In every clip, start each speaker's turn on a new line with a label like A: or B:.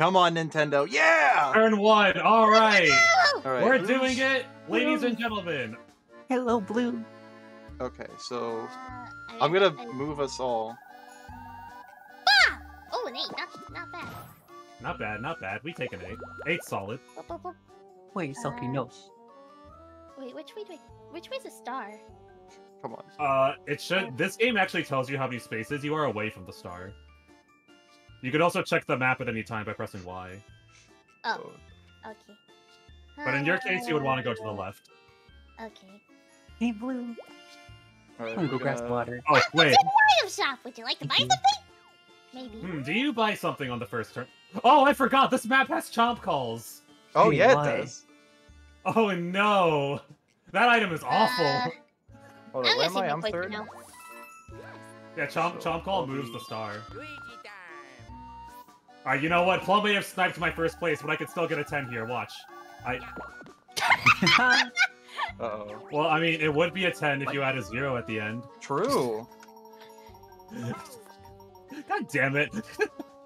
A: Come on, Nintendo. Yeah!
B: Turn one. All right.
A: All right.
B: We're
A: who's-
B: doing it, ladies and gentlemen.
C: Hello, Blue.
A: Okay, so
D: Uh,
A: I'm gonna move us all.
D: Oh, an eight. Not, not bad.
B: Not bad, not bad. We take an eight. Eight solid.
C: Wait, Selkie,
D: Uh,
C: no.
D: Wait, which way? do I- Which way's a star?
A: Come on.
B: Uh, it should. This game actually tells you how many spaces you are away from the star. You can also check the map at any time by pressing Y.
D: Oh, okay.
B: But in your case, you would want to go to the left.
D: Okay.
C: Hey, Blue.
A: All right,
C: I'm gonna go grab some water.
B: Oh wait.
D: Item shop. Would you like to buy
C: Mhm.
D: something? Maybe.
B: Hmm, do you buy something on the first turn? Oh, I forgot. This map has chomp calls.
A: Oh
C: Hey,
A: yeah,
C: why?
A: it does.
B: Oh no, that item is awful.
D: Uh,
A: Hold
D: I'm
A: on, where am
D: gonna
A: I?
D: see
A: I'm third.
D: now.
B: yeah, chomp chomp call moves the star.
E: Luigi time.
B: Alright, you know what? Plum may have sniped my first place, but I could still get a 10 here. Watch. I
A: Uh oh.
B: well, I mean, it would be a 10 if you add a zero at the end.
A: True.
B: God damn it.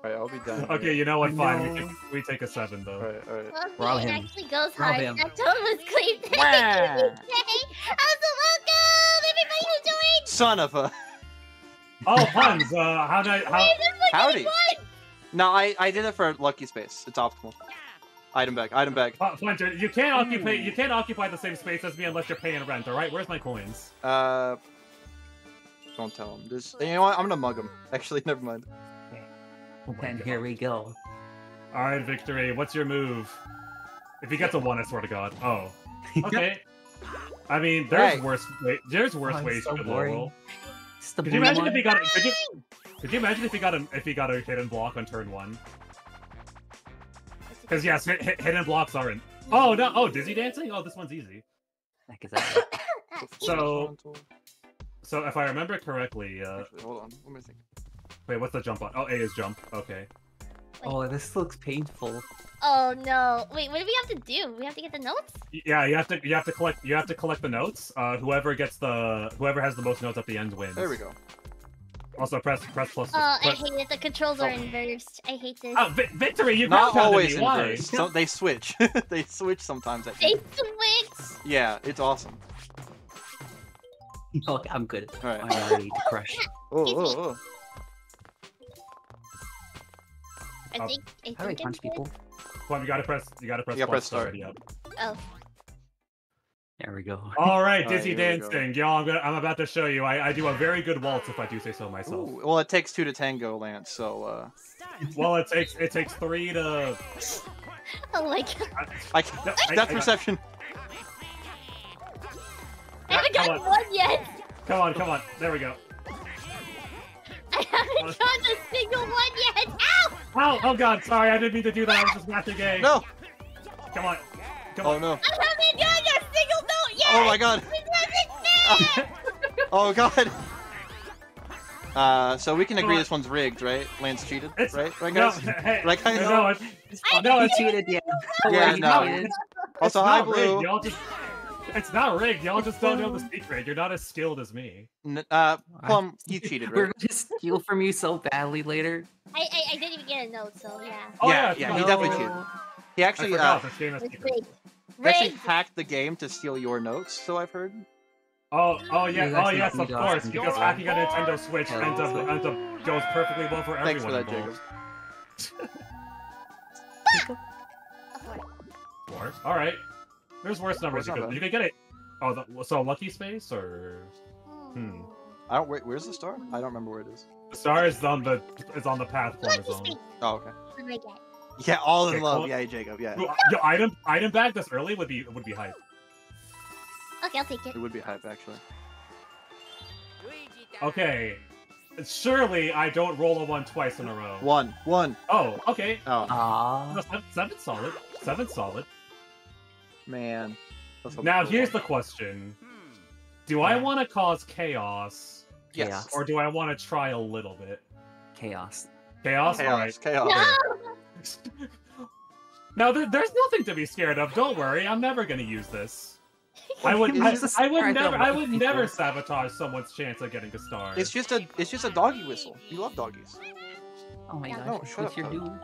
A: Alright, I'll be done.
B: okay, you know what? Fine. We,
C: No.
B: can, we take a seven though.
A: Alright, alright.
D: Well,
C: Rob
D: it
C: him.
D: actually goes
C: Rob
D: hard.
C: him.
D: That tone was clean. Thank
C: Wah.
D: you. Also, welcome everybody who joined.
A: Son of a.
B: Oh, puns. Uh, how did I? How?
D: Wait, there's like
A: Howdy.
D: One.
A: No, I I did it for lucky space. It's optimal. Item bag. Item bag.
B: Uh, Flinter, you can't occupy. You can't occupy the same space as me unless you're paying rent. All right. Where's my coins?
A: Uh. Don't tell him. Just you know what? I'm gonna mug him. Actually, never mind.
B: Oh my
C: and
B: God.
C: here we go.
B: All right, victory. What's your move? If he gets a one, I swear to God. Oh. Okay. I mean, there's
A: Hey.
B: worse. Wait, there's worse
C: Oh,
B: ways
C: so
B: to get low roll.
C: The
B: Could you
C: blue
B: imagine
C: one.
B: if he got? A, could you? Could you imagine if he got a if he got a hidden block on turn one? Because yes, hit, hit, hidden blocks aren't. Oh no! Oh, dizzy dancing. Oh, this one's easy.
C: Heck is that?
B: So- So if I remember correctly, uh,
A: Actually, hold on. Let me think.
B: wait, what's the jump on? Oh, A is jump. Okay.
C: oh, this looks painful.
D: Oh no! Wait, what do we have to do? We have to get the notes.
B: Yeah, you have to you have to collect you have to collect the notes. Uh, whoever gets the whoever has the most notes at the end wins.
A: There we go.
B: Also, press press plus.
D: Oh, I hate it. The controls are
B: Oh.
D: inversed. I hate this.
B: Oh, vi- victory! You
A: Not
B: compounded
A: always
B: me. Why?
A: inverse. So they switch. they switch sometimes.
D: They switch.
A: Yeah, it's awesome.
C: Okay, I'm good.
A: All right.
C: I'm ready to crush.
A: Oh, oh, oh.
D: I
B: Oh.
D: think. I
C: How do I
D: think
C: punch people?
B: Come on, you gotta press. You gotta press.
A: You gotta press
B: to
A: start.
B: ready.
D: Oh,
C: There we go.
B: All right,
A: All right,
B: dizzy
A: here we go.
B: dancing, y'all. I'm gonna. I'm about to show you. I, I do a very good waltz, if I do say so myself.
A: Ooh, well, it takes two to tango, Lance. So, uh,
B: Well, it takes it takes three to.
D: oh my god!
A: I,
B: No, I-
A: depth
B: I-
A: perception.
D: I haven't
B: got
D: gotten
B: on.
D: one yet.
B: Come on, come on. There we go.
D: I haven't gotten a single one yet. Ow!
B: Oh, oh God, sorry, I didn't mean to do that. I was just matching A.
A: No.
B: Come on. Come
A: Oh
B: on.
A: no.
D: I haven't gotten a single note yet.
A: Oh my god.
D: This isn't fair.
A: Oh god. Uh, so we can agree this one's rigged, right? Lance cheated,
B: It's
A: right? Right,
B: no,
A: guys?
B: hey,
A: Right, guys?
B: no, it's,
D: I
B: no,
C: he
B: it's,
C: cheated, yeah.
A: Yeah, no.
C: cheated.
A: Also,
B: it's
A: hi,
B: not rigged.
A: Blue.
B: Y'all just, it's not rigged. Y'all just don't know the secret. You're not as skilled as me.
A: N- uh, Plum, he cheated,
C: We're gonna steal from you so badly later.
D: I, I, I didn't even get a note, so yeah.
B: Oh,
A: Yeah,
B: yeah,
A: yeah,
B: no.
A: he definitely cheated. He
B: I
A: actually,
B: forgot
A: uh,
B: this game is
D: It's
B: secret.
D: rigged.
A: he actually hacked the game to steal your notes. So I've heard.
B: Oh, oh yeah,
C: You
B: oh yes, of
C: to
B: course,
C: awesome.
B: because hacking a Nintendo Switch
C: Hell.
B: ends up, ends up goes perfectly well for
A: Thanks for
B: everyone
A: that, Jacob.
B: involved.
D: Afford.
B: All right. There's worse numbers. You
A: not
B: could,
A: bad.
B: you could get it. Oh, the, so lucky space or Hmm.
A: I don't. Wait, where's the star? I don't remember where it is.
B: the star is on the is on the path for
D: Lucky
B: his own.
D: space.
A: Oh, okay.
D: What did I get?
A: Yeah, all in
B: Okay,
A: love.
B: cool.
A: Yeah, Jacob. Yeah,
B: Yo, yo, item item bag this early would be would be hype.
D: Okay, I'll take it.
A: it would be hype actually.
B: Okay. Surely I don't roll a one twice in a row.
A: One, one.
B: Oh, okay.
A: Oh
C: Aww.
B: No, seven, seven solid. Seven solid.
A: man.
B: Now
A: it's
B: here's
A: one.
B: the question. Do I want to cause chaos,
A: yes.
B: Or do I want to try a little bit?
C: Chaos.
B: Chaos. All right.
A: Chaos. Chaos.
D: No!
B: No, there, there's nothing to be scared of. Don't worry, I'm never gonna use this. I would,
A: It's
B: I, I would
C: I
B: never, I would never sabotage someone's chance of getting a star.
A: It's just a. It's just a doggy whistle. You love doggies.
C: Oh my
D: Yeah.
C: gosh,
A: No,
C: what's
A: shut
C: with
A: up,
C: your
A: Toad.
C: dude?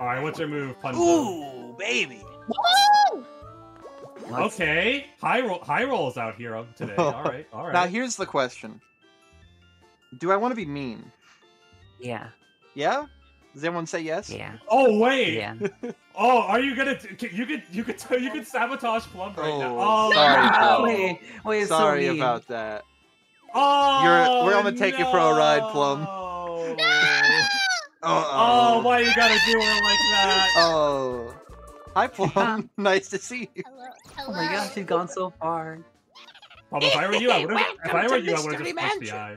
B: All right, what's your move, Punzo?
A: Ooh, baby.
D: Woo!
B: Okay, high roll, high rolls out here today. All right, all right.
A: Now here's the question. Do I want to be mean?
C: Yeah.
A: Yeah? Does everyone say yes?
C: Yeah.
B: oh wait.
C: Yeah.
B: Oh, are you gonna? t- You could, you could, you could sabotage Plum right now.
A: Oh,
B: Oh,
A: sorry,
B: no.
A: Plum.
C: Wait, wait, it's so
A: Sorry
C: mean.
A: about that.
B: Oh,
A: You're- we're gonna take you for a ride, Plum.
B: no.
A: Uh-oh.
B: Oh, why you gotta do her like that?
A: Oh. Hi, Plum. nice to see you.
D: Hello.
C: Oh my gosh, she's gone so far.
B: Plum, if I were you, I would have. If I were you, I would have just punched the eye.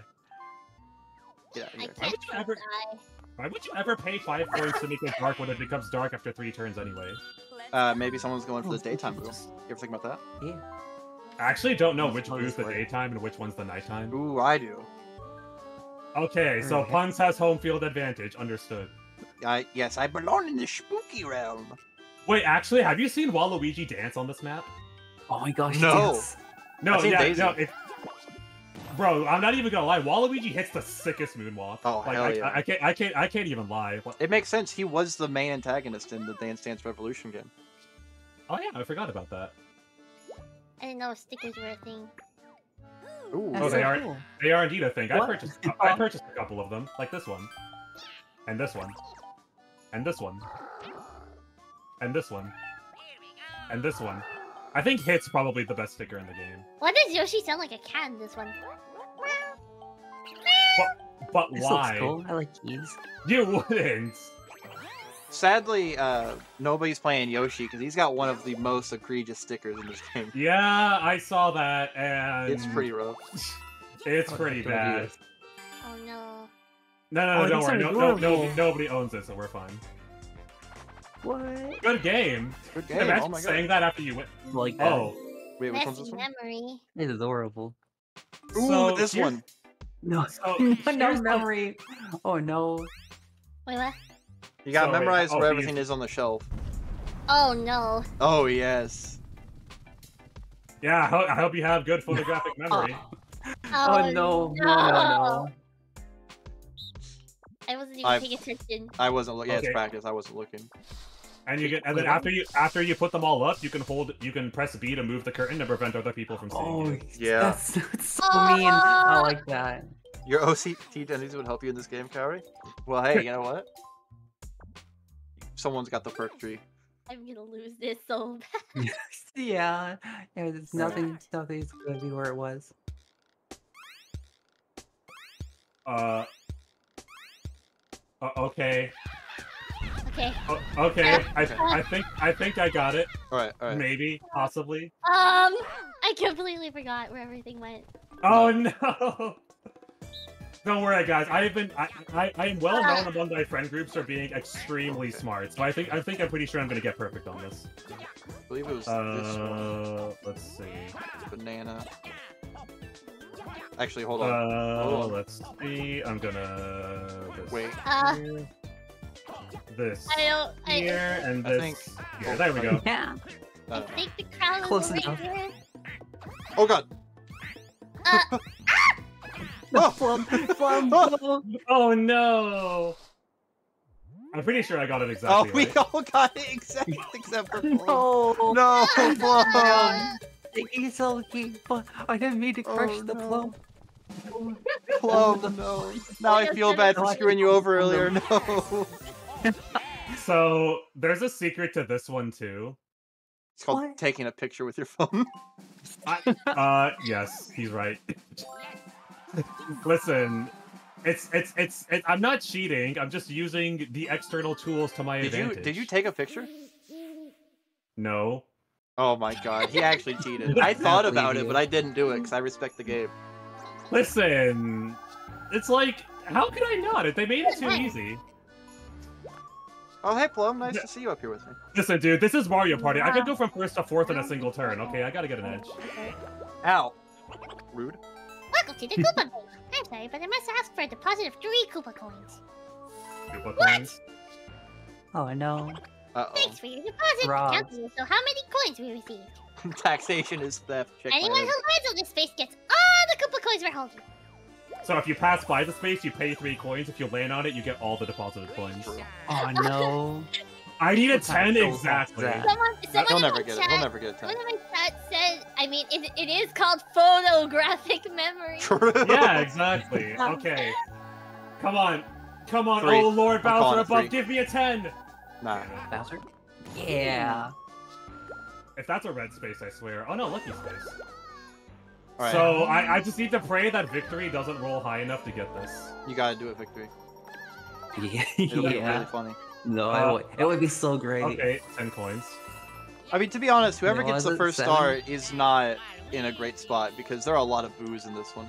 A: Yeah,
D: I can't
B: would you ever-
D: die.
B: Why would you ever pay five points to make it dark when it becomes dark after three turns anyway?
A: Uh, maybe someone's going for the daytime rule. You ever think about that?
C: Yeah.
B: I actually don't know which
C: how
B: move's
C: this
B: the daytime and which one's the nighttime.
A: Ooh, I do.
B: Okay, so
C: Alright.
B: Puns has home field advantage. Understood.
A: I yes, I belong in the spooky realm.
B: Wait, actually, have you seen Waluigi dance on this map?
C: Oh my gosh.
A: No.
C: yes.
B: No,
A: I've seen
B: yeah,
A: Daisy.
B: no. It... Bro, I'm not even gonna lie. Waluigi hits the sickest moonwalk.
A: Oh,
B: like,
A: hell
B: I,
A: yeah.
B: I, I can't, I can't, I can't even lie.
A: It makes sense. He was the main antagonist in the Dance Dance Revolution game.
B: Oh yeah, I forgot about that.
D: I didn't know stickers were a thing.
A: Ooh.
C: That's
B: Oh, they
C: so
B: are-
C: cool.
B: They are indeed a thing. I
C: What?
B: purchased, I purchased a couple of them, like this one, and this one, and this one, and this one, and this one. I think Hit's probably the best sticker in the game.
D: Why does Yoshi sound like a cat in this one?
B: But
C: This
B: why?
C: looks cool. I like keys.
B: You wouldn't.
A: Sadly, uh, nobody's playing Yoshi because he's got one of the most egregious stickers in this game.
B: Yeah, I saw that, and
A: It's pretty rough.
B: It's
C: Oh,
B: pretty
C: don't
B: bad.
D: Oh no.
B: No, no,
C: Oh,
B: don't worry. No, no, no, nobody owns it, so we're fine.
C: What?
B: Good game.
A: Good game.
B: Imagine
A: Oh my
B: saying
A: god.
B: that after you went.
C: Like oh. that.
B: Oh,
A: Wait, which one's this one?
D: memory.
C: It's adorable.
A: Ooh,
B: So,
A: this
B: here's-
A: one.
C: No.
B: so
C: no
B: here's the-
C: memory. Oh no.
D: Wait, what?
A: You gotta
B: So,
A: memorize
B: oh,
A: where
B: these-
A: everything is on the shelf.
D: Oh no.
A: Oh yes.
B: Yeah, I ho- I hope you have good photographic memory.
C: Oh, oh no. No, no, no.
D: I wasn't even
A: I've-
D: paying attention.
A: I wasn't looking. Yeah, it's
B: Okay.
A: practice. I wasn't looking.
B: And you get, and then after you after you put them all up, you can hold, you can press B to move the curtain to prevent other people from seeing
C: Oh,
B: you.
A: Yeah.
C: That's, that's so mean. I like that.
A: Your OCD tendencies would help you in this game, Kaori. Well, hey, you know what? Someone's got the perk tree.
D: I'm gonna lose this so bad.
C: yeah. Yeah. There's nothing. Nothing's gonna be where it was.
B: Uh. uh, okay.
D: Okay.
B: O- okay. I, I think I think I got it.
A: All right, all right.
B: Maybe, possibly.
D: Um, I completely forgot where everything went.
B: Oh no! Don't worry, guys. I have been I, I, I am well known among my friend groups for being extremely smart. So I think I think I'm pretty sure I'm gonna get perfect on this.
A: I believe it was this one.
B: Uh, let's see.
A: Banana. Actually, hold on.
B: Uh,
A: Hold on.
B: let's see. I'm gonna
A: Wait.
D: Uh,
B: here, this
D: I don't. I,
B: here, and
A: I
B: this
A: think-
B: here. There we go.
C: Yeah.
D: I
A: Uh,
D: think the crown is
C: Close
D: over
C: enough.
D: here.
A: oh god.
D: Uh,
C: No,
A: Oh.
C: Plum, Plum, Plum.
B: Oh no! I'm pretty sure I got it exactly.
A: Oh,
B: exactly
A: we
B: right.
A: all got it except except for Plum.
C: No.
A: No, Plum.
D: uh,
C: It's so but I didn't mean to crush
A: Oh,
C: the
A: no.
C: plum.
A: Plum, no. Now I feel bad for screwing you over earlier. No.
B: So there's a secret to this one too.
A: It's called
C: What?
A: taking a picture with your phone.
B: Uh, yes, he's right. Listen, it's it's it's it, I'm not cheating. I'm just using the external tools to my
A: Did you
B: advantage.
A: did you take a picture?
B: No.
A: Oh my god, he actually cheated. I thought about it, but I didn't do it because I respect the game.
B: Listen, it's like, how could I not? If they made it too easy.
A: Oh hey Plum, nice to see you up here with me.
B: Listen, dude, this is Mario Party. I could go from first to fourth in a single turn. Okay, I gotta get an edge.
A: Ow. Rude.
D: Welcome to the Koopa Bank. I'm sorry, but I must ask for a deposit of three Koopa coins.
B: Koopa
D: What?
B: coins.
C: Oh no.
A: Uh -oh.
D: Thanks for your deposit.
C: Rob.
D: Count to you show how many coins we received.
A: Taxation is theft. Check
D: Anyone who
A: notes.
D: lands on this space gets all the Koopa coins we're holding.
B: So if you pass by the space, you pay three coins. If you land on it, you get all the deposited coins.
C: Oh no.
B: I need a ten
C: of bullshit is
B: exactly.
C: that?
D: Someone, someone
A: He'll never
D: my
A: get it.
D: chat,
A: He'll never get a
D: Someone
A: ten.
D: in my chat said, I mean, it, it is called photographic memory.
A: True.
B: Yeah, exactly. Okay. Come on. Come on,
A: Three.
B: oh Lord
A: I'm
B: Bowser above,
A: three.
B: give me a 10!
A: Nah.
C: Bowser? Yeah.
B: If that's a red space, I swear. Oh no, lucky space.
A: Alright.
B: So, I, I just need to pray that victory doesn't roll high enough to get this.
A: You gotta do it, Victory.
C: Yeah.
A: It'll be really funny.
C: No,
B: Uh,
C: it, would, it would be so great.
B: Okay, 10 coins.
A: I mean, to be honest, whoever
C: Yeah,
A: gets the first
C: seven?
A: star is not in a great spot because there are a lot of boos in this one.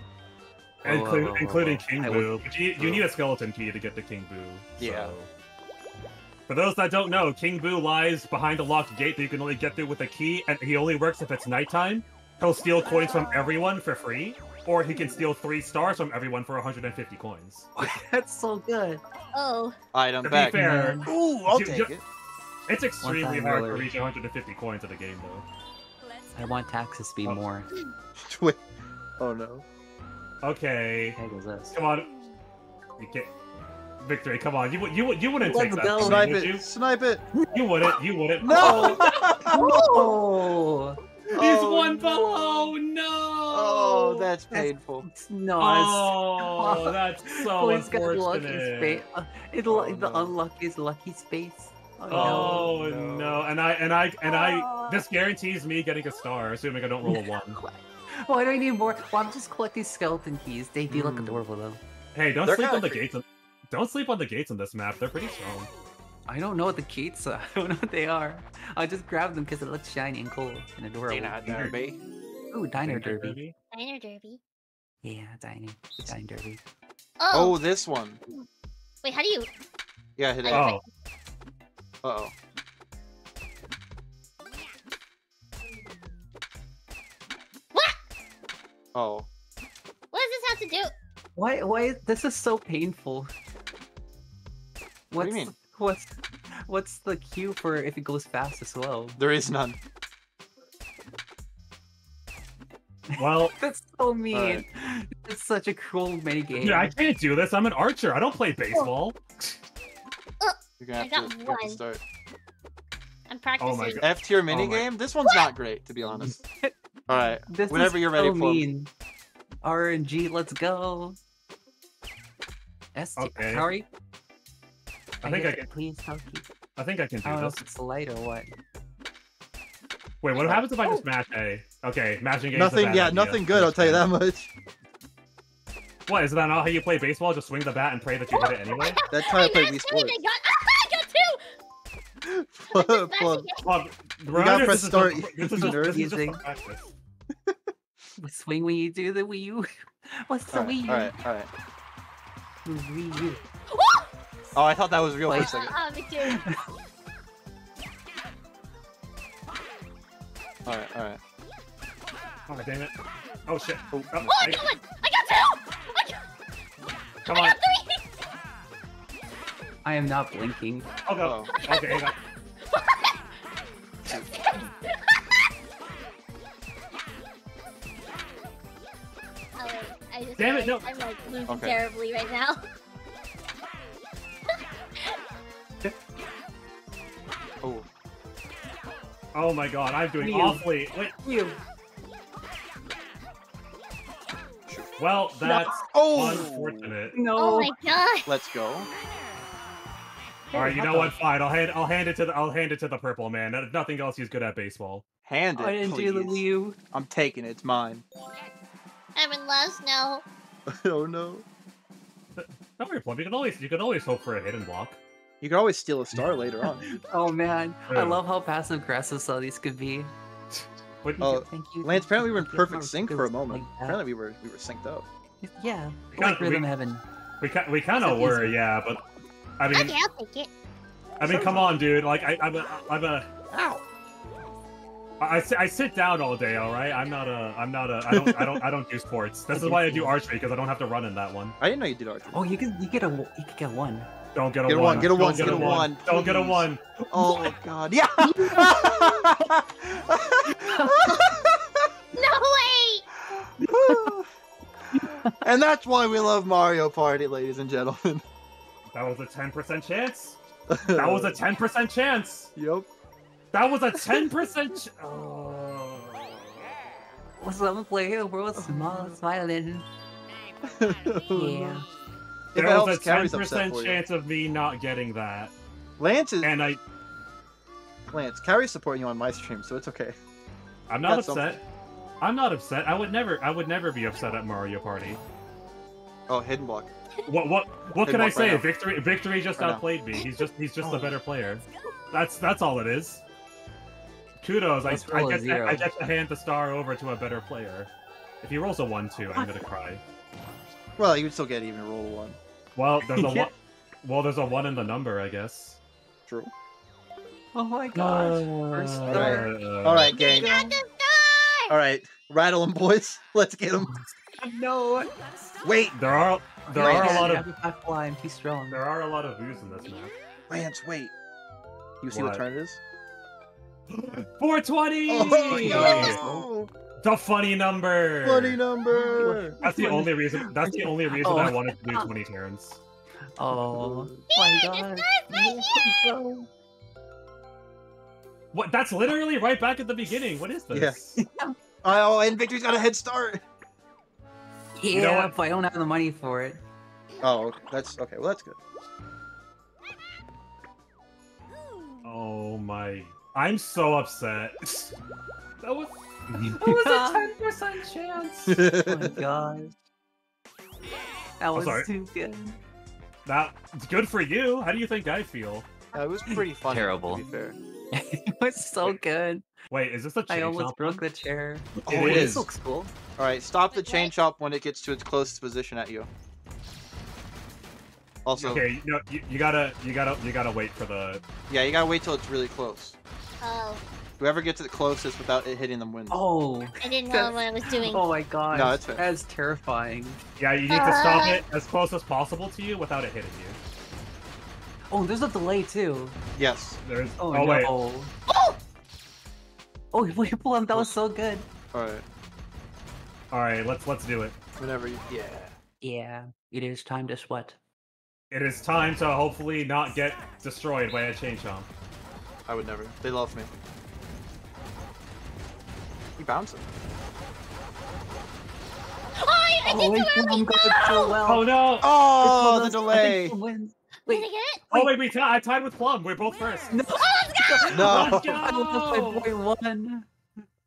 C: Whoa,
B: Inclu-
C: whoa, whoa, whoa,
B: including
C: whoa.
B: King
C: I
B: Boo.
C: would-
B: But you, you need a skeleton key to get the King Boo.
A: Yeah.
B: so- For those that don't know, King Boo lies behind a locked gate that you can only get through with a key, and he only works if it's nighttime. He'll steal coins from everyone for free, or he can steal three stars from everyone for 150 coins.
C: That's so good.
D: Oh,
A: Item
B: To be fair,
C: Man.
A: Ooh, I'll
B: Ju-
A: take it.
B: it's extremely hard to reach 150 coins in the game, though.
C: I want taxes to be
B: Oh.
C: more.
A: Wait. Oh no.
B: Okay,
C: this?
B: come on. You can't. Victory, come on. You would- you would- you wouldn't take
C: Let's
B: that.
C: go.
B: from me,
A: Snipe
B: would
A: it.
B: You?
A: Snipe it.
B: you wouldn't. You wouldn't.
A: No.
C: Oh!
B: He's
A: Oh,
B: one
A: no.
B: below. No.
A: Oh, that's painful.
C: No,
B: Oh, that's so
C: it's got lucky
B: unfortunate.
C: space. Uh, It's
A: Oh,
C: the
A: no.
C: unlucky's lucky space. Oh,
B: Oh
A: No.
B: no. And I and I and I
C: Oh.
B: this guarantees me getting a star, assuming I don't roll a one.
C: no. Why do I need more? Well, I'm just collecting skeleton keys. They do look
A: Hmm.
C: adorable though.
B: Hey, don't
A: They're
B: sleep on
A: kinda
B: the gates. On, don't sleep on the gates on this map. They're pretty strong.
C: I don't know what the gates are. I don't know what they are. I just grabbed them because it looks shiny and cool and adorable.
A: Dinger Derby.
C: Ooh, Diner
B: Danger
C: Derby.
D: Dinger Derby.
C: Yeah, Diner. Dinger Derby.
D: Oh,
A: Oh, this one.
D: wait, how do you?
A: Yeah, hit it.
B: Oh,
A: Uh oh.
D: What?
A: Oh.
D: What does this have to do?
C: Why? Why? This is so painful.
A: What do you mean?
C: What's what's the cue for if it goes fast or slow?
A: There is none.
B: well,
C: That's so mean.
A: Alright.
C: It's such a cruel mini game.
B: yeah, I can't do this. I'm an archer. I don't play baseball. Oh.
A: You're gonna
D: I got
A: to, you have to
D: one.
A: start.
D: I'm oh practicing.
B: God.
A: F tier
B: Oh my-
A: minigame? This one's not great, to be honest. Alright.
C: This
A: Whenever
C: is
A: you're ready
C: so
A: for 'em.
C: mean. RNG, let's go. S tier.
B: Okay.
C: Sorry.
B: I think I can.
C: it, Please help you.
B: I think I can
C: I
B: do
C: don't know
B: this.
C: if it's light or what.
B: Wait, what oh. happens if I just oh. mash A? Okay, mashing A.
A: Nothing, yeah, nothing good, I'll tell you that much.
B: What is that not how you play baseball? Just swing the bat and pray that you hit it anyway.
A: That's how I play
D: Hey,
A: Wii
D: that's
A: Sports.
D: I got, I got two.
A: Plug-
D: That's
A: plug.
B: Well,
A: gotta press
B: this is
A: start,
B: This is
A: you
B: just, this is just
C: nerd. We swing when you do the Wii U. What's the
A: Alright,
C: Wii U?
A: alright, alright.
C: Wii U.
A: Oh, I thought that was real for a second.
D: Uh, me too.
A: Alright, alright.
B: Oh damn it! Oh shit! Oh,
D: Oh, I
B: I-
D: got one. I got two. I got,
B: come
D: I
B: on!
D: got three.
C: I am not blinking.
B: I'll go.
A: Oh.
B: Okay, hang on.
D: Oh, I just
B: Damn it,
D: realized
B: no.
D: I'm like losing
A: Okay.
D: terribly right now.
A: Oh
B: my god, I'm doing
C: You.
B: awfully. Wait,
C: You.
B: well, that's
A: Oh!
B: unfortunate.
C: No.
D: Oh my god.
A: Let's go.
B: All right, you know what? Fine, I'll hand I'll hand it to the I'll hand it to the purple man. If nothing else, he's good at baseball.
A: Hand it,
C: I didn't
A: please.
C: do the Wii
A: I'm taking it. It's mine.
D: I'm in last now.
A: oh no.
B: Don't worry, Plum. You can always you can always hope for a hidden block.
A: You could always steal a star later on.
C: Oh man, I love how passive aggressive some of these could be.
B: What,
A: Oh,
C: Thank you.
A: Lance, apparently we were in perfect sync for a moment.
C: like.
A: Apparently we were we were synced up.
C: Yeah,
B: Yeah,
C: like Rhythm
B: we-
C: Heaven.
B: we ca- we kind of
C: It's
B: were,
C: easy.
B: yeah, but I mean,
D: Okay, I'll take it.
B: I mean, come on, dude. Like, I, I'm a, I'm a,
A: Ow!
B: I, sit- I sit down all day. All right, I'm not a, I'm not a, I don't, I don't, I don't do sports. This is why I do archery because I don't have to run in that one.
A: I didn't know you did archery.
C: Oh, you can you get a you can get one.
B: Don't get a
A: Get a
B: one.
A: one, get a
B: Don't
A: one,
B: get
A: get
B: a
A: a
B: one.
A: one,
B: Don't get a
A: please.
B: one.
A: Oh my god. Yeah!
D: No way.
A: And that's why we love Mario Party, ladies and gentlemen.
B: That was a 10% chance. That was a 10% chance.
A: Yep.
B: That was a 10% ch- oh.
C: What's up, play the world smile, smiling. Yeah.
A: If
B: There was a 10% chance of me not getting that.
A: Lance is
B: And I
A: Lance. Carrie's supporting you on my stream, so it's okay.
B: I'm not
A: Got something.
B: upset. I'm not upset. I would never I would never be upset at Mario Party.
A: Oh, hidden block.
B: What what what
A: Hey,
B: can I
A: Mark, right
B: say? Victory Victory just
A: Right now.
B: outplayed me. He's just he's just
A: Oh.
B: a better player. That's that's all it is. Kudos. I,
C: Let's
B: I get to,
C: zero.
B: I get to hand the star over to a better player. If he rolls a one two, I'm gonna cry.
A: Well, you would still get even a roll one.
B: Well, there's a
C: Yeah.
B: one. Well, there's a one in the number, I guess.
A: True.
C: Oh my gosh. First star.
B: Uh,
A: All right, gang.
D: Got the star!
A: All right, rattle 'em, boys. Let's get them.
C: No.
A: Wait,
B: There are there
C: Right
B: are a lot of
C: happy back flying. He's strong.
B: there are a lot of views in this map.
A: Lance. Wait. You see
B: What?
A: what turn it is?
B: 420.
A: Oh, no!
B: The funny number.
A: Funny number.
B: That's the only reason. That's the only reason
C: Oh.
B: I wanted to do 20 turns.
C: Oh my god. No.
B: What? That's literally right back at the beginning. What is this?
A: Oh, and Victory's got a head start.
C: Yeah,
B: know what?
C: but I don't have the money for it.
A: Oh, that's okay. Well, that's good.
B: Oh my! I'm so upset. that was that
C: Oh
B: was a 10 percent chance.
C: Oh my gosh. That was
B: sorry.
C: too good.
B: That good for you. How do you think I feel?
A: It was pretty fun.
C: Terrible.
A: To be fair.
C: it was so good.
B: Wait, is this a
C: I
B: chain I
C: almost
B: chomp
C: broke
B: one?
C: the chair.
A: Oh,
B: It
A: it
C: this looks cool.
A: All right, stop the chain chomp when it gets to its closest position at you. Also,
B: Okay, no, you, you gotta, you gotta, you gotta wait for the.
A: yeah, you gotta wait till it's really close.
D: Oh,
A: Whoever gets it closest without it hitting them wins.
C: Oh.
D: I didn't know what I was doing.
C: Oh my god.
A: No, it's fair.
C: That's terrifying.
B: Yeah, you need to stop
D: Uh.
B: it as close as possible to you without it hitting you.
C: Oh, there's a delay too.
A: Yes.
B: There's.
C: Oh,
B: Oh,
C: no.
B: wait.
C: Oh! Oh, wait, Plum, that was so good.
A: All right.
B: All right, let's let's do it.
A: Whenever you. Yeah.
C: Yeah, it is time to sweat.
B: It is time to hopefully not get destroyed by a chain chomp.
A: I would never. They love me. You bouncing.
D: Oh, I, I did
C: wait,
D: too early!
C: Plum got it
D: No!
C: so well.
B: Oh no!
A: Oh, the
C: Plum, I
A: delay.
C: Plum wins.
D: Did I get it?
B: Oh wait, we t- I tied with Plum. We're both first.
C: no.
A: No.
B: Let's
C: I
B: go!
C: my boy won.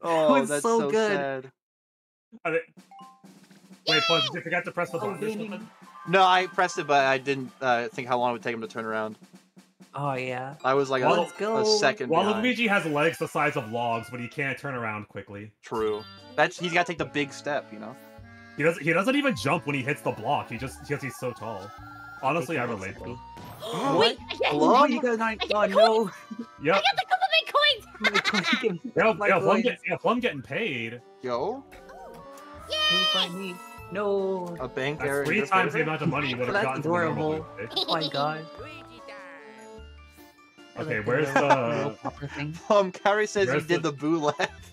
A: Oh,
C: was
A: that's
C: so
A: so,
C: good.
A: sad.
B: Are they- Wait, Plum, did you forget to press the
C: Oh,
B: button or
C: Danny.
B: something?
A: No, I pressed it, but I didn't uh, think how long it would take him to turn around.
C: Oh yeah.
A: I was like
B: Well,
A: a,
C: Let's go.
A: a second behind.
B: Waluigi has legs the size of logs, but he can't turn around quickly.
A: True. That's he's got to take the big step, you know.
B: He doesn't. He doesn't even jump when he hits the block. He just because he's so tall. Honestly, I relate though.
D: Wait, I
A: Hello?
C: Oh, you got nine.
D: I
C: Oh no.
B: Yep.
D: I got the couple big coins!
C: My God, you
B: Yeah,
C: my
B: yeah, Plum,
C: coins.
B: get, yeah, Plum getting paid.
A: Yo, oh,
C: paid by me. No.
A: a bank
B: That's
A: error.
B: three times the amount of money you would have gotten from a
C: adorable. Oh my god.
E: Luigi time.
C: I
B: Okay, where's the-
C: little popper thing?
A: Um, Carrie says
B: Where's
A: he did
B: the-
A: the boo laugh.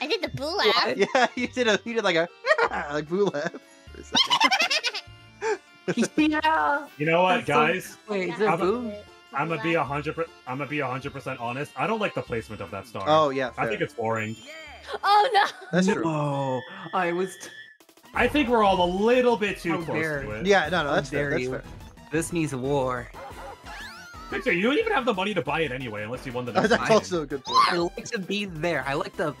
D: I did the boo laugh.
A: yeah, you did a you did like a like boo laugh. For a second.
C: yeah.
B: You know what, guys?
C: Wait, is there
B: I'm? I'm gonna be a hundred. I'm gonna be a hundred percent honest. I don't like the placement of that star.
A: Oh yeah,
B: I think it's boring.
D: Oh no!
A: that's true.
C: No, I was. T-
B: I think we're all a little bit too
C: How
B: close
C: dare
B: to it.
A: Yeah, no, no, that's fair. That's
C: you.
A: fair.
C: this means war.
B: Victor, you don't even have the money to buy it anyway, unless you won the. next
A: That's
B: time.
A: also a good point.
C: I like to be there. I like the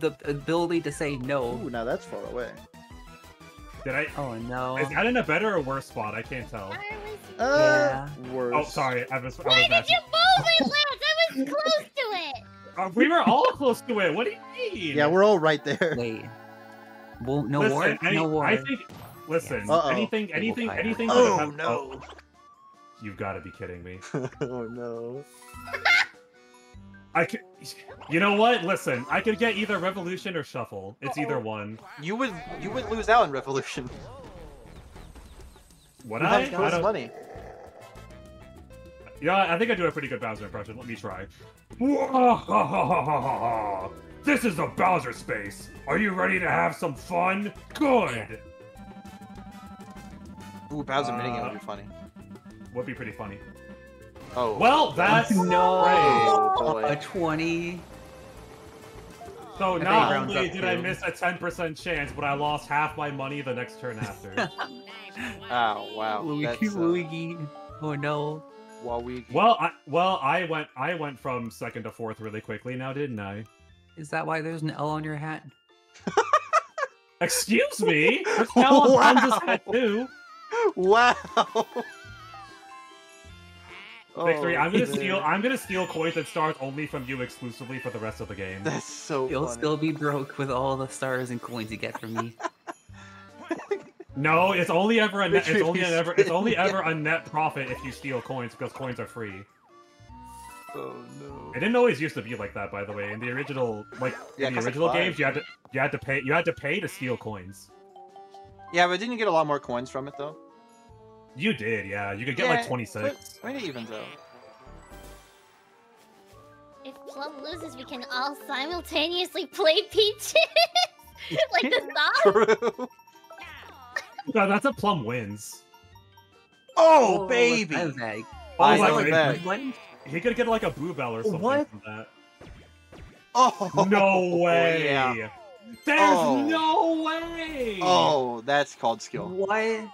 C: the ability to say no.
A: Ooh, now that's far away.
B: Did I?
C: Oh no.
B: Is that in a better or worse spot? I can't tell.
D: I was...
A: Uh, worse.
B: Oh, sorry. I was. I
D: Why
B: was
D: did
B: messing-
D: you move it, Lance? I was close to it!
B: Uh, we were all close to it. What do you mean?
A: Yeah, we're all right there.
C: Wait. Well, no
B: listen,
C: war.
B: any-
C: no war.
B: I think. Listen.
A: Uh-oh.
B: Anything. Anything. Anything.
A: Oh
B: depends-
A: no!
B: You've got to be kidding me.
A: oh no!
B: I could. You know what? Listen, I could get either revolution or shuffle. It's either one.
A: You would you would lose out in Revolution.
B: What
A: You
B: I?
A: have
B: I don't,
A: money.
B: yeah, I think I do a pretty good Bowser impression. Let me try. This is the Bowser space. Are you ready to have some fun? Good.
A: Ooh, Bowser
B: Uh,
A: minigame would be funny.
B: Would be pretty funny.
A: Oh.
B: Well, that's
C: no.
A: Oh,
C: A 20.
B: So
C: think
B: not only
C: up
B: did I
C: to-
B: miss a 10% chance, but I lost half my money the next turn after.
A: Oh, wow.
C: Luigi,
A: uh,
C: Luigi. Oh no.
A: Waluigi.
B: well, I well I went I went from second to fourth really quickly now, didn't I?
C: Is that why there's an L on your hat?
B: Excuse me. There's now on Hansa's
A: Wow.
B: hat too.
A: Wow.
B: Victory.
A: Oh,
B: I'm gonna
A: man.
B: steal. I'm gonna steal coins and stars only from you exclusively for the rest of the game.
A: That's so
C: You'll
A: funny.
C: still be broke with all the stars and coins you get from me.
B: No, it's only ever a net, it's only
A: is
B: ever it's only ever a net profit if you steal coins because coins are free.
A: Oh no.
B: It didn't always used to be like that, by the way. In the original, like
A: Yeah,
B: in
A: 'cause
B: the original games, you had to you had to pay you had to pay to steal coins.
A: Yeah, but didn't you get a lot more coins from it though?
B: You did, yeah. You could get
A: Yeah,
B: like 26.
A: but- I mean, it evens out.
D: If Plum loses, we can all simultaneously play Peaches. like the song.
A: True.
B: No, that's a plum wins.
A: Oh, oh
C: a
A: baby.
C: prize bag.
B: Oh,
A: I
B: like,
A: like that.
B: He could get like a boo bell or something
C: What?
B: from that.
A: Oh
B: No oh, way!
A: Yeah.
B: There's
A: Oh.
B: no way!
A: Oh, that's called skill.
C: What?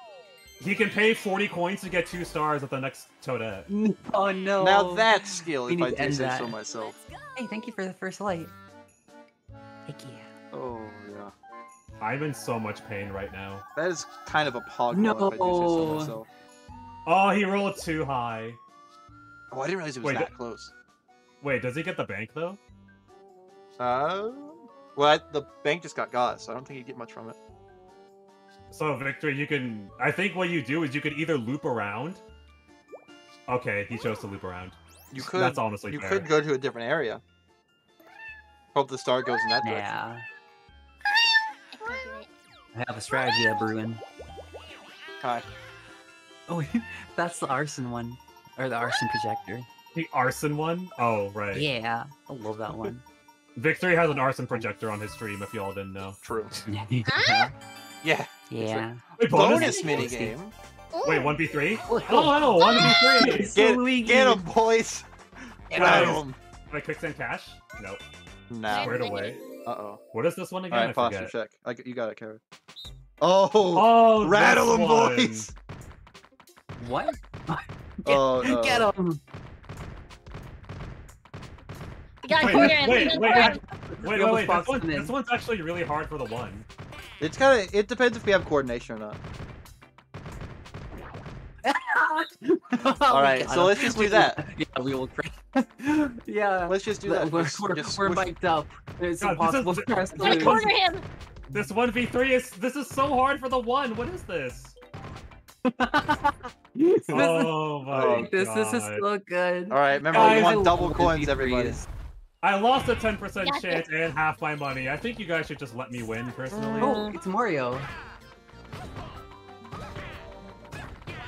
B: He can pay 40 coins to get two stars at the next Toadette.
C: Oh no.
A: Now that's skill,
C: We
A: if I do say
C: that.
A: so myself.
C: Hey, thank you for the first light. Thank you.
A: Oh yeah.
B: I'm in so much pain right now.
A: That is kind of a pog roll, if I do say so
C: No.
A: myself.
B: Oh, he rolled too high.
A: Oh, I didn't realize it was
B: Wait,
A: that close.
B: Wait, does he get the bank though?
A: Uh, well, I, the bank just got got, so I don't think he'd get much from it.
B: So, Victor, you can. I think what you do is you could either loop around. Okay, he chose to loop around.
A: You could.
B: That's honestly
A: you
B: fair.
A: could go to a different area. Hope the star goes in that direction.
C: Yeah.
D: I can do it.
C: I have a strategy at brewing.
A: Hi.
C: Oh, that's the arson one. Or the arson projector.
B: The arson one? Oh, right.
C: Yeah. I love that one.
B: Victory has an arson projector on his stream, if y'all didn't know.
A: True.
D: Huh?
A: Yeah.
C: Yeah.
B: Wait,
A: Bonus
B: mini-
A: minigame.
B: Wait, 1v3?
C: Oh,
B: Oh, no, 1v3!
A: Get,
C: Luigi.
A: get him, boys.
B: Guys.
A: Grab him.
B: Can I Quicksand Cache? Nope.
A: Now.
B: Squared away.
A: Uh oh.
B: What is this one again?
A: right,
B: I
A: posture check. I, g- you got it, Kara. Oh,
B: Oh,
A: rattle
B: this
A: them,
B: one.
A: boys.
C: What?
A: Oh, no.
C: Get him!
D: You gotta
B: Wait,
D: corner
B: wait,
D: him.
B: wait,
D: you gotta
B: wait,
D: corner
B: I-
D: him.
B: Wait,
C: Go
B: wait, wait. This,
C: Fox
B: one,
C: them in.
B: this one's actually really hard for the one.
A: It's kind of. It depends if we have coordination or not.
C: All
A: right, so let's just do that.
C: Yeah, we will. yeah.
A: Let's just do that.
C: we're,
A: Just-
C: we're,
A: just
C: we're
A: squish-
C: mic'd up. It's
B: God, this is-
C: impossible for us to
D: Gotta
C: lose.
D: corner him.
B: This 1v3 is. This is so hard for the one. What is this?
C: Oh this is,
B: Oh my
A: Oh,
C: this,
B: god.
C: this is so good.
A: All right, remember
B: Guys,
A: we want double
C: the
A: coins,
C: V3s.
A: everybody.
B: I lost a 10%
D: Gotcha.
B: chance and half my money. I think you guys should just let me win, personally.
C: Oh, it's Mario.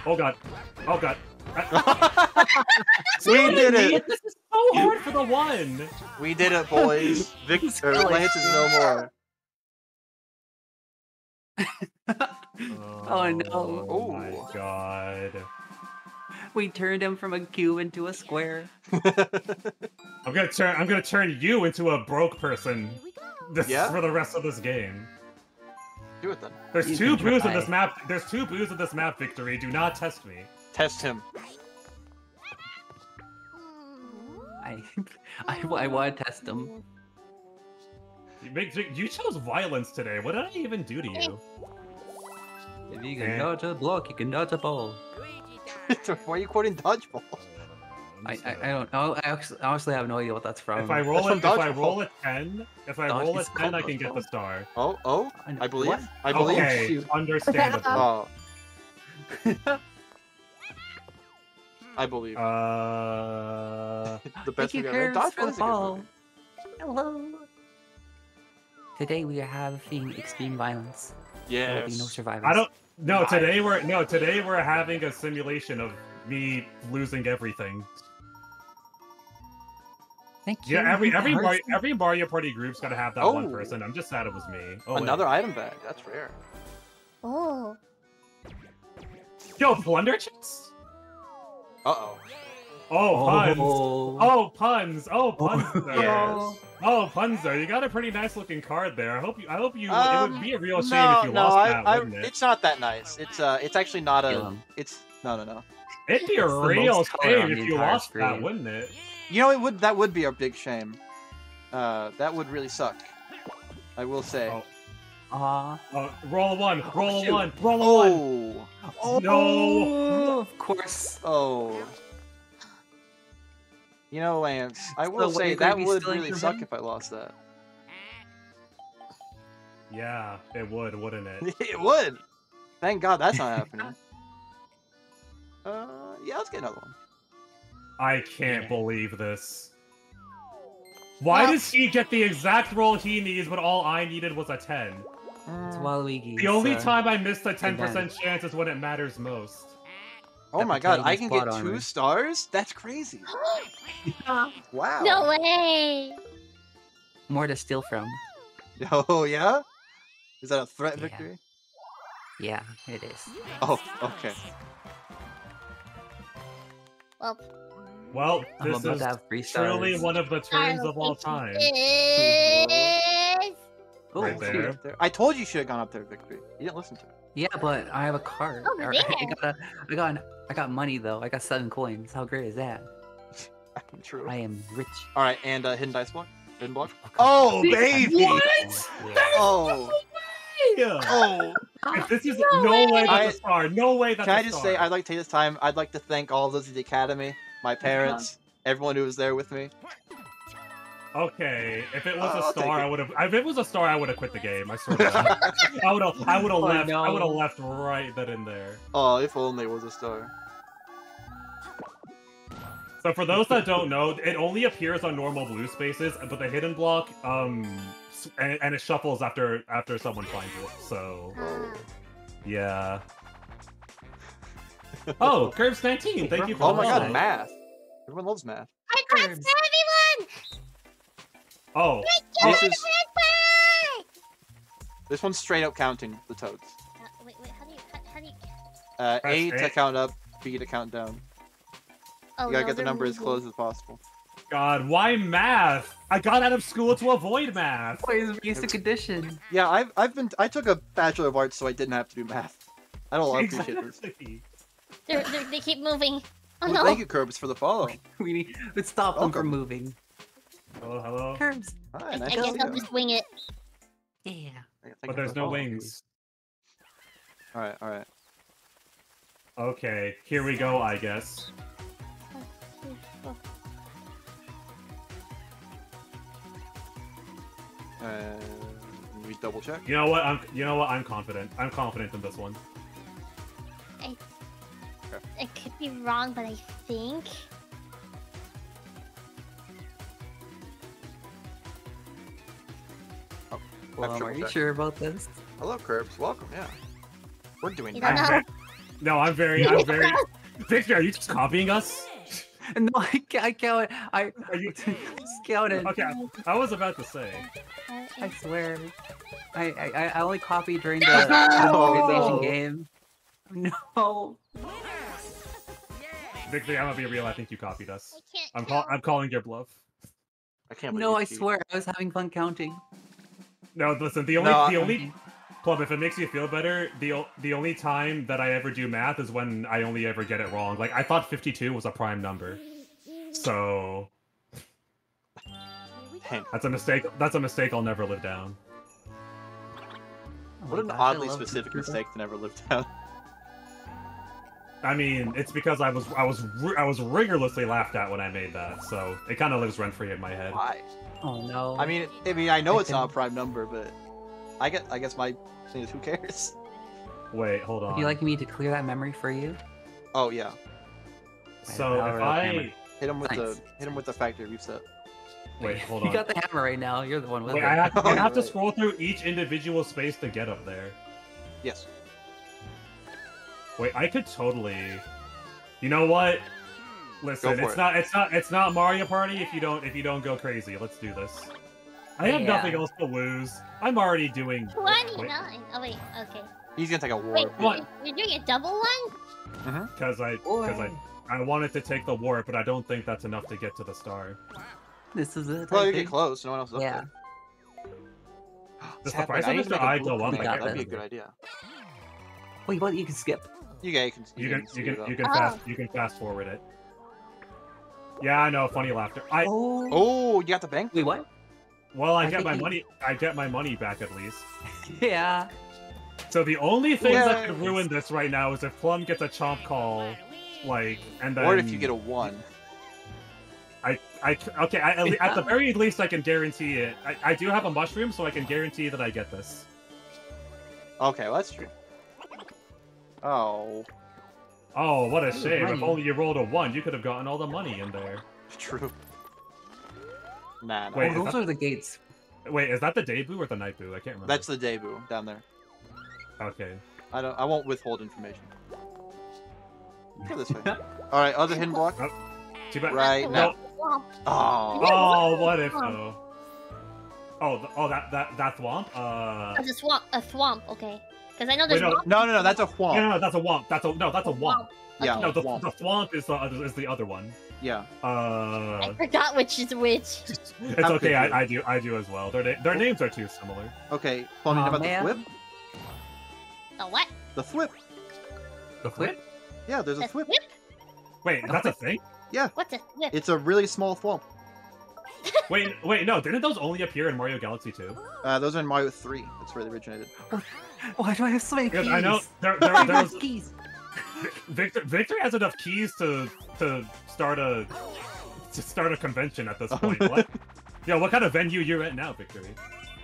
B: Oh god. Oh god.
A: we did it.
B: This is so hard for the one.
A: We did it, boys. Victor
C: Really?
A: Lance is no more.
C: Oh, no.
B: Oh my god.
C: We turned him from a cube into a square.
B: I'm gonna turn. I'm gonna turn you into a broke person.
D: Here we go.
B: This
A: Yeah?
B: for the rest of this game.
A: Do it then.
B: There's
C: You
B: two
C: can
B: boos in this map. There's two boos in this map. Victory. Do not test me.
A: Test him.
C: I, I, I want to test him.
B: You, make, you chose violence today. What did I even do to you?
C: If you can
B: Eh.
C: dodge a block, you can dodge a ball.
E: Luigi time.
A: Why are you quoting dodgeball?
C: I, I, I don't know. I actually, honestly have no idea what that's from.
B: If I roll it, if I roll a ten, if I
C: Dodge-
B: roll a
C: it's
B: ten, I can get the star.
A: Oh, oh, I believe.
C: What?
A: I believe.
B: Okay,
C: shoot.
B: understandable.
A: Oh. I believe.
B: Uh,
A: the
C: Thank
A: best
C: you,
A: we got. right?
C: For
A: Dodgeball
C: the
A: is a
C: ball. Hello. Today we are having extreme violence. There will be no
A: Yes.
C: survivors.
B: I don't. No,
A: Nice.
B: today we're no. Today we're having a simulation of me losing everything.
C: Thank you.
B: Yeah, every every Mario, every Mario Party group's gotta have that one
A: Oh.
B: person. I'm just sad it was me. Oh, wait.
A: Another item bag. That's rare.
D: Oh.
B: Yo, plunder chest?
A: Uh oh.
B: Oh, puns.
C: Oh.
B: Oh, puns. Oh, puns.
A: Yes.
B: Oh, Punzo, you got a pretty nice looking card there. I hope you. I hope you. it
A: Um,
B: would be a real shame
A: no,
B: if you
A: no,
B: lost
A: I,
B: that,
A: I,
B: wouldn't it?
A: it's not that nice. It's uh, it's actually not a.
C: him.
A: It's no, no, no.
B: It'd be a
C: It's
B: real
C: most color on
B: shame if you
C: entire
B: lost that, wouldn't it?
A: You know, it would that would be a big shame. Uh, that would really suck. I will say.
B: Oh.
C: Aw.
B: Oh, roll a one. Roll a
C: shoot.
B: one. Roll a one.
A: Oh.
B: No.
C: Oh, of course.
A: Oh. You know, Lance, I
C: So
A: will
C: what,
A: say that would really suck
C: him?
A: if I lost that.
B: Yeah, it would, wouldn't it?
A: it would. Thank God that's not happening. Uh, yeah, let's get another one.
B: I can't
C: Yeah.
B: believe this. Why
A: Well-
B: does he get the exact roll he needs, but all I needed was a 10?
C: It's
A: Mm.
C: Waluigi.
B: The only
C: so-
B: time I missed a 10% chance is when it matters most.
A: Oh my God, I can get
C: plot
A: two stars? That's crazy. Wow.
D: no way.
C: More to steal from.
A: Oh yeah. Is that a threat
C: Yeah.
A: victory?
C: Yeah, it is.
A: Oh, okay.
D: Well,
B: Well,
C: I'm
B: this
C: about
B: is
C: to have three stars.
B: truly one of the turns of all time.
D: Is...
C: Oh,
B: right
C: shoot.
B: there.
A: Up there. I told you you should have gone up there, victory. You didn't listen to me.
C: Yeah, but I have a card.
D: Oh,
C: Or-
D: yeah.
C: I got a, I got an, I got money though. I got seven coins. How great is that?
A: True.
C: I am rich.
A: All right, and uh, hidden dice block. Hidden block. Oh baby.
B: What?
A: Oh.
B: Yeah.
A: Oh.
B: If this is
D: No
B: no,
D: way.
B: way that's
A: I-
B: a star. No way that's
A: Can I just say. I'd like to take this time. I'd like to thank all of those at the academy, my parents, everyone who was there with me.
B: Okay, if it was
A: Uh,
B: a
A: I'll take
B: star. I would have. If it was a star, I would have quit the game. I swear. I would have. I would have
C: Oh,
B: left. I would have left right then and there.
A: Oh, if only it was a star.
B: So for those that don't know, it only appears on normal blue spaces, but the hidden block, um, and, and it shuffles after after someone finds it. So
D: Ah.
B: yeah. Oh, Curbs 19, thank you for
A: Oh my god, math. Everyone loves math.
D: I got
C: Curbs.
D: everyone!
B: Oh,
A: This is this one's straight up counting the toads.
D: Uh, wait, wait, how do you, how, how do you...
A: Uh,
B: Press
A: A to count up, B to count down.
D: Oh,
A: You gotta
D: no,
A: get the
D: they're
A: number as close as possible.
B: God, why math? I got out of school to avoid math.
C: Plays basic edition.
A: Yeah, I've I've been I took a bachelor of arts, so I didn't have to do math. I don't appreciate this.
B: Exactly.
D: They're, they're, they keep moving. Oh
A: Well,
D: no.
A: Thank you, Curbs, for the follow.
C: We need let's stop them from moving.
B: Hello, hello.
C: Curbs.
A: Hi,
D: I
A: nice
D: guess I'll just wing it.
C: Yeah.
B: But there's no wings.
A: All right, all right.
B: Okay, here we go, I guess.
A: Uh, we double check.
B: You know what? I'm. You know what? I'm confident. I'm confident in this one.
D: I could be wrong, but I think...
C: Well,
A: triple um,
C: are you
A: checked.
C: sure about this?
A: Hello, Curbs. Welcome. Yeah, we're doing
D: You
A: that.
B: I'm ve- no, I'm very. I'm very. Victor, are you just copying us?
C: No, I, ca- I count. I
B: Are you?
C: counted.
B: Okay, I was about to say.
C: I swear. I I, I- I only copy during the
A: No!
C: PlayStation game. No.
B: Victor, I'm gonna be real. I think you copied us.
D: I can't
B: I'm call- I'm calling your bluff.
A: I can't
C: No, I
A: cheat.
C: swear. I was having fun counting.
B: No, listen. The only.
A: No,
B: the only. Club, if it makes you feel better, the the only time that I ever do math is when I only ever get it wrong. Like I thought 52 was a prime number, so that's a mistake. That's a mistake I'll never live down.
C: Oh
A: What an oddly specific mistake to never live down.
B: I mean, it's because I was I was I was rigorously laughed at when I made that, so it kind of lives rent free in my head.
A: Why?
C: Oh no.
A: I mean, I mean, I know it's not a prime number, but I get, I guess my thing is, who cares?
B: Wait, hold on.
C: Would you like me to clear that memory for you?
A: Oh yeah,
B: so
C: Power
B: if
C: up
B: I
C: hammer.
A: hit him with
C: Nice.
A: the, hit him with the factory reset.
B: wait, hold on.
C: You
B: on.
C: got the hammer right now. You're the one with
B: Wait,
C: it.
B: I have,
A: Oh,
B: I have to scroll through each individual space to get up there.
A: Yes.
B: Wait, I could totally. You know what? Listen, it's
A: it.
B: not it's not it's not Mario Party if you don't if you don't go crazy. Let's do this. I have
C: Yeah.
B: nothing else to lose. I'm already doing.
D: 29. Oh, wait, okay.
A: He's gonna take a
D: Wait,
A: war.
B: What?
D: you- you're doing a double one?
A: Mm-hmm.
B: Because I because I I wanted to take the warp, but I don't think that's enough to get to the star.
C: This is it.
A: Well, you get close. No one else is up
C: Yeah.
A: there.
B: Does the
A: Sadly,
B: price of Mr.
A: make a
B: I
A: blue
B: go up?
C: We
A: coin.
C: got
A: That'd be a good idea.
C: Wait, what? You can skip.
A: You, yeah, you can.
B: You can you can
A: it up.
B: you can
D: Oh.
B: fast you can fast forward it. Yeah, I know. Funny laughter. I
C: Oh.
A: Oh, you got the bank.
C: Wait, what?
B: well, I,
C: I
B: get my
C: he-
B: money. I get my money back at least.
C: Yeah.
B: So the only thing that could ruin this right now is if Plum gets a chomp call, like, and then
A: Or if you get a one.
B: I, I, okay, I, at, le- at the very least, I can guarantee it. I, I do have a mushroom, so I can guarantee that I get this.
A: Okay, well, that's true. Oh,
B: Oh, what a
C: Ooh,
B: shame! If only you rolled a one, you could have gotten all the money in there.
A: true. Nah, nah.
B: Wait,
C: oh, those
B: that-
C: are the gates.
B: Wait, is that the debut or the night boo? I can't remember.
A: That's the debut down there.
B: okay.
A: I don't. I won't withhold information. Go this way. All right, other hidden block.
B: Too bad.
A: Right
B: No.
A: now. Oh,
B: Oh, what if though? Oh, oh, that that that thwomp. Uh,
D: It's a swamp. A swamp. Okay. Because I know
B: Wait,
D: there's
B: no,
D: swamp.
A: no, no, no. That's a
B: no,
A: whomp.
B: no, no, that's a womp. That's a no, that's a womp.
A: Yeah,
B: No, the,
A: womp.
B: the thwomp is the other- is the other one.
A: Yeah.
D: I
B: Uh,
D: forgot which is which.
B: it's
A: How
B: okay. I, I do I do as well. Their na- their names are too similar.
A: Okay, Plum, you know
C: Aw,
A: about
C: man.
A: the flip?
D: The what?
A: The flip.
B: The flip?
A: Yeah, there's a
D: The
A: flip.
D: whip?
B: Wait, that's a thing? Yeah.
D: What's a whip?
A: It's a really small thwomp.
B: Wait, wait, no. Didn't those only appear in Mario Galaxy 2?
A: Uh, those are in Mario 3. That's where they originated.
C: Why do I have so many
B: Because
C: keys?
B: I know there, there,
C: I
B: there's
C: have keys.
B: Victor. Victor has enough keys to to start a to start a convention at this oh, point. What? Yeah, what kind of venue you're at now, Victory?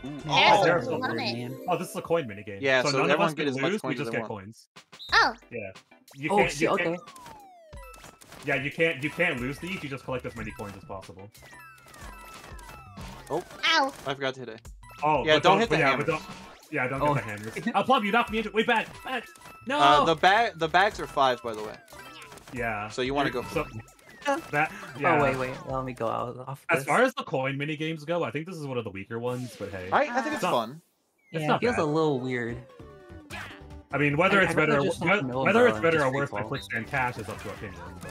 A: Ooh,
D: Yes,
A: oh,
B: there's
D: I
B: a
D: love it.
B: Oh, this is a coin minigame.
A: Yeah,
B: so,
A: so
B: none of us
A: get
B: can
A: as
B: lose. We
A: coins as
B: just get
A: want.
B: coins.
D: Oh,
B: You
C: Oh,
B: can't.
C: shit,
B: you
C: okay.
B: can't. Yeah, you can't. You can't lose these. You just collect as many coins as possible. Oh.
D: Ow.
A: I forgot to hit it.
B: Oh,
A: Yeah,
B: but
A: don't hit
B: but
A: the
B: yeah,
A: hammers.
B: But don't, yeah, don't
C: Oh.
B: hit the hammers. I'll plug you. Knock me into. Wait, back, back. No.
A: Uh, the bag, the bags are fives, by the way.
B: Yeah.
A: So you wanna go
B: So, that. Yeah.
C: Oh wait, wait. Let me go out off.
B: As far as the coin mini games go, I think this is one of the weaker ones. But hey,
A: I, I think it's
B: Not-
A: fun.
B: it's
C: yeah,
B: not
C: it feels
B: bad.
C: a little weird.
B: I mean, whether
C: I-
B: it's
C: I'd
B: better,
C: just
B: whe- whether it's better or worse than
C: free
B: Quicksand Cache is up to opinion. But...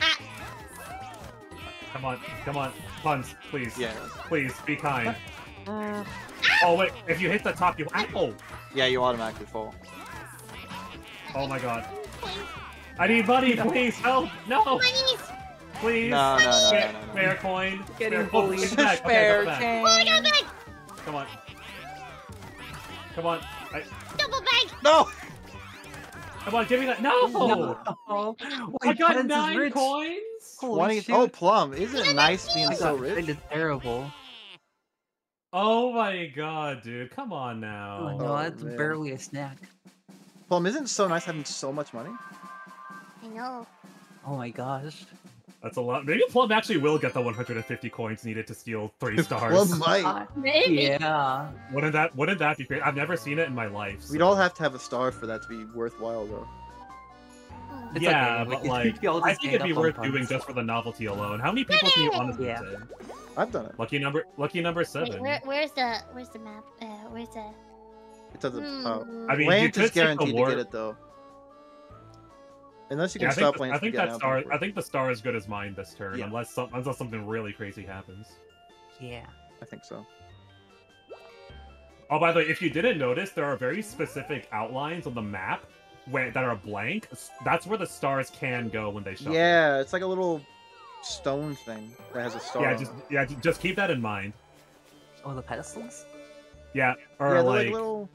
D: Ah.
B: Come on, come on, puns, please,
A: Yeah.
B: please be kind. Oh wait, if you hit the top, you ow!
A: Yeah, you automatically fall.
B: Oh my god, I need money, please help! No,
D: Bunnies!
B: please.
A: No, no, no, no,
B: Spare,
A: no, no.
B: spare coin.
C: Getting
B: spare,
C: bullied.
B: it's back. Okay,
A: Spare
B: it's back.
A: change.
D: Oh, I got a bag!
B: Come on. Come on. I,
D: Double bag!
A: No!
B: come on, give me that. No!
C: No.
B: I got
C: Pence
B: nine coins!
A: 20. Oh, Plum. Isn't it nice being so
C: got
A: rich?
C: kinda terrible.
B: Oh my god, dude. Come on
C: Oh,
B: now.
C: no,
A: Oh,
C: that's
A: man.
C: barely a snack.
A: Plum, isn't it so nice having so much money?
D: I know.
C: Oh my gosh.
B: That's a lot. Maybe Plum actually will get the 150 coins needed to steal three stars.
A: Plum might.
C: Ah,
D: Maybe.
C: yeah.
B: wouldn't that wouldn't that be great? I've never seen it in my life.
A: We'd
B: so-
A: all have to have a star for that to be worthwhile, though.
C: It's
B: yeah,
C: okay,
B: but
C: can-
B: like, I think it'd be worth
C: puns.
B: doing just for the novelty alone. How many people can you honestly
C: Yeah.
B: say?
A: I've done it.
B: Lucky number, lucky number
D: Wait,
B: seven.
D: where, where's the where's the map? Uh, where's the?
A: It doesn't. Oh.
D: Hmm.
B: I mean, you
A: Lance
B: could
A: is
B: take the
A: guaranteed to get it, though. Unless you
B: Yeah,
A: can
B: I think,
A: stop
B: the-
A: playing
B: I think that star.
A: Before.
B: I think the star is good as mine this turn,
A: Yeah.
B: unless some, unless something really crazy happens.
C: Yeah.
A: I think so.
B: Oh, by the way, if you didn't notice, there are very specific outlines on the map where that are blank. That's where the stars can go when they shuffle.
A: Yeah, it's like a little stone thing that has a star.
B: Yeah,
A: on
B: just
A: it.
B: yeah, just keep that in mind.
C: Oh, the pedestals?
B: Yeah, or
A: yeah,
B: like,
A: like little.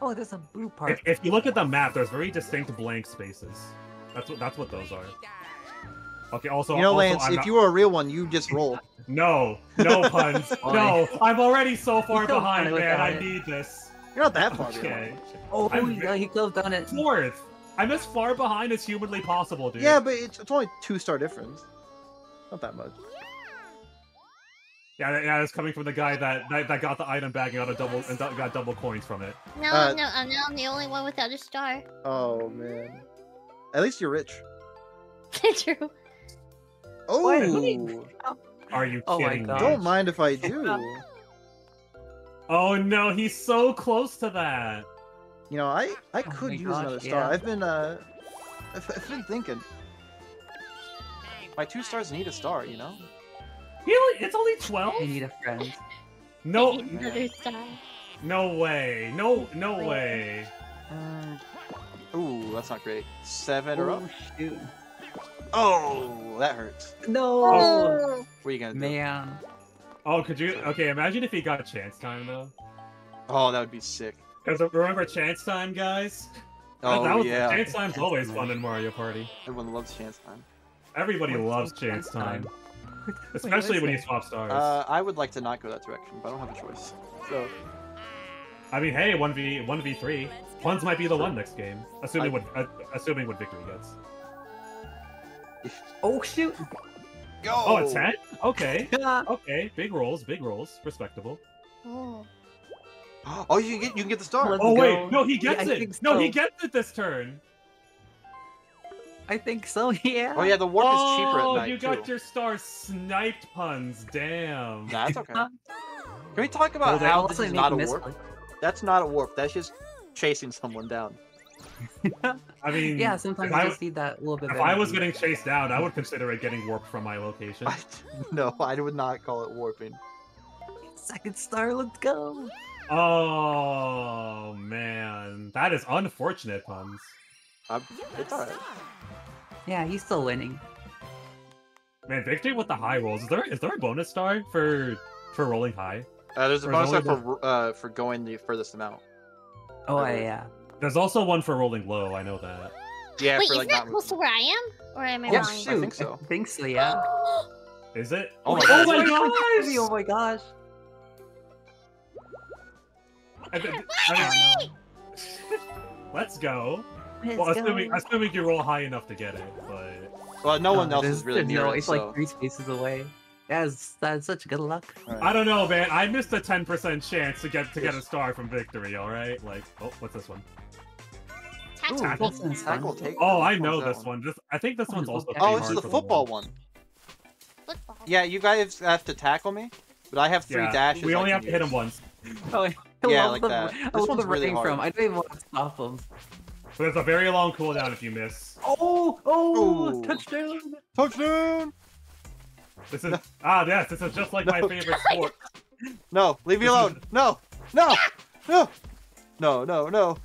C: Oh, there's a blue part.
B: if, if you look at the map, there's very distinct blank spaces. That's what that's what those are. Okay. Also,
A: You know,
B: also,
A: Lance,
B: I'm
A: if
B: not-
A: you were a real one, you just roll.
B: no, no puns, no. I'm already so far behind, man. I need this.
A: You're not that far
B: Okay.
A: behind.
C: oh,
B: I'm
C: yeah, he could have done it.
B: Fourth. I'm as far behind as humanly possible, dude.
A: Yeah, but it's, it's only two star difference. Not that much.
B: Yeah, yeah, it's coming from the guy that, that that got the item bag and got a double and got double coins from it.
D: No,
A: Uh,
D: no, I'm now I'm the only one without a star.
A: Oh man. At least you're rich.
D: True.
A: Oh,
C: Wait,
B: Are you
C: Oh my
B: kidding me?
A: don't mind if I do.
B: Oh no, he's so close to that.
A: You know, I I
C: Oh
A: could
C: my
A: use
C: gosh,
A: another star.
C: yeah.
A: I've been uh, I've, I've been thinking. My two stars need a star, you know.
B: Really? It's only twelve?
C: I need a friend.
B: No,
D: Another star.
B: no way. No, no way.
A: Uh, ooh, that's not great. Seven or up.
C: Oh, shoot.
A: Oh, that hurts.
C: No!
D: Oh.
A: What are you gonna do?
C: Man.
B: Oh, could you? Okay, imagine if he got chance time though.
A: Oh, that would be sick.
B: Because remember chance time, guys? That-
A: Oh
B: that was,
A: yeah,
B: Chance time's always fun in Mario Party.
A: everyone loves chance time.
B: Everybody
C: What's
B: loves
C: chance
B: chance time, especially
C: what's
B: when you swap stars.
A: Uh, I would like to not go that direction, but I don't have a choice. So
B: I mean, hey, one v one v three. Puns might be the one next game, assuming
A: I-
B: what uh, assuming what victory gets.
C: Oh, shoot!
A: Go.
B: Oh, it's ten. Okay, okay, big rolls, big rolls, respectable.
D: Oh.
A: Oh, you can get you can get the star.
C: Let's
B: Oh
C: go.
B: wait, no, he gets
C: I
B: it.
C: think
B: No, he gets it this turn.
C: I think so, yeah.
A: Oh yeah, the warp is cheaper at
B: oh,
A: night
B: you
A: too.
B: got your star sniped, puns. Damn.
A: That's okay. Can we talk about
C: Well,
A: how this is not a
C: miss-
A: warp? That's not a warp. That's just chasing someone down.
B: I mean,
C: Yeah, sometimes
B: if I,
C: you just need that little bit
B: if
C: of
B: I was getting chased down, I would consider it getting warped from my location.
A: I, no, I would not call it warping.
C: Second star, let's go!
B: Oh man, that is unfortunate, puns.
A: I'm, it's alright.
C: Yeah, he's still winning.
B: Man, victory with the high rolls. Is there is there a bonus star for for rolling high?
A: Uh, there's a bonus star for uh, for going the furthest amount.
C: Oh,
A: Okay.
C: yeah.
B: There's also one for rolling low. I know that.
A: Yeah,
D: Wait,
A: for
D: is
A: like
D: that close to where I am? Or am I
C: Yeah,
D: wrong?
A: shoot. I think so.
C: I think so, yeah.
B: Is it?
A: Oh my
B: oh my
C: gosh! Oh my gosh!
B: I th- I let's go.
C: no.
B: Well,
C: Let's
B: assuming
C: go.
B: assuming you roll high enough to get it, but
A: Well, no one
C: No,
A: else is really near
C: no,
A: it,
C: It's
A: so.
C: like three spaces away. That's that's such good luck.
A: Alright.
B: I don't know, man. I missed a ten percent chance to get to get a star from victory. All right, like, oh, what's this one?
D: Tackle.
C: Ooh,
B: Tackle.
C: Wilson's
A: Tackle
C: fun.
A: take.
B: Oh, I know this one. This I think this
C: Oh,
B: one's also.
A: Oh, this is
B: hard
A: the football one.
D: Football.
A: Yeah, you guys have to tackle me, but I have three
B: Yeah,
A: dashes.
B: we only have to hit him once.
C: Oh, I
A: Yeah,
C: love
A: like
C: the,
A: that.
C: I
A: This
C: love
A: one's
C: the
A: really hard.
C: from. I don't even want to stop him.
B: But it's a very long cooldown if you miss.
C: Oh, oh,
A: Ooh.
C: touchdown!
A: Touchdown!
B: This is ah yes, this is just like my favorite sport.
A: No, leave me alone. No, no, no, no, no, no.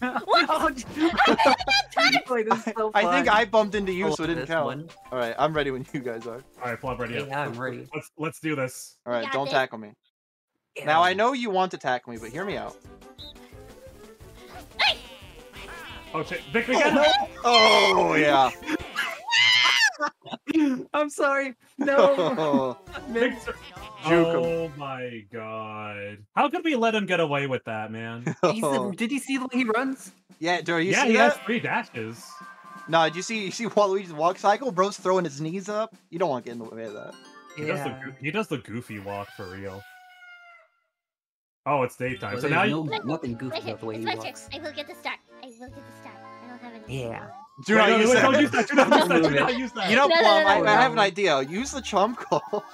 C: oh, Wait, this is so
A: I think. I bumped into you, so it didn't count.
C: one.
A: All right, I'm ready when you guys are.
B: All right, plug ready up.
C: Yeah, I'm ready.
B: Let's let's do this.
A: All right,
D: Got
A: don't
D: this.
A: tackle me. Now I know you want to tackle me, but hear me out.
B: Oh shit, victory! get him!
A: Oh. oh yeah.
C: I'm sorry. No.
B: Victor- Oh my god! How could we let him get away with that, man?
C: He's the- did you see the way he runs?
A: yeah, do you
B: yeah,
A: see
B: he
A: that?
B: has three dashes.
A: No, did you see? You see Waluigi's walk cycle? Bro's throwing his knees up. You don't want to get in the way of that.
B: He does the
C: Yeah.
B: he does the goofy walk for real. Oh, it's daytime.
C: Well,
B: so
C: there's
B: now
C: no,
B: you.
C: nothing goofy
D: My turn.
C: about the way
D: It's
C: he
D: my turn.
C: walks.
D: I will get the start. I will get the start. I don't have any.
C: Yeah.
A: Do not use
B: wait,
A: that.
B: don't use that. Do not use that. Do not use that.
A: You know,
D: No, no,
A: Plum,
D: no,
A: I,
C: no,
A: I have an idea. Use the chomp call.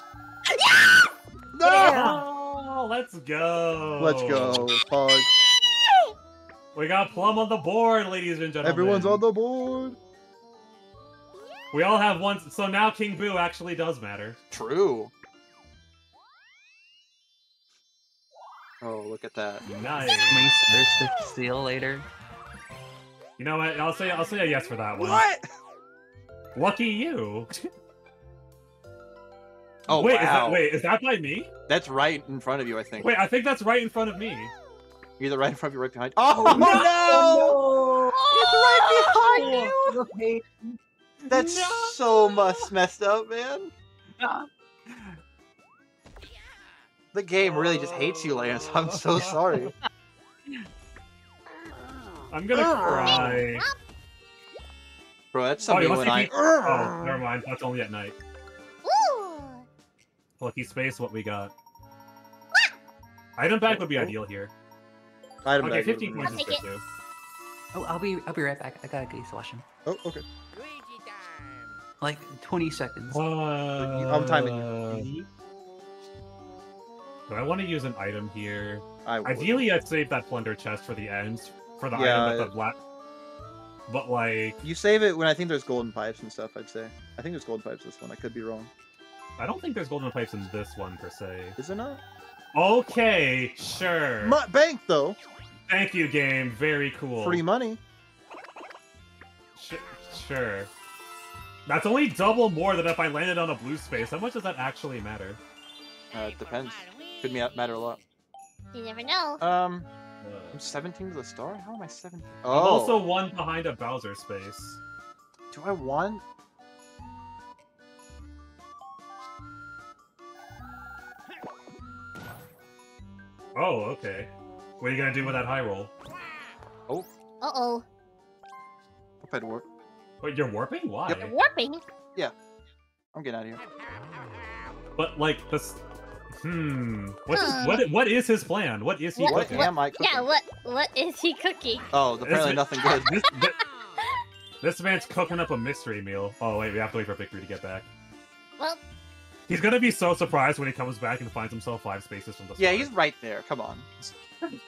A: no!
B: Oh, let's go.
A: Let's go, Pog.
B: We got Plum on the board, ladies and gentlemen.
A: Everyone's on the board.
B: We all have one. So now King Boo actually does matter.
A: True. Oh, look at that.
B: Nice.
C: My first to steal later.
B: You know what? I'll say I'll say a yes for that one.
A: What?
B: Lucky you.
A: Oh,
B: wait,
A: wow.
B: is that wait, is that by me?
A: That's right in front of you, I think.
B: Wait, I think that's right in front of me.
A: Either right in front of you, right behind. Oh,
C: Oh,
A: no!
D: Oh,
A: It's right oh! behind you.
C: No.
A: That's
B: No!
A: so much messed up, man. The game really just hates you, Lance. I'm so sorry.
B: I'm gonna cry.
A: Bro, that's
B: Oh, you
A: something
B: must
A: when I.
B: Oh, never mind. That's only at night.
D: Ooh.
B: Lucky space, what we got? Item bag would be ideal here.
A: Item
B: Okay,
A: bag
B: 15 points is good too.
C: Oh, I'll be I'll be right back. I gotta go use the washroom.
A: nice. Oh, okay.
C: Like 20 seconds.
B: Uh,
A: I'm timing you.
B: Do I want to use an item here?
A: I would.
B: Ideally, I'd save that plunder chest for the end, for the
A: Yeah,
B: item that
A: it-
B: the black. But like,
A: You save it when I think there's golden pipes and stuff. I'd say. I think there's golden pipes this one. I could be wrong.
B: I don't think there's golden pipes in this one per se.
A: Is there not?
B: Okay, sure.
A: Mu- bank though.
B: Thank you, game. Very cool.
A: Free money.
B: Sh- sure. That's only double more than if I landed on a blue space. How much does that actually matter?
A: Uh, it depends. Could me- matter a lot.
D: You never know.
A: Um, I'm 17 to the star. How am I 17?
B: I'm
A: Oh,
B: also one behind a Bowser space.
A: do I want?
B: Oh, okay. What are you gonna do with that high roll? Oh.
D: Uh oh.
A: Hope I'd work.
B: Wait, you're warping? Why?
A: Yep.
D: Warping. Yeah.
A: I'm getting out of here.
B: But like this. Hmm. What's his, what? What is his plan? What is he
D: What-
A: What
B: cooking?
D: what-
A: am I cooking?
D: Yeah. What? What is he cooking?
A: Oh, apparently
B: This-
A: nothing good.
B: This, this, this man's cooking up a mystery meal. Oh wait, we have to wait for Victory to get back.
D: Well,
B: He's gonna be so surprised when he comes back and finds himself five spaces from the
A: Yeah,
B: start.
A: he's right there. Come on.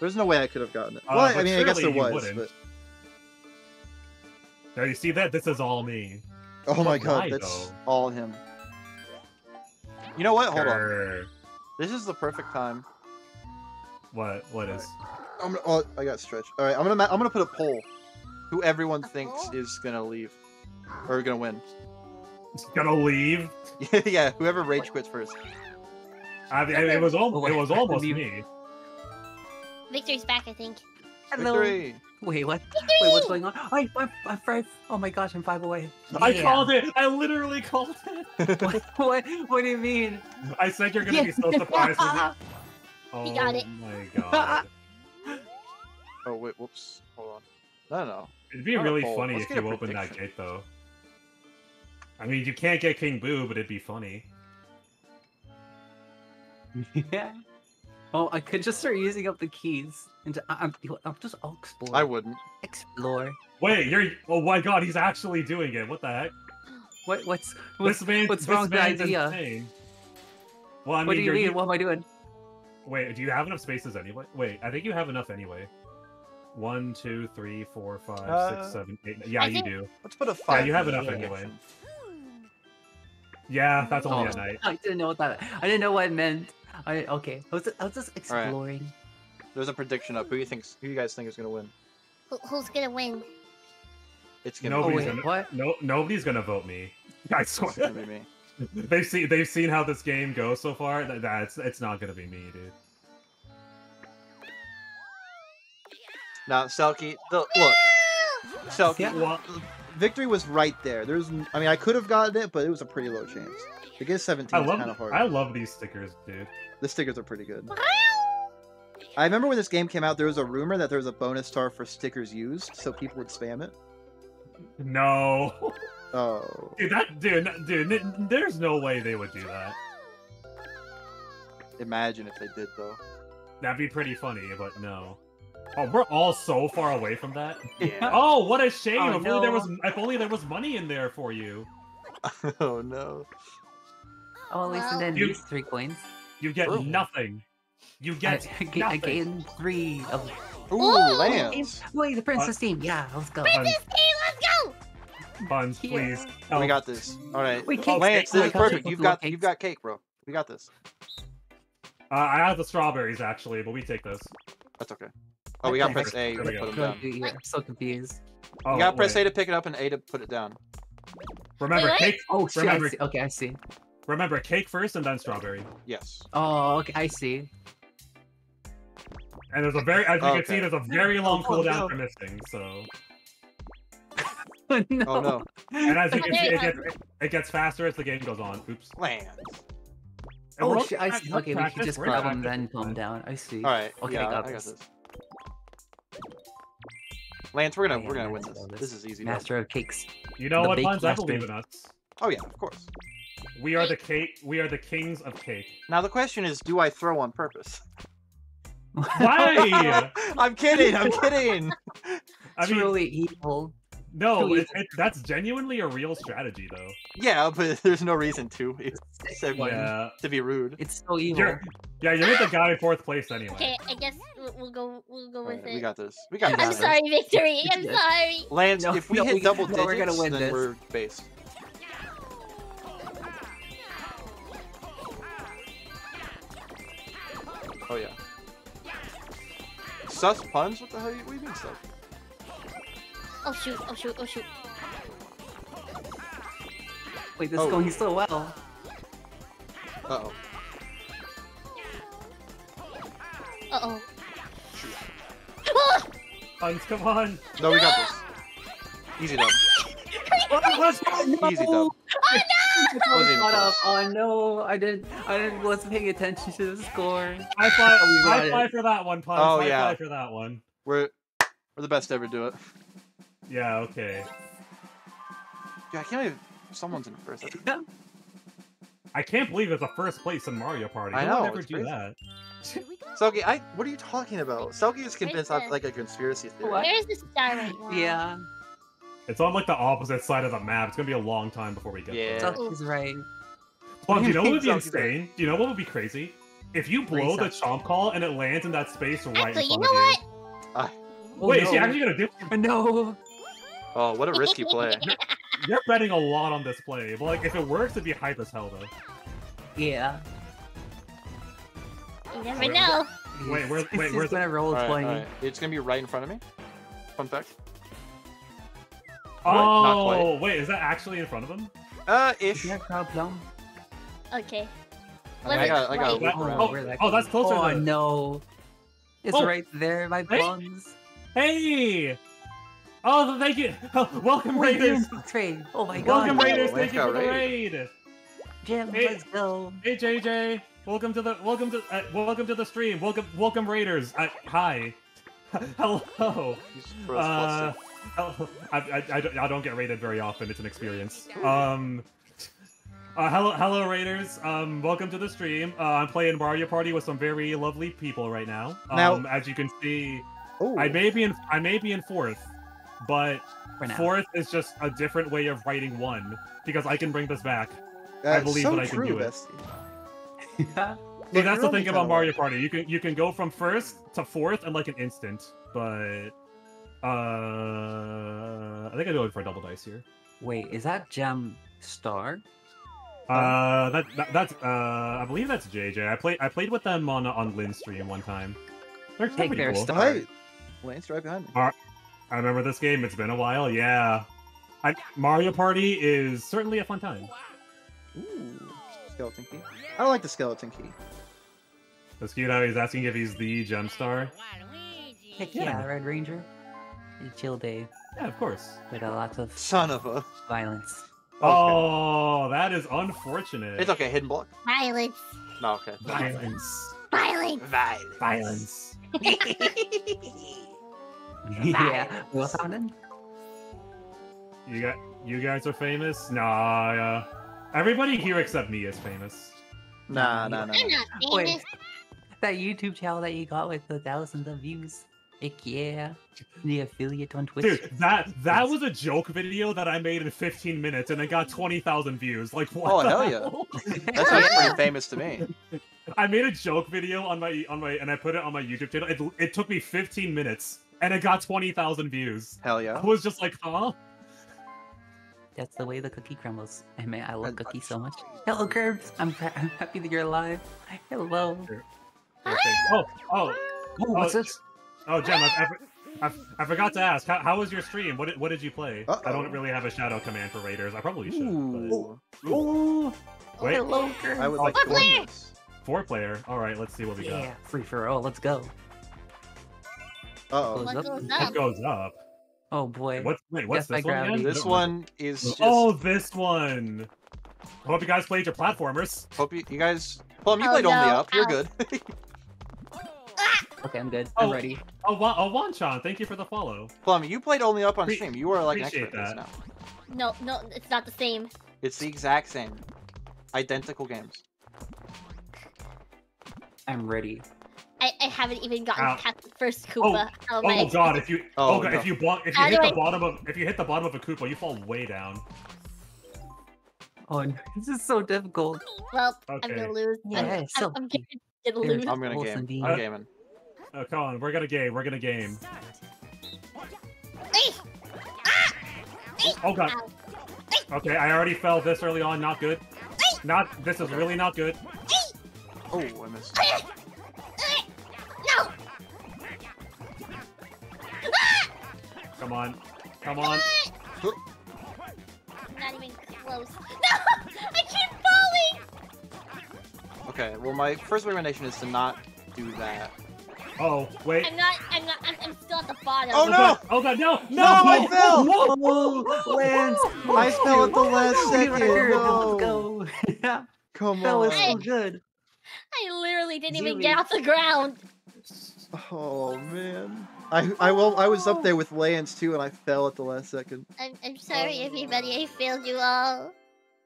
A: There's no way I could have gotten it.
B: Uh,
A: well, I mean, I guess there
B: you
A: was,
B: wouldn't.
A: but
B: There, you see that? This is all me.
A: oh my
B: But
A: god,
B: why,
A: that's
B: though?
A: all him. You know what? Hold on.
B: Sure.
A: This is the perfect time.
B: What? What is?
A: I'm gonna, oh, I got stretched. All right, I'm gonna I'm gonna put a poll. Who everyone
D: A
A: thinks
D: poll?
A: is gonna leave or gonna win?
B: Gonna leave?
A: yeah, whoever rage quits first.
B: I mean, it was almost. It was almost me.
D: Victory's back. I think.
C: Hello.
A: Victory.
C: Wait, what? Wait, what's going on? I, I'm, I'm five. Oh my gosh, I'm five away.
B: I called it. I literally called it.
C: what, what? What do you mean?
B: I said you're gonna be so surprised. When you... Oh
D: He got it.
B: my god!
A: Oh wait, whoops. Hold on. No, no, no.
B: It'd be
A: Not
B: really funny
A: Let's
B: if you opened that gate, though. I mean, you can't get King Boo, but it'd be funny.
C: yeah. Oh, I could just start using up the keys. And I- I'm, I'm just I'll explore.
A: I wouldn't.
C: explore.
B: Wait, you're. Oh my god, he's actually doing it. What the heck?
C: What? What's what's,
B: this man.
C: what's
B: this
C: wrong with the idea?
B: insane. Well, I mean,
C: what do you
B: you're,
C: mean? What am I doing?
B: Wait, do you have enough spaces anyway? Wait, I think you have enough anyway. One, two, three, four, five,
A: Uh,
B: six, seven, eight. Yeah,
D: I
B: you
D: think-
B: do.
A: Let's put a five.
B: you have enough anyway. Yeah, that's only
C: Oh.
B: at night.
C: I didn't know what that. I didn't know what it meant. I okay. I was I was just exploring.
A: There's a prediction up. Who you thinks? Who you guys think is gonna win?
D: Who, who's gonna win?
A: It's gonna
C: Oh
B: Nobody's
C: wait,
B: gonna-
C: what?
B: No, nobody's gonna vote me. I
A: be. It's gonna be me.
B: they've seen they've seen how this game goes so far. That that's it's not gonna be me, dude.
A: Now, Selkie, the, look, Selkie,
C: Yeah.
B: Well,
A: victory was right there. There's, n- I mean, I could have gotten it, but it was a pretty low chance. To get 17
B: I
A: is
B: love
A: kind of hard.
B: I love these stickers, dude.
A: The stickers are pretty good. I remember when this game came out, there was a rumor that there was a bonus star for stickers used, so people would spam it.
B: No,
A: Oh,
B: dude, that dude, dude, there's no way they would do that.
A: imagine if they did though.
B: That'd be pretty funny, but no. Oh, we're all so far away from that.
A: Yeah.
B: Oh, what a shame!
C: Oh,
B: if only there was, if only there was money in there for you.
A: oh no.
C: Oh, at least and then
B: You-
C: these three coins.
B: You get
A: Ooh.
B: nothing. You get
C: I, ga- I
B: nothing.
C: gained three of.
A: Ooh,
D: Ooh,
A: lands.
C: Wait, the princess team. Yeah, let's go.
B: Princess
D: This game, let's go!
B: buns,
C: Yeah.
B: please.
A: We got this. All right,
C: Wait, cakes,
A: Lance,
C: cakes,
A: this
C: oh
A: is perfect. You've got,
C: cakes.
A: you've got cake, bro. We got this.
B: Uh, I have the strawberries actually, but we take this.
A: That's okay. Oh, we got
C: Okay.
A: press A to put
B: go.
A: them down.
C: Yeah, I'm so confused.
B: Oh,
A: You gotta press. A to pick it up and A to put it down.
B: Remember,
D: Wait, what?
B: cake.
C: Oh shit!
B: Remember-
C: I see. Okay, I see.
B: Remember, cake first and then strawberry.
A: Yes.
C: Oh, okay, I see.
B: And there's a very, as you can see, there's a very oh, long
C: Oh,
B: cooldown
C: no.
B: for missing. So, oh,
C: no.
A: Oh no.
B: and as you can see, it gets it gets faster as the game goes on. Oops.
A: Lands.
B: And
C: Oh shit! I see. Okay, we
B: practice,
C: should just
B: we're
C: grab them
B: practice.
C: then calm down. I see.
A: All right.
C: Okay,
A: yeah,
C: I got
A: I got
C: this.
A: this. Lance, we're gonna
C: Oh, yeah,
A: we're gonna win this.
C: this.
A: This is easy. dub.
C: Master of cakes.
B: You know
C: The
B: what,
C: baked
B: Buns? I
C: master.
B: believe in us.
A: Oh yeah, of course.
B: We are the cake. We are the kings of cake.
A: Now the question is, do I throw on purpose?
B: Why?
A: I'm kidding. I'm kidding.
B: I mean,
C: Truly evil.
B: No, it, it, that's genuinely a real strategy, though.
F: Yeah, but there's no reason to. It's except
B: Yeah,
F: to be rude.
C: It's so evil.
B: you're, yeah, you're with the guy in fourth place anyway.
D: Okay, I guess we'll, we'll go. We'll go with
F: Alright,
D: it.
F: we got this. We got
C: I'm
F: this.
D: I'm sorry, victory. I'm sorry.
F: Lance,
C: No,
F: if we
C: no,
F: hit
C: we-
F: double
C: no, we're
F: digits,
C: gonna win
F: then
C: this.
F: we're based. Oh yeah. Sus puns? What the hell? What do you mean sus?
D: Oh shoot! Oh shoot! Oh shoot!
C: Wait, this
F: Oh.
C: is going so well.
F: Uh oh.
D: Uh oh.
F: Shoot.
B: Puns, come on.
F: No, we got this. Easy dub.
B: Let's go.
F: Easy dub.
C: Oh,
F: Wasn't even
C: Shut up. Oh no, I didn't. I didn't wasn't paying attention to the score.
B: I five,
C: Oh, we got
B: high
C: it.
B: for that one, Puns.
F: Oh,
B: high
F: yeah.
B: five for that one.
F: We're we're the best to ever do it.
B: Yeah, okay.
F: Yeah, I can't believe someone's in first. That's-
B: I can't believe it's a first place in Mario Party.
F: I
B: Who
F: know,
B: would ever
F: it's
B: do
F: crazy.
B: that?
F: Selkie, I what are you talking about? Selkie is convinced I
D: the-
F: have like a conspiracy theory.
C: What?
D: Where's the star right now?
C: Yeah,
B: It's on like the opposite side of the map. It's gonna be a long time before we get
F: Yeah.
B: there.
C: Tuck is right.
B: Well, do you know what would be insane? Do you know what would be crazy? If you blow the chomp call and it lands in that space right
D: Actually,
B: in
D: you know
B: of you.
F: Ah,
C: Oh,
B: Wait,
C: no.
B: is she actually gonna do?
C: No.
F: oh, what a risky play.
B: You're betting a lot on this play, but like if it works, it'd be hype as hell though.
C: Yeah.
D: You never know.
B: Wait, where- wait, where's
C: gonna roll
F: Alright,
C: twenty.
F: alright. It's gonna be right in front of me. Fun fact.
B: Oh,
F: Not quite.
B: wait, is that actually in front of him?
F: Uh, ish.
C: Yeah, problem.
D: Okay.
F: I, got, I got a
D: right?
F: loop
B: Oh, oh,
C: that
B: oh, that's closer
C: Oh
B: than-
C: no. It's
B: Oh.
C: right there, my
B: Hey.
C: buns.
B: Hey! Oh, thank you. Welcome,
C: Wait,
B: Raiders.
C: in trade. Oh my god.
B: Welcome, Raiders.
F: Lance
B: Thank you for the
F: raided.
B: raid.
C: Jim,
B: Hey.
C: let's go.
B: Hey, JJ. Welcome to the welcome to uh, welcome to the stream. Welcome, welcome, Raiders. Uh, hi. Hello.
F: He's
B: Uh,
F: flustered.
B: hel- I, I, I, don't, get raided very often. It's an experience. Um, uh, hello, hello, Raiders. Um, welcome to the stream. Uh, I'm playing Mario Party with some very lovely people right now.
A: Now-
B: Um, as you can see,
A: Oh,
B: I may be in I may be in fourth, but fourth is just a different way of writing one because I can bring this back.
A: that's
B: believe
A: so
B: that I can
A: true,
B: do it.
A: Bestie.
B: See,
A: Look,
B: that's
A: you're
B: the thing about Mario. Party. You can you can go from first to fourth in like an instant, but uh, I think I'm going for a double dice here.
C: Wait, is that Gem Star?
B: Uh, that, that that's uh, I believe that's JJ. I played I played with them on on Lynn's stream one time. They're, they're
C: Take
B: pretty
C: their
B: cool.
C: stuff.
A: Oh, hey, Lane's right behind me.
B: I remember this game. It's been a while. Yeah, I, Mario Party is certainly a fun time.
A: Ooh, skeleton key. I don't like the skeleton key.
B: It's cute how he's asking if he's the gem star.
C: Heck
B: Yeah.
C: yeah, Red Ranger. A chill day
B: Yeah, of course.
C: with a lot of
F: Son of a.
C: violence.
B: Oh, that is unfortunate.
F: It's okay. Hidden block.
D: Violence.
F: No, okay.
B: Violence.
D: Violence.
F: Violence.
B: Violence.
C: yeah. What's happening?
B: You got you guys are famous? Nah, uh, everybody here except me is famous.
A: Nah, nah, nah.
D: I'm not
C: Wait.
D: famous.
C: That YouTube channel that you got with the thousands of views. Heck yeah. The affiliate on Twitch.
B: Dude, that that was a joke video that I made in 15 minutes and it got 20,000 views. Like what?
F: Oh,
B: the
F: hell yeah.
B: hell?
F: That sounds pretty famous to me.
B: I made a joke video on my on my and I put it on my YouTube channel. It, it took me 15 minutes and it got 20,000 views.
F: Hell
B: I
F: yeah.
B: was just like, huh?
C: That's the way the cookie crumbles. I mean, I love
F: And-
C: cookies so much. Hello, Curbs. I'm, I'm happy that you're alive. Hello.
B: Okay. Oh, oh,
C: Oh, what's
B: Oh,
C: this?
B: Oh, Jem, I, I, I, I forgot to ask. How, how was your stream? What did, what did you play? I
A: Uh-oh.
B: don't really have a shadow command for raiders. I probably should.
F: Ooh.
C: Oh,
B: But... Wait,
C: hello,
A: I would
B: Oh,
A: like four
D: What player?
B: four player. All right, let's see what we got.
C: Yeah, free for all. Let's go.
A: Uh oh.
C: Goes
D: What
C: up.
D: goes up?
B: What goes up?
C: Oh boy.
B: What? Wait, what's
C: Guess
B: this one again?
F: This one is just.
B: Oh, this one. I hope you guys played your platformers.
F: Hope you, you guys. Plum, you
D: Oh,
F: played only up. You're
D: Ow.
F: good.
C: Okay, I'm good.
B: Oh.
C: I'm ready.
B: Oh, Wa- oh Wanchan, thank you for the follow.
F: Plum, you played only up on
B: Pre-
F: stream. You are like an expert at
B: that.
F: now.
D: No, no, it's not the same.
F: It's the exact same. Identical games.
C: I'm ready.
D: I I, I haven't even gotten
B: Ow.
D: past the first oh, Koopa. Oh,
B: Oh
D: my
B: god, if you
F: Oh,
B: oh, god,
F: no.
B: if you block if you
D: How
B: hit
D: do
B: the
D: I-
B: bottom of if you hit the bottom of a Koopa, you fall way down.
C: Oh, no, this is so difficult.
D: Well, I'm
B: Okay.
D: gonna lose.
C: Yeah,
D: I'm,
C: it's
D: I'm,
C: so
D: I'm
C: cute.
D: Gonna, gonna
C: Very
D: lose.
F: I'm gonna
C: Wholesome
F: game.
C: bean.
F: I'm gaming.
B: Oh, come on, we're gonna game. We're gonna game.
D: Hey! Ah.
B: Oh god. Okay, I already fell this early on. Not good. Not. This is really not good.
F: Oh, I missed.
D: No! Ah.
B: Come on. Come on. Ah.
D: Not even close. No! I keep falling!
F: Okay, well, my first recommendation is to not do that.
B: Oh wait.
D: I'm not, I'm not, I'm, I'm still at the bottom.
F: Oh,
B: Oh
F: no!
B: god. Oh god. No.
A: No, I fell!
C: Oh, Lance!
A: I fell at the last
C: New
A: second. No.
C: Let's go. yeah,
A: Come
C: that was
A: on.
C: so good.
D: I literally didn't even get off the ground.
A: Oh man. I I well I was up there with Lance too and I fell at the last second.
D: I'm, I'm sorry, everybody. I failed you all.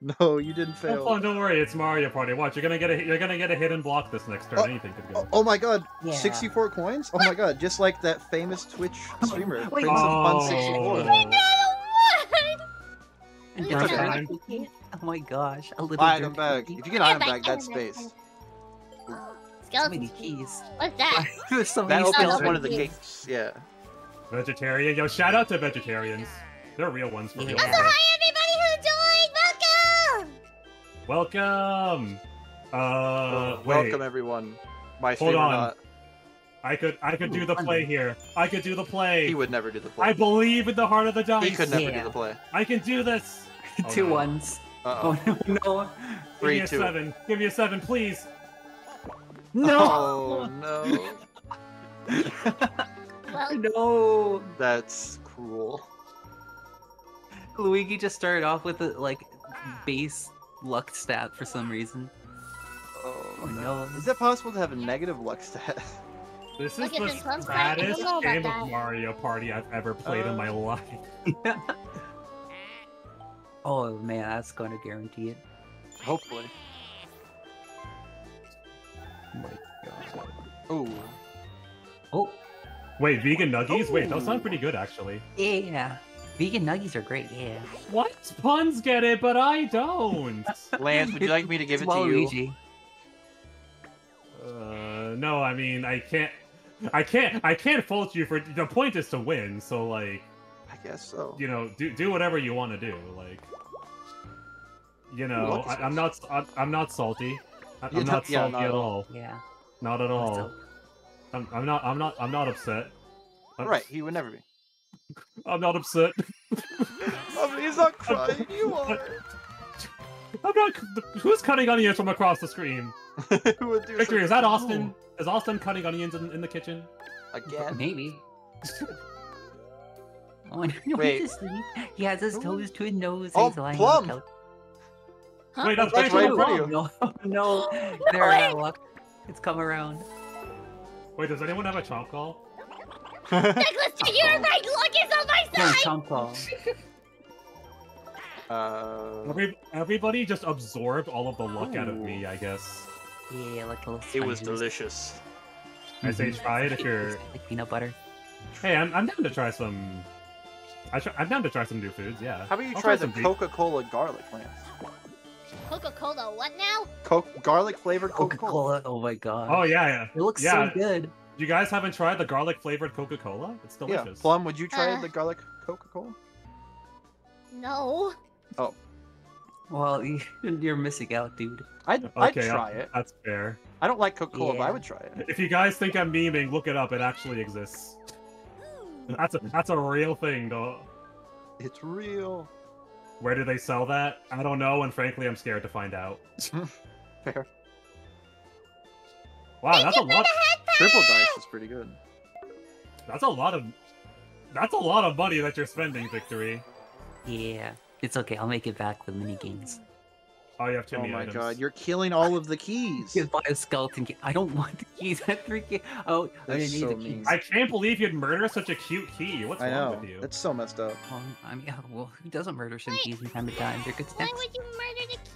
A: No, you didn't
B: Have
A: fail.
B: fun. Don't worry. It's Mario Party. Watch. You're gonna get a. You're gonna get a hidden block this next turn.
A: Oh.
B: Anything could
A: Oh,
B: go.
A: oh my god,
C: Yeah.
A: 64 coins? Oh my god, just like that famous Twitch streamer,
C: Wait.
A: Prince of Puns
B: Oh.
A: 64.
D: I got
C: And
F: It's okay.
C: Oh my gosh, a little
F: Buy item bag. If you get
D: Yeah,
F: item bag, that's space.
D: one.
C: Oh, so
D: Skeleton
C: many keys.
D: What's that?
C: There's so
F: That opens one of the
D: keys.
F: gates. Yeah.
B: Vegetarian. Yo, shout out to vegetarians. They're real ones for real.
C: Yeah.
D: Also, hi everybody who joined. Welcome.
B: Welcome. Uh, wait.
F: Welcome everyone. My
B: Hold on.
F: Not,
B: I could. I could do the
C: fun.
B: play here. I could do the play.
F: he would never do the play.
B: I believe in the heart of the dice.
F: he could never do the play.
B: I can do this. Oh,
C: Two
B: no.
C: ones.
F: Uh
C: Oh
F: oh.
C: no, no.
B: Give
F: Three,
B: me a
F: two.
B: seven. Give me a seven, please.
C: No!
F: Oh no.
D: Well,
C: No!
F: That's cruel.
C: Luigi just started off with a like base luck stat for some reason. Oh no.
A: Is it possible to have a negative luck stat?
B: This is
D: Look
B: the
D: this one, Frank. I don't
B: saddest game
D: that.
B: of Mario Party I've ever played in my
A: Uh,
B: life.
C: oh man, that's gonna guarantee it.
F: Hopefully.
C: Oh my god.
F: Ooh.
C: Oh,
B: Wait, vegan nuggies? Wait, those
C: Ooh.
B: sound pretty good actually.
C: yeah. Vegan nuggies are great, yeah.
B: What? Puns get it, but I don't.
F: Lance, would you like me to give it
C: It's
F: to you?
B: Uh, no, I mean I can't. I can't. I can't fault you for. The point is to win. So like,
F: I guess so.
B: you know, do do whatever you want to do. Like, you know, I, I'm not. I'm, I'm not salty. I,
F: You're
B: I'm
F: not-
B: not
F: yeah,
B: salty
F: not
B: at
F: at all.
B: all.
C: Yeah.
B: Not at all. I'm, I'm not. I'm not. I'm not upset. I'm,
F: Right, he would never be.
B: I'm not upset.
F: Oh, he's not crying. You are.
B: I'm not. Who's cutting onions from across the screen?
F: Who would do
B: Victory,
F: such-
B: is that Austin? Is Austin cutting onions in, in the kitchen?
F: again?
C: Maybe. Oh, no, no,
F: Wait.
C: he's asleep. He has his toes to his nose.
F: Oh,
C: he's lying
F: Plum.
C: on the couch.
D: Huh?
B: Wait, that's,
F: That's right in front of
B: Plum.
F: you.
C: No, no, they're
D: way.
C: out of luck. It's come around.
B: Wait, does anyone have a chomp call?
D: Douglas, you're right. Luck is on my
C: No,
D: side.
C: chomp call.
F: uh,
B: Every, everybody just absorbed all of the luck out of me, I guess.
C: Yeah, like a little
F: it was
C: sponges.
F: delicious.
B: I say
C: Mhm.
B: try it if you're.
C: Like peanut butter.
B: Hey, I'm, I'm down to try some. I try, I'm down to try some new foods. Yeah.
F: How about you
B: I'll
F: try the
B: some beef.
F: Coca-Cola garlic Lance?
D: Coca-Cola, what now?
F: Co- garlic flavored Coca-Cola.
C: Coca-Cola. Oh my god.
B: Oh yeah, yeah.
C: It looks
B: yeah.
C: so good.
B: You guys haven't tried the garlic flavored Coca-Cola? It's
F: Yeah,
B: delicious.
F: Plum, would you try
D: Uh.
F: the garlic Coca-Cola?
D: No. Oh.
C: Well, you- you're missing out, dude.
F: I'd, I'd
B: Okay,
F: try it.
B: That's fair.
F: I don't like Coca-Cola, but I would try it.
B: If you guys think I'm memeing, look it up. It actually exists. That's a that's a real thing, though.
F: It's real.
B: Where do they sell that? I don't know, and frankly, I'm scared to find out.
F: Fair.
B: Wow, that's a lot.
F: Triple dice is pretty good.
B: That's a lot of. That's a lot of money that you're spending, Victory.
C: Yeah. It's okay. I'll make it back with mini games.
B: Oh, you have too
A: Oh
B: many
A: my
B: items.
A: god, you're killing all of the keys.
C: You can buy a skeleton key. I don't want the keys. I three key. Oh, I
A: That's
C: didn't need
A: so
C: the
A: mean.
C: keys.
B: I can't believe you'd murder such a cute key. What's
A: I
B: wrong
A: know.
B: with you?
A: That's so messed up.
C: Um, I mean, yeah, well, who doesn't murder some
D: Wait.
C: keys from time to time? They're good
D: Why would you murder the key?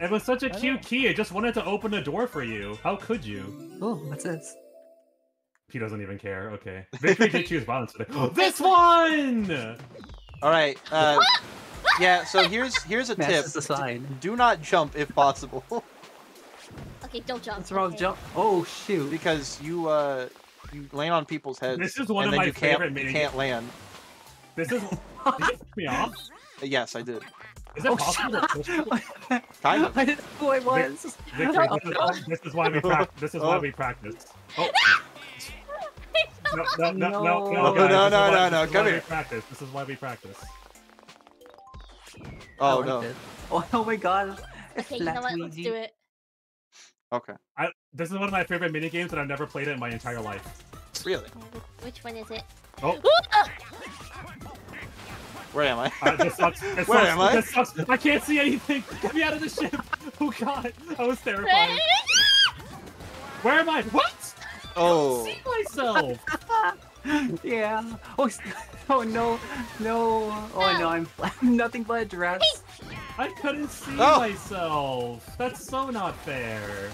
B: It was such a
A: I
B: cute key. It just wanted to open a door for you. How could you?
C: Oh, what's this?
B: He doesn't even care. Okay. Victory did choose violence today. this one!
A: All right. Uh, yeah. So here's here's a tip.
C: just a sign.
A: Do not jump if possible,
D: Okay, don't jump.
C: What's wrong with
D: okay.
C: jump? Oh shoot!
A: because you uh you land on people's heads.
B: This is one
A: and
B: of
A: then
B: my
A: you can't,
B: favorite
A: you can't land.
B: This is. Did you pick me off?
A: Yes, I did.
B: Is it
C: Oh,
B: possible to?
A: Kind of.
C: I didn't know who I was.
B: Victory,
C: Oh,
B: this,
C: no.
B: is, this is why we practice. This is why
A: Oh.
B: we practice. Oh. No, no, no, no,
C: No.
B: no,
A: No,
B: guys,
A: no,
B: this is
A: no,
B: why-
A: no, no, come here.
B: We practice. This is why we practice.
A: Oh
C: liked
A: no.
C: it. Oh, oh my god! It's
D: Okay, you know what? Let's do it.
A: Okay.
B: I, this is one of my favorite mini games, and I've never played it in my entire life.
A: Really?
D: Which one is it?
B: Oh. oh!
A: Where am I?
B: Uh, this sucks. This
A: Where
B: sucks.
A: am I?
B: This sucks. I can't see anything. Get me out of the ship. Oh god, I was terrified. Where am I? What?
A: Oh.
B: See myself.
C: yeah. Oh, oh no, no. Oh no, I'm I'm nothing but a dress.
B: I couldn't see
A: Oh.
B: myself. That's so not fair.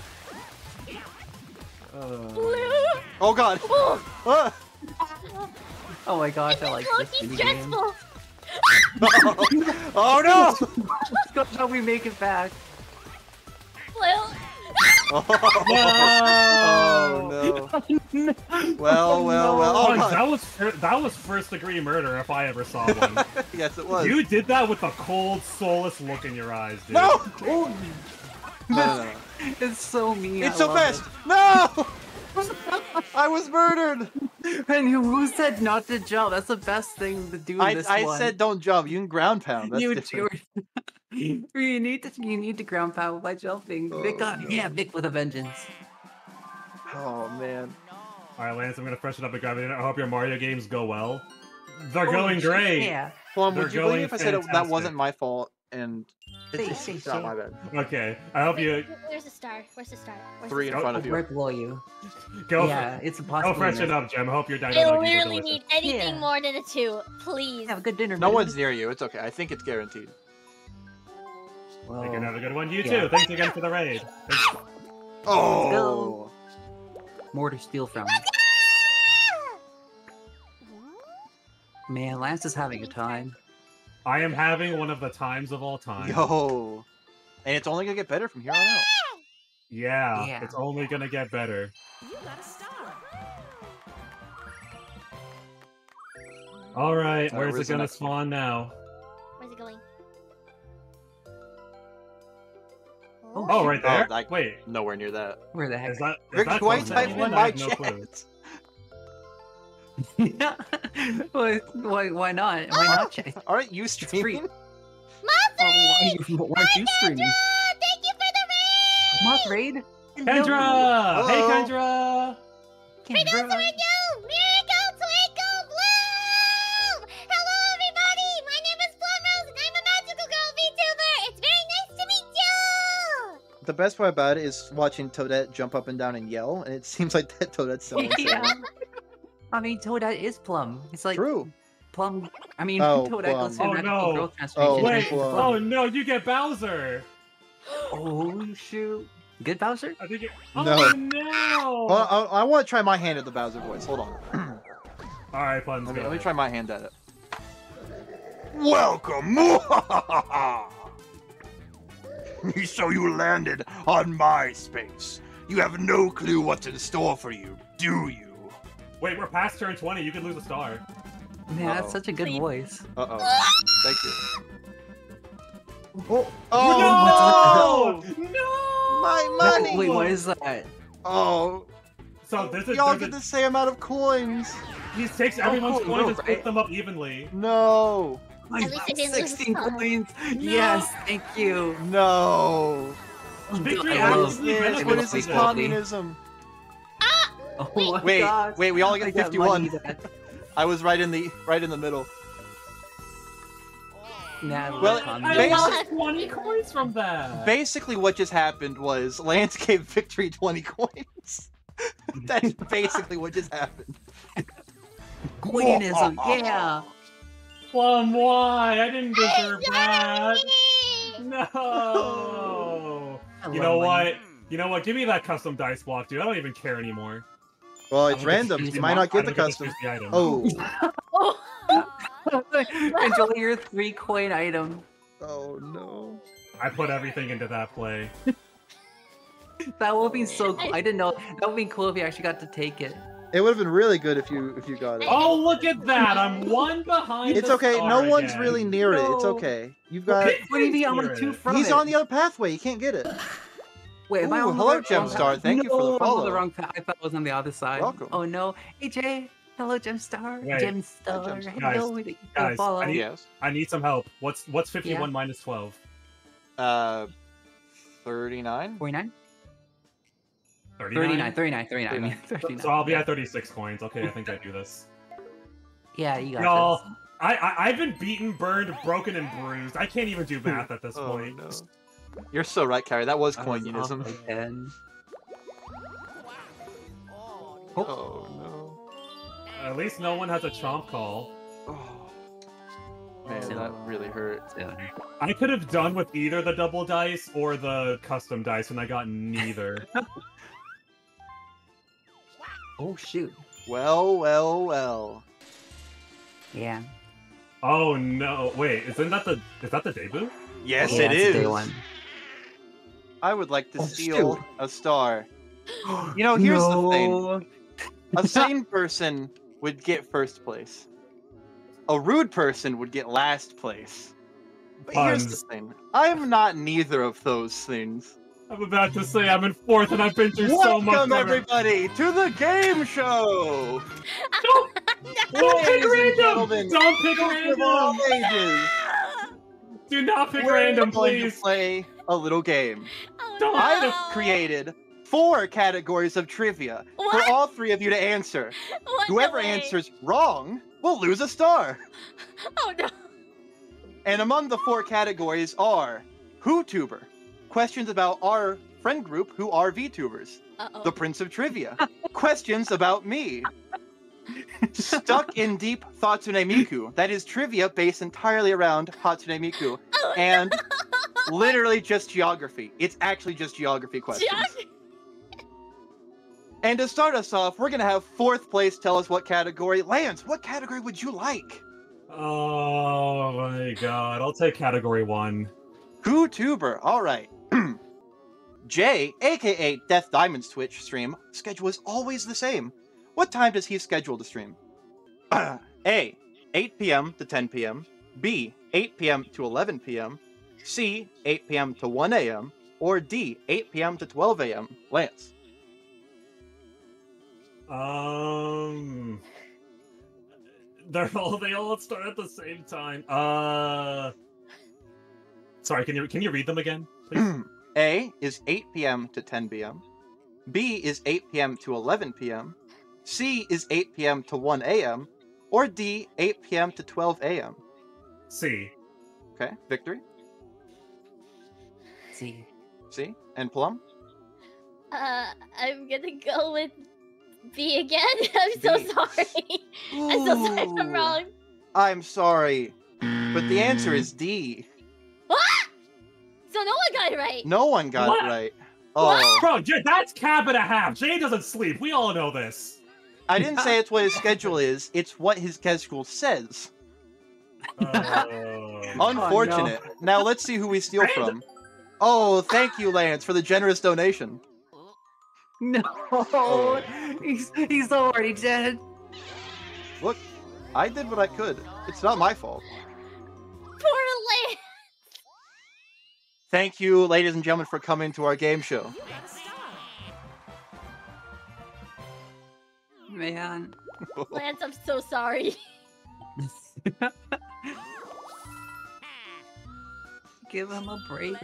B: Uh,
A: Oh God.
D: Oh.
C: Oh my gosh, I like this
D: low-key
C: game.
D: Stressful.
A: oh no.
C: Let's go how we make it back.
D: Well,
A: Oh,
B: No.
A: no. Oh, well, well, well.
B: Oh,
A: Oh
B: that was that was first degree murder if I ever saw one.
A: yes, it was.
B: you did that with a cold, soulless look in your eyes, dude.
A: No.
C: Oh,
A: No, no, no.
C: it's so mean. I
A: It's so
C: love
A: fast. No. I was murdered.
C: And you, who said not to jump? That's the best thing to do in
A: I,
C: this
A: I
C: one.
A: said don't jump. You can ground pound. That's
C: you,
A: different.
C: you, you need to you need to ground pound by jumping. Oh, Vic
A: Oh,
C: got
A: no.
C: yeah, Vic with a vengeance.
A: Oh man.
B: All right, Lance, I'm gonna freshen up the gravity. I hope your Mario games go well. They're
C: Oh,
B: going
C: shit,
B: great.
C: Yeah.
A: Plum,
B: They're
A: would you believe
B: going
A: if I said it, that wasn't my fault and
C: Say-
A: it's,
C: say
A: it's not
C: shit.
A: my bad.
B: Okay, I hope you
D: where's the star? Where's the star? Where's
A: Three
D: the
A: in
B: Oh,
A: front of you.
C: Right below you.
B: go.
C: yeah, it's impossible.
B: Go
C: impossible.
B: freshen up, Gem. I hope your dino
D: star? I literally need anything
C: Yeah.
D: more than a two, please.
C: Have a good dinner.
A: No
C: man.
A: one's near you. It's okay. I think it's guaranteed.
C: Well,
B: You can have a good one. You
C: Yeah.
B: too. Thanks again for the raid. Thanks.
A: Oh.
C: more to steal from. Man, Lance is having a time.
B: I am having one of the times of all time.
A: Yo. And it's only gonna get better from here on out.
B: Yeah,
C: Yeah.
B: it's only gonna get better.
G: You got a star.
B: All right, where's
A: where's
B: it gonna
A: next one?
B: spawn now?
D: Where's it going?
B: Oh, right
A: Oh,
B: there.
A: I-
B: Wait,
A: Nowhere near that.
C: Where the heck?
B: is that? Is
A: Rick,
B: that
A: why
B: close to
A: type in my
B: have no
A: chat?
C: yeah. why, why? Why not? Why not check?
A: Aren't you
C: free.
A: streaming?
C: Oh, why, you, why aren't you streaming?
D: Ah, thank you for the raid!
C: Moth raid?
B: Kendra! Hey,
A: Hello.
B: Kendra!
D: Twinkle,
C: Kendra.
D: twinkle, miracle, twinkle, bloom! Hello, everybody! My name is Plumrose, and I'm a magical girl VTuber! It's very nice to meet you!
H: The best part about it is watching Toadette jump up and down and yell, and it seems like that Toadette's so insane.
C: yeah. I mean, Toadette is Plum. It's like
H: True.
C: Plum. I mean,
H: Oh,
C: Toadette
H: Plum.
C: goes through
B: Oh,
C: magical
B: no.
C: growth transformation.
H: Oh,
C: and
B: Wait,
C: turns
H: Plum.
C: into Plum.
B: oh no, you get Bowser!
C: Oh shoot! Good Bowser?
B: I think it. Oh no!
A: Well, I, I want to try my hand at the Bowser voice. Hold on.
B: Alright, Plums,
A: Let me, let me try my hand at it. Welcome! so you landed on my space. You have no clue what's in store for you, do you?
B: Wait, we're past turn 20. You could lose a star.
C: Man, that's
A: Uh-oh.
C: such a good
D: Please.
C: voice.
A: Uh oh. Thank you. Oh,
B: no!
A: oh
B: No!
A: my
C: No,
A: money!
C: wait, what is that?
A: Oh,
B: So there's a,
A: y'all get
B: a
A: the same amount of coins.
B: he takes everyone's
C: Oh,
B: coins and
C: right.
B: splits them up evenly.
A: No,
C: I
D: least I didn't lose a
C: 16
D: star.
C: coins. Yes, thank you.
A: no.
B: Victory
C: I
A: What
C: love-
A: is
B: actually
A: this?
B: benefits
A: What is this
B: from
C: Bobby.
A: communism?
C: Oh my
A: Wait,
C: God.
A: wait, we all get
C: got
A: 51. I was right in the right in the middle.
C: Nah,
A: Well,
B: I
A: Basi-
B: lost 20 coins from that.
A: Basically, what just happened was Lance gave Victory 20 coins. That's basically what just happened.
C: Queenism, yeah.
B: Plum, why? I didn't deserve that.
D: Yay!
B: No. You know
C: money.
B: what? You know what? Give me that custom dice block, dude. I don't even care anymore.
I: Well, it's
B: don't get to
I: random. You might not get the custom.
B: the.
I: Oh.
C: Enjoy your three coin item.
I: Oh no.
B: I put everything into that play.
C: That would be so cool. I didn't know. That would be cool if you actually got to take it.
I: It would have been really good if you if you got it.
B: Oh, look at that! I'm one behind.
I: It's
B: the
I: okay.
B: star
I: No one's
B: again.
I: really near it. It's okay. You've got.
C: What do you mean I'm on two
B: it.
C: from
I: He's
C: it?
I: on the other pathway. You can't get it.
C: Wait, am I
I: Ooh,
C: on the
I: hello,
C: wrong- wrong
I: Gemstar.
C: path?
I: Thank you for the
C: No, I'm on
I: follow.
C: the wrong path. I thought it was on the other side.
I: Welcome.
C: Oh no, AJ. Hello, Gemstar.
B: Wait.
C: Gemstar.
I: Gemstar.
C: Hello.
B: Guys,
C: you gotta
B: I need-
A: Yes.
B: I need some help. What's what's 51 minus 12?
A: Uh, 39?
C: 49?
B: 39?
C: 39, 39, 39. I mean, 39.
B: So I'll be at 36 coins. Okay, I think I do this.
C: Yeah, you got
B: Y'all,
C: this.
B: I, I I've been beaten, burned, broken, and bruised. I can't even do math at this
A: Oh,
B: point.
A: no. You're so right, Carrie. That was
C: I was
A: communism.
C: off again.
A: Oh. oh, no.
B: At least no one has a chomp call.
A: Oh. Man,
C: So-
A: that really hurt.
C: So,
B: I could have done with either the double dice or the custom dice, and I got neither.
C: oh shoot.
A: Well, well, well.
C: Yeah.
B: oh no! Wait, isn't that the is that the debut?
A: Yes,
C: yeah, it's day one.
A: I would like to
C: Oh,
A: steal
C: shoot.
A: a star. You know, here's the thing. A sane person would get first place. A rude person would get last place. But here's the thing. I'm not neither of those things.
B: I'm about to say I'm in fourth, and I've been through so much.
A: Welcome, everybody, to the game show!
B: Don't pick
A: Ladies and
B: random.
A: gentlemen,
B: Don't pick
A: Folks of all
B: random. Do not pick
A: we're
B: random,
A: going
B: please.
A: to play a little game.
D: oh, no.
A: I have created four categories of trivia
D: What?
A: for all three of you to answer.
D: What?
A: Whoever
D: way.
A: answers wrong will lose a star.
D: Oh no.
A: And among the four categories are WhoTuber, questions about our friend group who are VTubers,
D: Uh-oh.
A: the Prince of Trivia, questions about me, Stuck in Deep Hatsune Miku, that is trivia based entirely around Hatsune Miku,
D: Oh,
A: and literally just geography. It's actually just geography questions.
D: Geog-
A: And to start us off, we're gonna have fourth place tell us what category. Lance, what category would you like?
B: Oh my god! I'll take category one.
A: WhoTuber. All right. Jay, aka Death Diamond's Twitch stream schedule is always the same. What time does he schedule to stream? A. 8 p.m. to 10 p.m. B. 8 p.m. to 11 p.m. C. 8 p.m. to 1 a.m. Or D. 8 p.m. to 12 a.m. Lance.
B: Um, they're all they all start at the same time. Uh, sorry. Can you can you read them again, please?
A: A is 8 p.m. to 10 p.m. B is 8 p.m. to 11 p.m. C is 8 p.m. to 1 a.m. Or D, 8 p.m. to 12 a.m.
B: C.
A: Okay, victory.
C: C.
A: C and Plum.
D: Uh, I'm gonna go with B again. I'm so
A: B.
D: sorry. I'm so sorry if I'm wrong.
A: I'm sorry, but the answer is D.
D: What? So no one got it right.
A: No one got
B: What?
A: it right.
D: What?
A: Oh,
B: Bro, that's cap and a half. Jay doesn't sleep. We all know this.
A: I didn't say it's what his schedule is. It's what his schedule says.
B: Uh,
A: Unfortunate. Now let's see who we steal from. Oh, thank you, Lance, for the generous donation.
C: No,
A: Oh.
C: he's he's already dead.
A: Look, I did what I could. It's not my fault.
D: Poor Lance.
A: Thank you, ladies and gentlemen, for coming to our game show.
C: Man.
D: Lance, I'm so sorry.
C: Give him a break,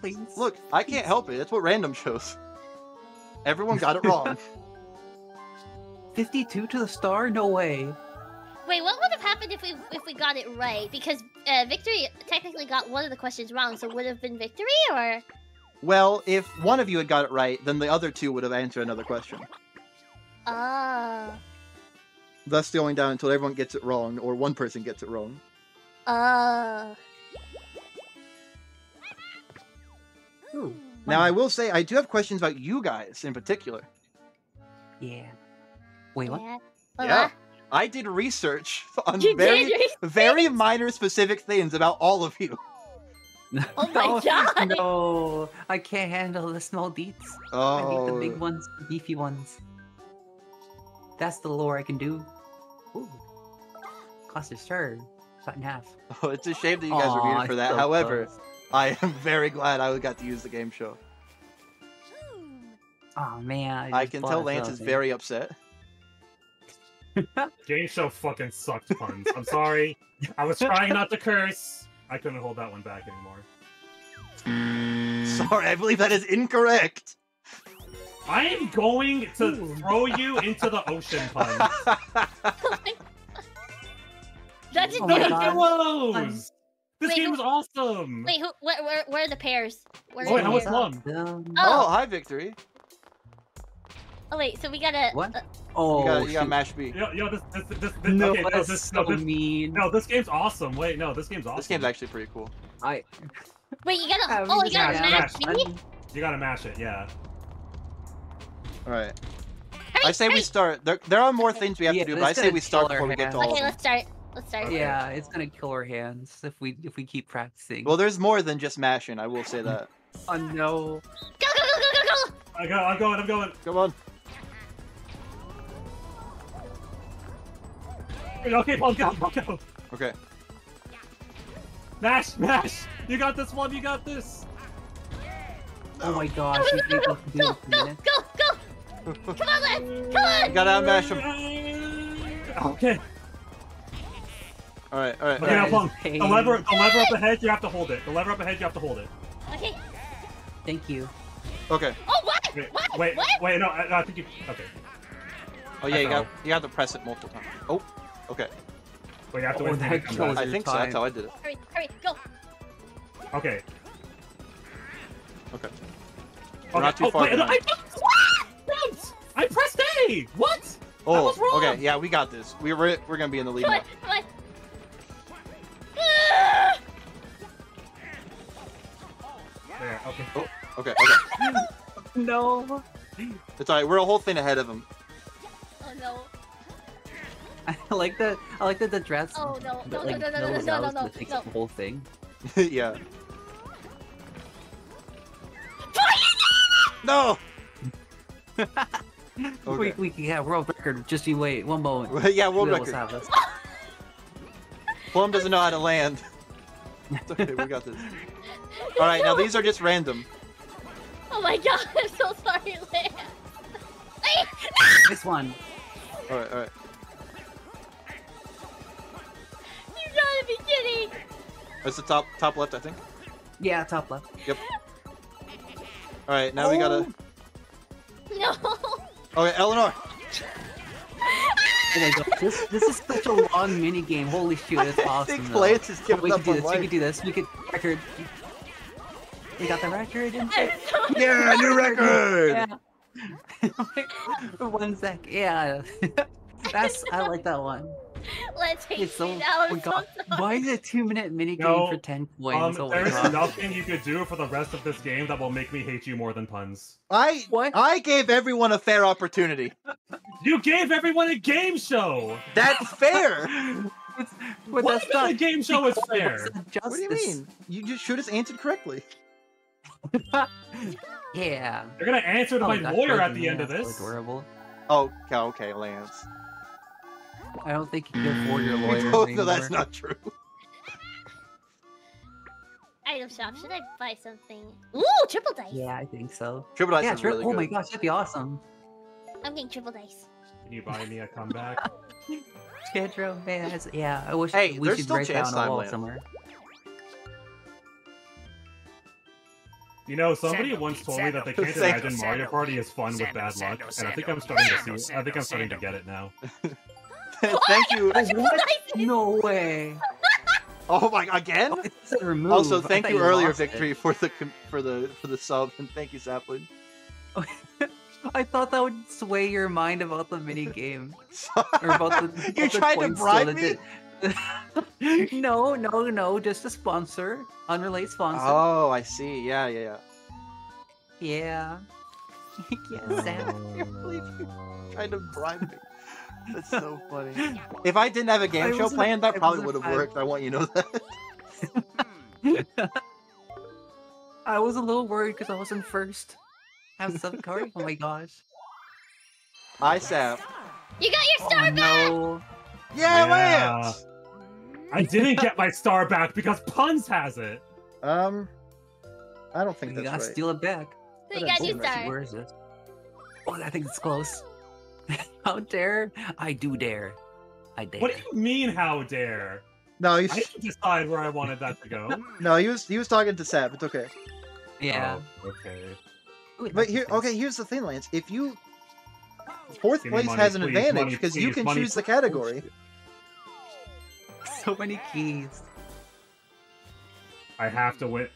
C: please.
A: Look, I can't help it. That's what random shows. Everyone got it wrong.
C: 52 to the star? No way.
D: Wait, what would have happened if we if we got it right? Because uh, Victory technically got one of the questions wrong, so would have been Victory or?
A: well, if one of you had got it right, then the other two would have answered another question.
D: Ah.
I: Thus going down until everyone gets it wrong, or one person gets it wrong.
D: Ah.
C: Ooh,
I: Now, I will say, I do have questions about you guys in particular.
C: yeah. Wait, what?
D: Yeah.
A: Yeah. I did research on
D: You
A: very,
D: did research?
A: very minor specific things about all of you.
D: Oh my
C: No,
D: God.
C: No, I can't handle the small deets. I need the
A: Oh,
C: big ones, the beefy ones. That's the lore I can do. Ooh. Cost a stir. Cut in half.
A: oh, it's a shame that you guys were
C: Aw,
A: muted for that.
C: so
A: However,
C: close.
A: I am very glad I got to use the game show.
C: Oh man.
A: I
C: just
A: can tell Lance is
C: something.
A: very upset.
B: Game show fucking sucked puns. I'm sorry. I was trying not to curse. I couldn't hold that one back anymore.
A: Sorry, I believe that is incorrect.
B: I am going to throw you into the ocean puns.
D: That didn't
C: Oh
B: No,
C: my
D: make
C: God.
B: Close. This
D: Wait,
B: game
D: who-
B: is awesome.
D: Wait, who? Where, where, where are the pairs? Where
B: Oh, wait,
D: are
B: how
D: the
B: much
D: pairs?
B: love?
C: Um,
A: oh,
D: Oh.
A: hi, Victory.
D: Oh wait, so we gotta.
C: What?
D: uh,
C: Oh,
A: You got, you got
C: shoot.
A: mash B.
B: Yo, yo, this, this, this, this
C: No,
B: okay, no, this,
C: so
B: no, this,
C: mean.
B: no, this game's awesome. Wait, no, this game's awesome.
A: This game's actually pretty cool.
C: I.
D: wait, you gotta.
C: I
D: oh, you gotta
C: just
D: match
B: gonna
D: me.
C: I'm-
B: You gotta mash it, yeah.
A: All right.
D: Hurry,
A: I say we start. There, there are more things we have
C: Yeah,
A: to do,
C: but
A: but I say we start before we get to
C: hands.
A: all
D: Okay, let's start. Let's start.
C: Yeah, it's gonna kill our hands if we if we keep practicing.
A: Well, there's more than just mashing. I will say that.
C: oh no.
D: Go go go go go go.
B: I go, I'm going, I'm going.
A: Come on.
B: Okay, Paul, go, Paul, go.
A: Okay.
B: Mash, mash. You got this one. You got this.
C: Oh my gosh,
D: Go
C: you
D: go
C: gave
D: go
C: us
D: go go go go. Come on, Lance. Come on.
A: You gotta outmash him.
B: Okay.
A: All right. All right.
B: Okay,
C: Yeah,
B: now,
C: it's
B: Plum. The lever, the lever up ahead, you have to hold it. The lever up ahead, you have to hold it.
D: Okay.
C: Thank you.
A: Okay.
D: Oh what?
B: Wait,
D: What?
B: wait,
D: What?
B: wait. No, I, I think you. Okay.
A: Oh yeah, you got you have to press it multiple times. Oh. Okay.
B: Wait, you have to
C: Oh,
B: wait for
C: that kills.
A: I
C: your
A: think so. That's how I did it.
D: Hurry, hurry, go.
B: Okay.
A: Okay.
B: Okay.
A: We're not too
B: oh,
A: far
B: wait, no, I, what? I pressed A. What?
A: Oh.
B: was wrong.
A: Okay. Yeah, we got this. We we're we're gonna be in the lead
D: Come on, come on. Ah!
B: There. Okay.
A: Okay. Okay.
C: No.
A: It's alright. We're a whole thing ahead of him.
D: Oh no.
C: I like that. I like that the dress.
D: Oh no.
C: that,
D: No, no,
C: like,
D: no, no, no,
C: knows
D: no,
C: how
D: no,
C: to
D: no,
C: fix
D: no.
C: the whole thing.
A: yeah. No.
C: We,
A: Okay.
C: we can have world record. Just you wait one moment.
A: yeah, world
C: We almost
A: record.
C: have us.
A: Plum doesn't know how to land. It's okay, we got this. All right, now these are just random.
D: Oh my god, I'm so sorry, Lance.
C: This one.
A: All right, all right.
D: You gotta be kidding.
A: It's the top top left, I think.
C: Yeah, top left. Yep.
A: All right, now we gotta.
D: No.
A: Okay, Eleanor.
C: Oh my god, this this is such a long mini game. Holy shit, it's
A: I
C: awesome.
A: think
C: though.
A: Lance is
C: Oh, we
A: up
C: could do
A: on
C: this. We
A: life.
C: could do this. We could record. We got the record.
A: Yeah, new record.
C: Yeah. One sec. Yeah. That's I like that one.
D: Let's hate
C: It's so.
D: me now.
C: oh
D: so
C: Why is it a two minute mini game
B: No,
C: for ten
B: Um,
C: oh
B: there's
C: god.
B: nothing you could do for the rest of this game that will make me hate you more than puns.
A: I
C: What?
A: I gave everyone a fair opportunity.
B: You gave everyone a game show.
A: That's fair.
C: But
B: what
C: that's
B: about
C: not
B: a game show is fair?
A: what do you mean? You just should have answered correctly.
C: Yeah.
B: You're gonna answer to
C: Oh,
B: my lawyer at the end of this.
C: Adorable.
A: Oh, okay, okay, Lance.
C: I don't think you can afford your
A: We
C: lawyer.
A: both know that's not true.
D: Item shop. Should I buy something? Ooh, triple dice.
C: Yeah, I think so.
A: Triple dice
C: yeah,
A: is
C: tri-
A: really
C: oh
A: good.
C: my gosh, that'd be awesome.
D: I'm getting triple dice.
B: Can you buy me a comeback?
C: Pedro, man, that's- yeah, I wish
A: Hey,
C: we
A: there's
C: should
A: still
C: write down a wall
A: Lance.
C: somewhere.
B: You know, somebody
J: Sando,
B: once
J: Pete,
B: told me that they can't
A: Sando,
B: imagine
J: Sando,
B: Mario Party is fun with
J: Sando,
B: bad luck,
J: Sando,
B: and I think I'm starting to
J: Sando,
B: see. I think I'm starting to get it now.
A: Thank you.
C: what? No way.
A: Oh my, again?
C: Oh, it said remove.
A: Also, thank
C: thought
A: you earlier,
C: lost it.
A: Victory, for the for the for the sub, and thank you, Sapling.
C: I thought that would sway your mind about the mini game or about the.
A: You're
C: the
A: trying to bribe me?
C: no, no, no. Just a sponsor, unrelated sponsor.
A: Oh, I see. Yeah, yeah, yeah.
C: Yeah. yeah, Sam.
A: can't believe you tried to bribe me.
K: That's so funny. If I didn't have a game
C: I
K: show
C: wasn't-
K: planned, that
C: I
K: probably would have worked. I want you to know that.
C: I was a little worried because I wasn't first. Have some card? Oh my gosh.
K: I sap.
D: You got your
C: Oh
D: star back!
C: no.
K: Yeah,
B: Yeah.
K: Lance!
B: I didn't get my star back because Puns has it.
A: Um, I don't think
C: You
A: that's
C: gotta
A: right.
C: steal it back.
D: So you
A: That
D: got your star.
C: Where is it? Oh, I think it's close. How dare? I do dare. I dare.
B: What do you mean, how dare?
A: No,
B: I
A: he's
B: didn't decide where I wanted that to go.
A: no, he was he was talking to Sap. It's okay.
C: Yeah.
B: Oh, okay.
C: Ooh,
A: But here, okay, here's the thing, Lance. If you fourth
B: Give
A: place
B: money,
A: has an
B: please,
A: advantage because you can
B: money,
A: choose the category.
C: So many keys.
B: I have to win.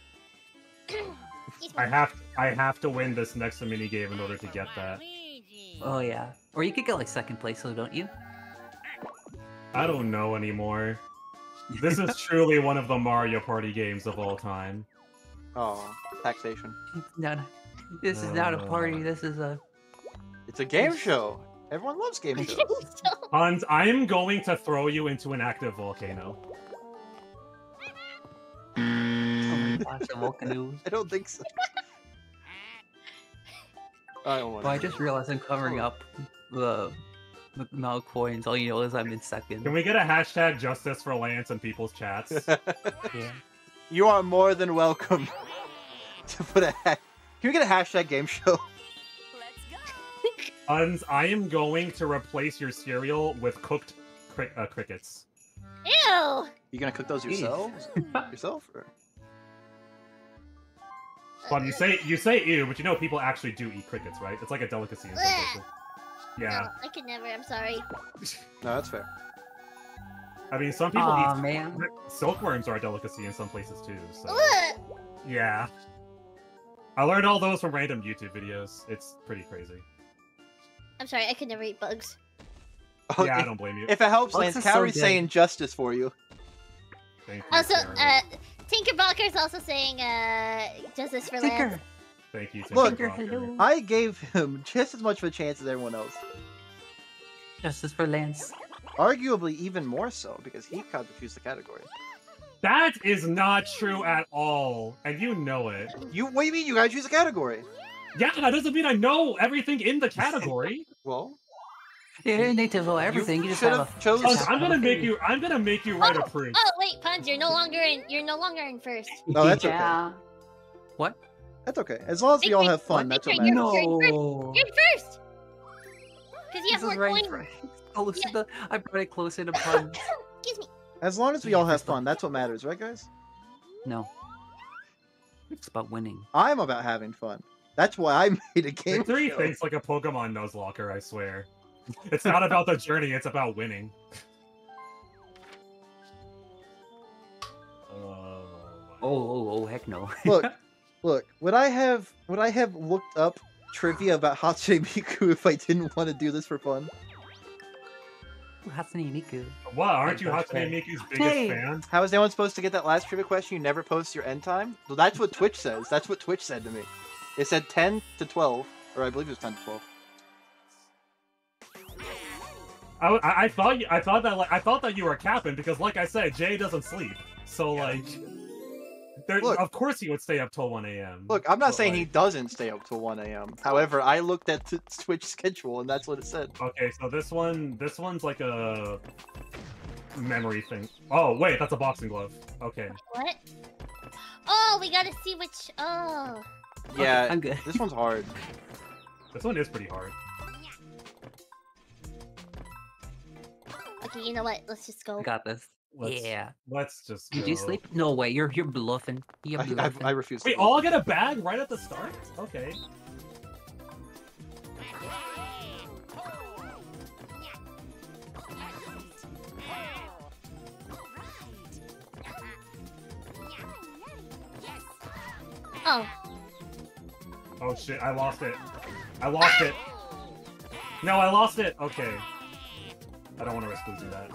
B: I have. I have to win this next mini game in order to get that.
C: Oh yeah. Or you could get like second place, though, don't you?
B: I don't know anymore. This is truly one of the Mario Party games of all time.
K: Oh, taxation.
C: It's not. This is not a party.
B: Uh.
C: This is a.
K: It's a game show. Everyone loves game shows.
D: So-
B: Puns, I am going to throw you into an active volcano.
C: Oh my gosh, a volcano.
K: I don't think so. I don't want
C: Well, I just realized I'm covering up the the amount of coins. All you know is I'm in second.
B: Can we get a hashtag justice for Lance in people's chats?
C: Yeah.
K: You are more than welcome to put a. Ha- Can we get a hashtag game show?
B: Puns, I am going to replace your cereal with cooked cri- uh, crickets.
D: Ew!
K: You gonna cook those yourself? yourself? Or?
B: But you say you say ew, but you know people actually do eat crickets, right? It's like a delicacy Yeah,
D: No, I could never. I'm sorry.
K: No, that's fair.
B: I mean some people
C: Aw
B: eat
C: man.
B: silkworms are a delicacy in some places too. So
D: Ugh.
B: yeah, I learned all those from random YouTube videos. It's pretty crazy.
D: I'm sorry. I could never eat bugs.
K: Oh,
B: yeah, I
K: if,
B: don't blame you.
K: if it helps,
C: Bugs
K: Lance,
C: are so
K: Carrie's saying justice for you.
B: Thank you,
D: Also,
B: Karen.
D: uh, Tinkerbelker's also saying, uh, justice for Lance.
C: Tinker.
B: Thank you.
A: look,
B: Tinker
C: Tinker,
A: I gave him just as much of a chance as everyone else.
C: Justice for Lance.
A: Arguably even more so because he got to choose the category.
B: That is not true at all, and you know it.
K: You what do you mean you gotta choose a category?
B: Yeah, that doesn't mean I know everything in the category.
K: Well,
C: You didn't need to know everything. You, just
K: should
C: have a.
K: chose-
C: you just
B: Puns,
C: have
B: I'm gonna make you. I'm gonna make you write a oh, proof.
D: Oh wait, Puns, you're no longer in. You're no longer in first.
A: Oh, that's okay.
C: What?
A: That's okay. As long as we all have fun, that's what
D: You're-
A: matters.
C: No.
D: You're first. Because you have more
C: right.
D: coins.
C: right. Close to the. I brought it closer to puns.
D: Excuse me.
A: As long as we all have fun, that's what matters, right, guys?
C: no. It's about winning.
A: I'm about having fun. That's why I made a game
B: Victory
A: show.
B: thinks like a Pokemon Nuzlocke, I swear. It's not about the journey, it's about winning. Oh,
C: Oh, oh, oh, heck no.
A: Look, look. Would I have would I have looked up trivia about Hatsune Miku if I didn't want to do this for fun?
C: Hatsune Miku.
B: What? Aren't you
C: That's
B: Hatsune. Miku's biggest
C: Hey.
B: fan?
K: how is anyone supposed to get that last trivia question? You never post your end time. Well, that's what Twitch says. That's what Twitch said to me. It said 10 to 12, or I believe it was 10 to 12.
B: I, I, I thought you, I thought that like I thought that you were capping because, like I said, Jay doesn't sleep. So like, there,
K: Look.
B: of course he would stay up till 1 a.m.
K: Look, I'm not
B: But,
K: saying he doesn't stay up till 1 a.m. However, I looked at the Twitch schedule and that's what it said.
B: Okay, so this one, this one's like a memory thing. Oh wait, that's a boxing glove. Okay.
D: What? Oh, we gotta see which. Oh.
K: Yeah,
C: I'm good.
K: this one's hard.
B: This one is pretty hard.
D: Okay, you know what? Let's just go.
C: I got this.
B: Let's,
C: yeah.
B: Let's just.
C: Did you
B: go.
C: sleep? No way. You're you're bluffing. You're
K: I, I. I refuse.
B: We all get a bag right at the start. Okay.
D: Oh.
B: Oh shit, I lost it. I lost it. No, I lost it. Okay. I don't want to risk losing that.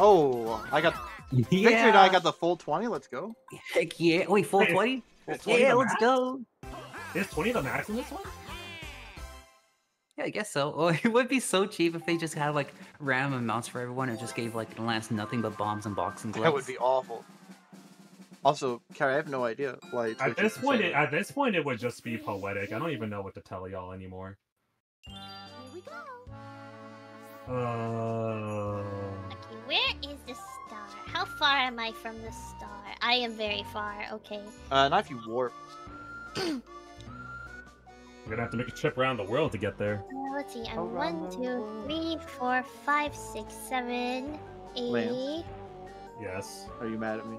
K: Oh, I got.
C: yeah.
K: Victor and I got the full 20. Let's go.
C: Heck yeah. Wait, full
B: Wait,
C: 20?
B: Is 20
C: Yeah, let's
B: max?
C: go.
B: Is 20 the max in this one?
C: Yeah, I guess so. Oh, it would be so cheap if they just had like random amounts for everyone and just gave like Lance nothing but bombs and boxing gloves.
K: That would be awful. Also, Carrie, I have no idea why.
B: At this point, it, at this point, it would just be poetic. I don't even know what to tell y'all anymore.
D: Here we go.
B: Uh,
D: Okay, where is the star? How far am I from the star? I am very far. Okay.
K: Uh, not if you warp.
B: we're gonna have to make a trip around the world to get there.
D: Uh, let's see. I'm
K: Around
D: one,
K: the
D: two,
K: world.
D: three, four, five, six, seven, eight.
K: Lance.
B: Yes,
K: Are you mad at me?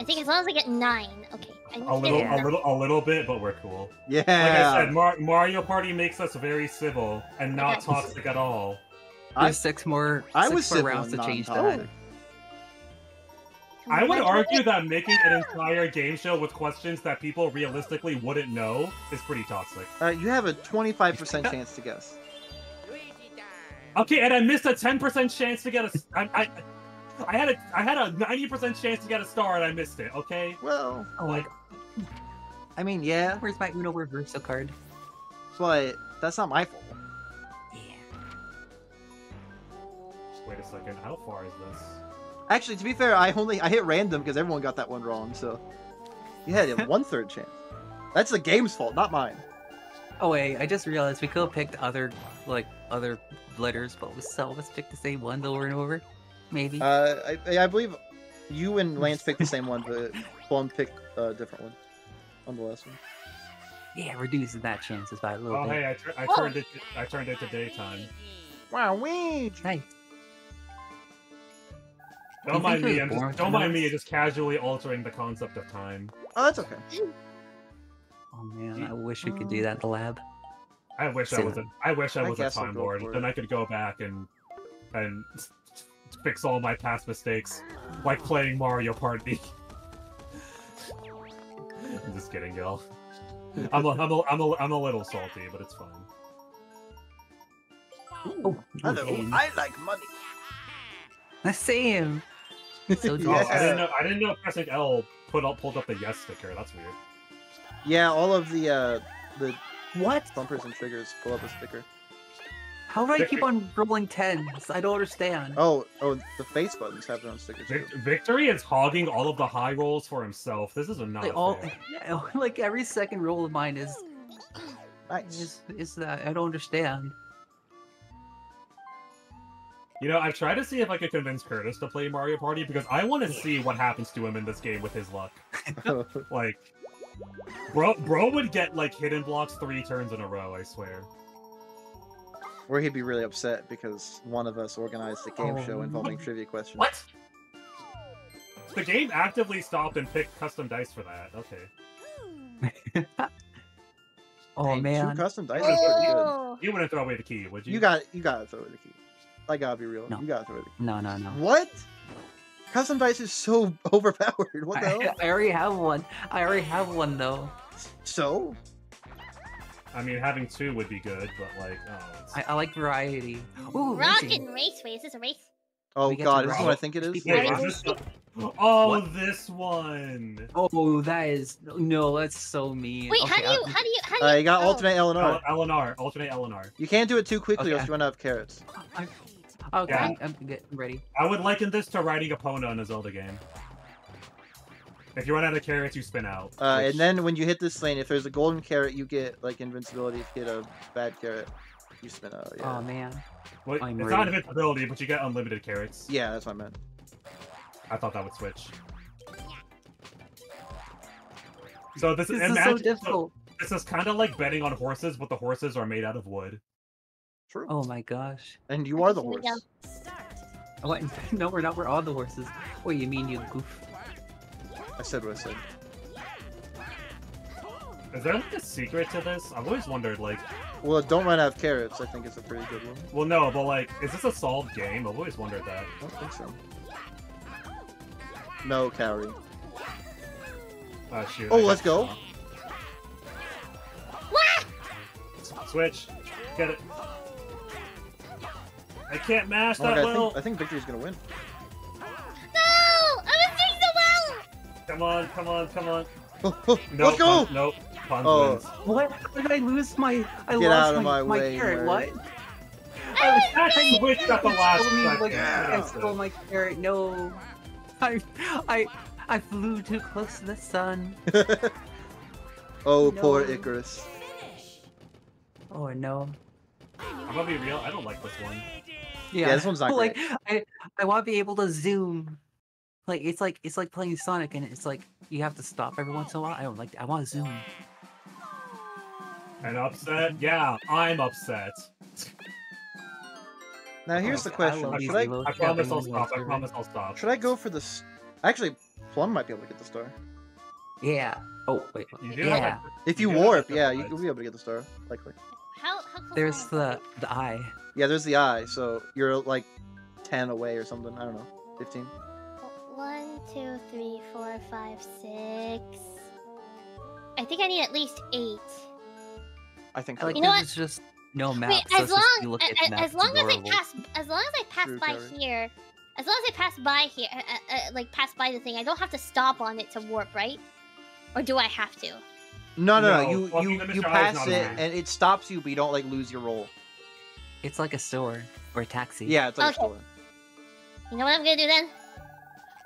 D: I think as long as I get nine. Okay.
B: A little, a little, a little bit, but we're cool.
A: Yeah.
B: Like I said, Mar- Mario Party makes us very civil and not
D: Okay.
B: toxic at all.
K: I-
C: There's six more.
A: I
C: six
A: was
C: more
A: civil
C: rounds to change
A: non-toxic.
C: that.
B: I would argue that making an entire game show with questions that people realistically wouldn't know is pretty toxic.
A: Uh, you have a 25% chance to guess.
B: Okay, and I missed a 10% chance to get a. I, I, I had a, I had a 90% chance to get a star and I missed it. Okay,
A: Well,
C: Oh
B: like.
A: I mean, yeah,
C: Where's my Uno reversal card?
A: but that's not my fault.
B: Wait a second. How far is this?
A: Actually, to be fair, I only I hit random because everyone got that one wrong. So you had a one third chance. That's the game's fault, not mine.
C: Oh wait, I just realized we could have picked other like other letters, but we still let's pick the same one over and over. Maybe.
A: Uh, I, I believe you and Lance picked the same one, but Plum picked a different one on the last one.
C: yeah, reducing that chances by a little
B: Oh,
C: bit.
B: hey, I, tur- I
D: Oh.
B: turned it. To, I turned it to daytime.
A: Wow, we.
C: Nice.
B: Don't mind me. I'm just, don't mind me. Just casually altering the concept of time.
A: Oh, that's okay.
C: Oh man, I wish we could do um, that in the lab.
B: I wish I was a. I wish I
A: I
B: was a time
A: go
B: lord.
A: for
B: Then. I could go back and and fix all my past mistakes, like playing Mario Party. I'm just kidding, y'all. I'm a, I'm a, I'm a, I'm a little salty, but it's fine.
C: Oh,
A: Hello. I like money.
C: the same. So
B: Oh,
C: Yes.
B: I didn't know. I didn't know pressing L put up pulled up the yes sticker. That's weird.
A: Yeah, all of the uh the
C: What?
A: bumpers and triggers pull up a sticker.
C: How do I keep on rolling tens? I don't understand.
A: Oh, oh, the face buttons have their own stickers too.
B: Vic- Victory is hogging all of the high rolls for himself. This is not
C: They all, yeah, like every second roll of mine is
A: Nice.
C: is is that I don't understand.
B: You know, I've tried to see if I could convince Curtis to play Mario Party because I want to see what happens to him in this game with his luck. Like, bro, bro would get like hidden blocks three turns in a row. I swear.
A: Or he'd be really upset because one of us organized a game
C: Oh,
A: show involving
B: what?
A: trivia questions.
B: What? The game actively stopped and picked custom dice for that. Okay.
C: oh
A: Hey,
C: man,
A: two custom dice is pretty good.
D: Oh.
B: You wouldn't throw away the key, would you?
A: You got you gotta throw away the key. I gotta be real.
C: No.
A: You gotta throw it
C: no no no.
A: What? Custom dice is so overpowered. What the
C: I,
A: hell?
C: I already have one. I already have one though.
A: So?
B: I mean, having two would be good, but like, oh, it's...
C: I, I like variety. Ooh,
D: Rock
C: racing.
D: and Raceway. Is this a race?
A: Oh god, is this what I think it is?
B: Wait, is this the... Oh,
C: What?
B: this one.
C: Oh, that is no. That's so mean.
D: Wait, how do you how do you how do
A: Uh,
D: you?
A: you got
D: oh.
A: alternate L and
B: El-
A: L
B: and R, alternate L and R.
A: You can't do it too quickly, or else
C: Okay.
A: you run out of carrots.
C: I- okay,
B: Yeah.
C: I'm, I'm good. I'm ready.
B: I would liken this to riding Epona in a Zelda game. If you run out of carrots, you spin out.
A: Uh,
B: which-
A: and then when you hit this lane, if there's a golden carrot, you get like invincibility. If you get a bad carrot, you spin out. Yeah,
C: Oh man.
B: well,
C: I'm
B: it's not invincibility, but you get unlimited carrots.
A: yeah, that's what I meant.
B: I thought that would switch. So this,
C: This
B: is
C: is so
B: imagine,
C: difficult.
B: this is kind of like betting on horses, but the horses are made out of wood.
A: True.
C: Oh my gosh.
A: And you are the
D: Here we
A: horse.
D: go.
C: Oh, no, we're not. We're all the horses. What you mean, you goof?
A: I said what I said.
B: Is there like a secret to this? I've always wondered, like,
A: Well, don't run out of carrots. I think it's a pretty good one.
B: well, no, but like, is this a solved game? I've always wondered that.
A: I don't think so. No, Cowrie.
B: Uh, shoot.
A: Oh,
B: I
A: let's go.
B: not. Switch. Get it. I can't mash
A: Oh my
B: that
A: God, I,
B: well.
A: think, I think Victory's gonna win.
D: No, I was doing so well.
B: Come on, come on, come on.
A: Oh, oh,
B: No,
A: let's go!
B: Pun, nope. Pun
A: Oh.
B: wins.
C: What? How did I lose my? I
A: Get
C: lost
A: out of
C: my,
A: my way,
C: carrot.
A: nerd.
C: What?
B: I switched at the last
C: Stole me, like,
B: second.
C: I stole my carrot. No. I, I, I flew too close to the sun.
A: oh, poor
C: No.
A: Icarus.
C: Oh no.
B: I'm gonna be real. I don't like this one.
A: Yeah, this one's not
C: like I, I want to be able to zoom. Like it's like it's like playing Sonic, and it's like you have to stop every once in a while. I don't like. That. I want to zoom.
B: And upset? Yeah, I'm upset.
A: Now here's the question:
C: love these
A: should I
C: emotes
B: I promise I'll stop. I promise I'll stop.
A: should I go for the? s- Actually, Plum might be able to get the star.
C: Yeah. Oh wait.
B: You
C: Yeah.
B: have
A: If
B: You
A: you warp, yeah, you,
B: lights.
A: you'll be able to get the star, likely.
D: How, how close
C: There's the the eye.
A: Yeah, there's the eye, so you're like ten away or something. I don't know, fifteen.
D: One, two, three, four, five, six. I think I need at least eight.
K: I think
C: I
K: so.
C: like
D: You know
C: there's just no map.
D: Wait,
C: so
D: as
C: it's just
D: long
C: look
D: a-
C: at the
D: a-
C: map,
D: as
C: it's
D: long as I pass as long as I pass
A: True,
D: by
A: Carrie.
D: here, as long as I pass by here, uh, uh, uh, like pass by the thing, I don't have to stop on it to warp, right? Or do I have to?
A: No, no, no.
B: No,
A: You
B: walking
A: you you
B: Mr. I is
A: pass it and it stops you, but you don't like lose your roll.
C: It's like a store or a taxi.
A: Yeah, it's like a store.
D: You know what I'm gonna do then?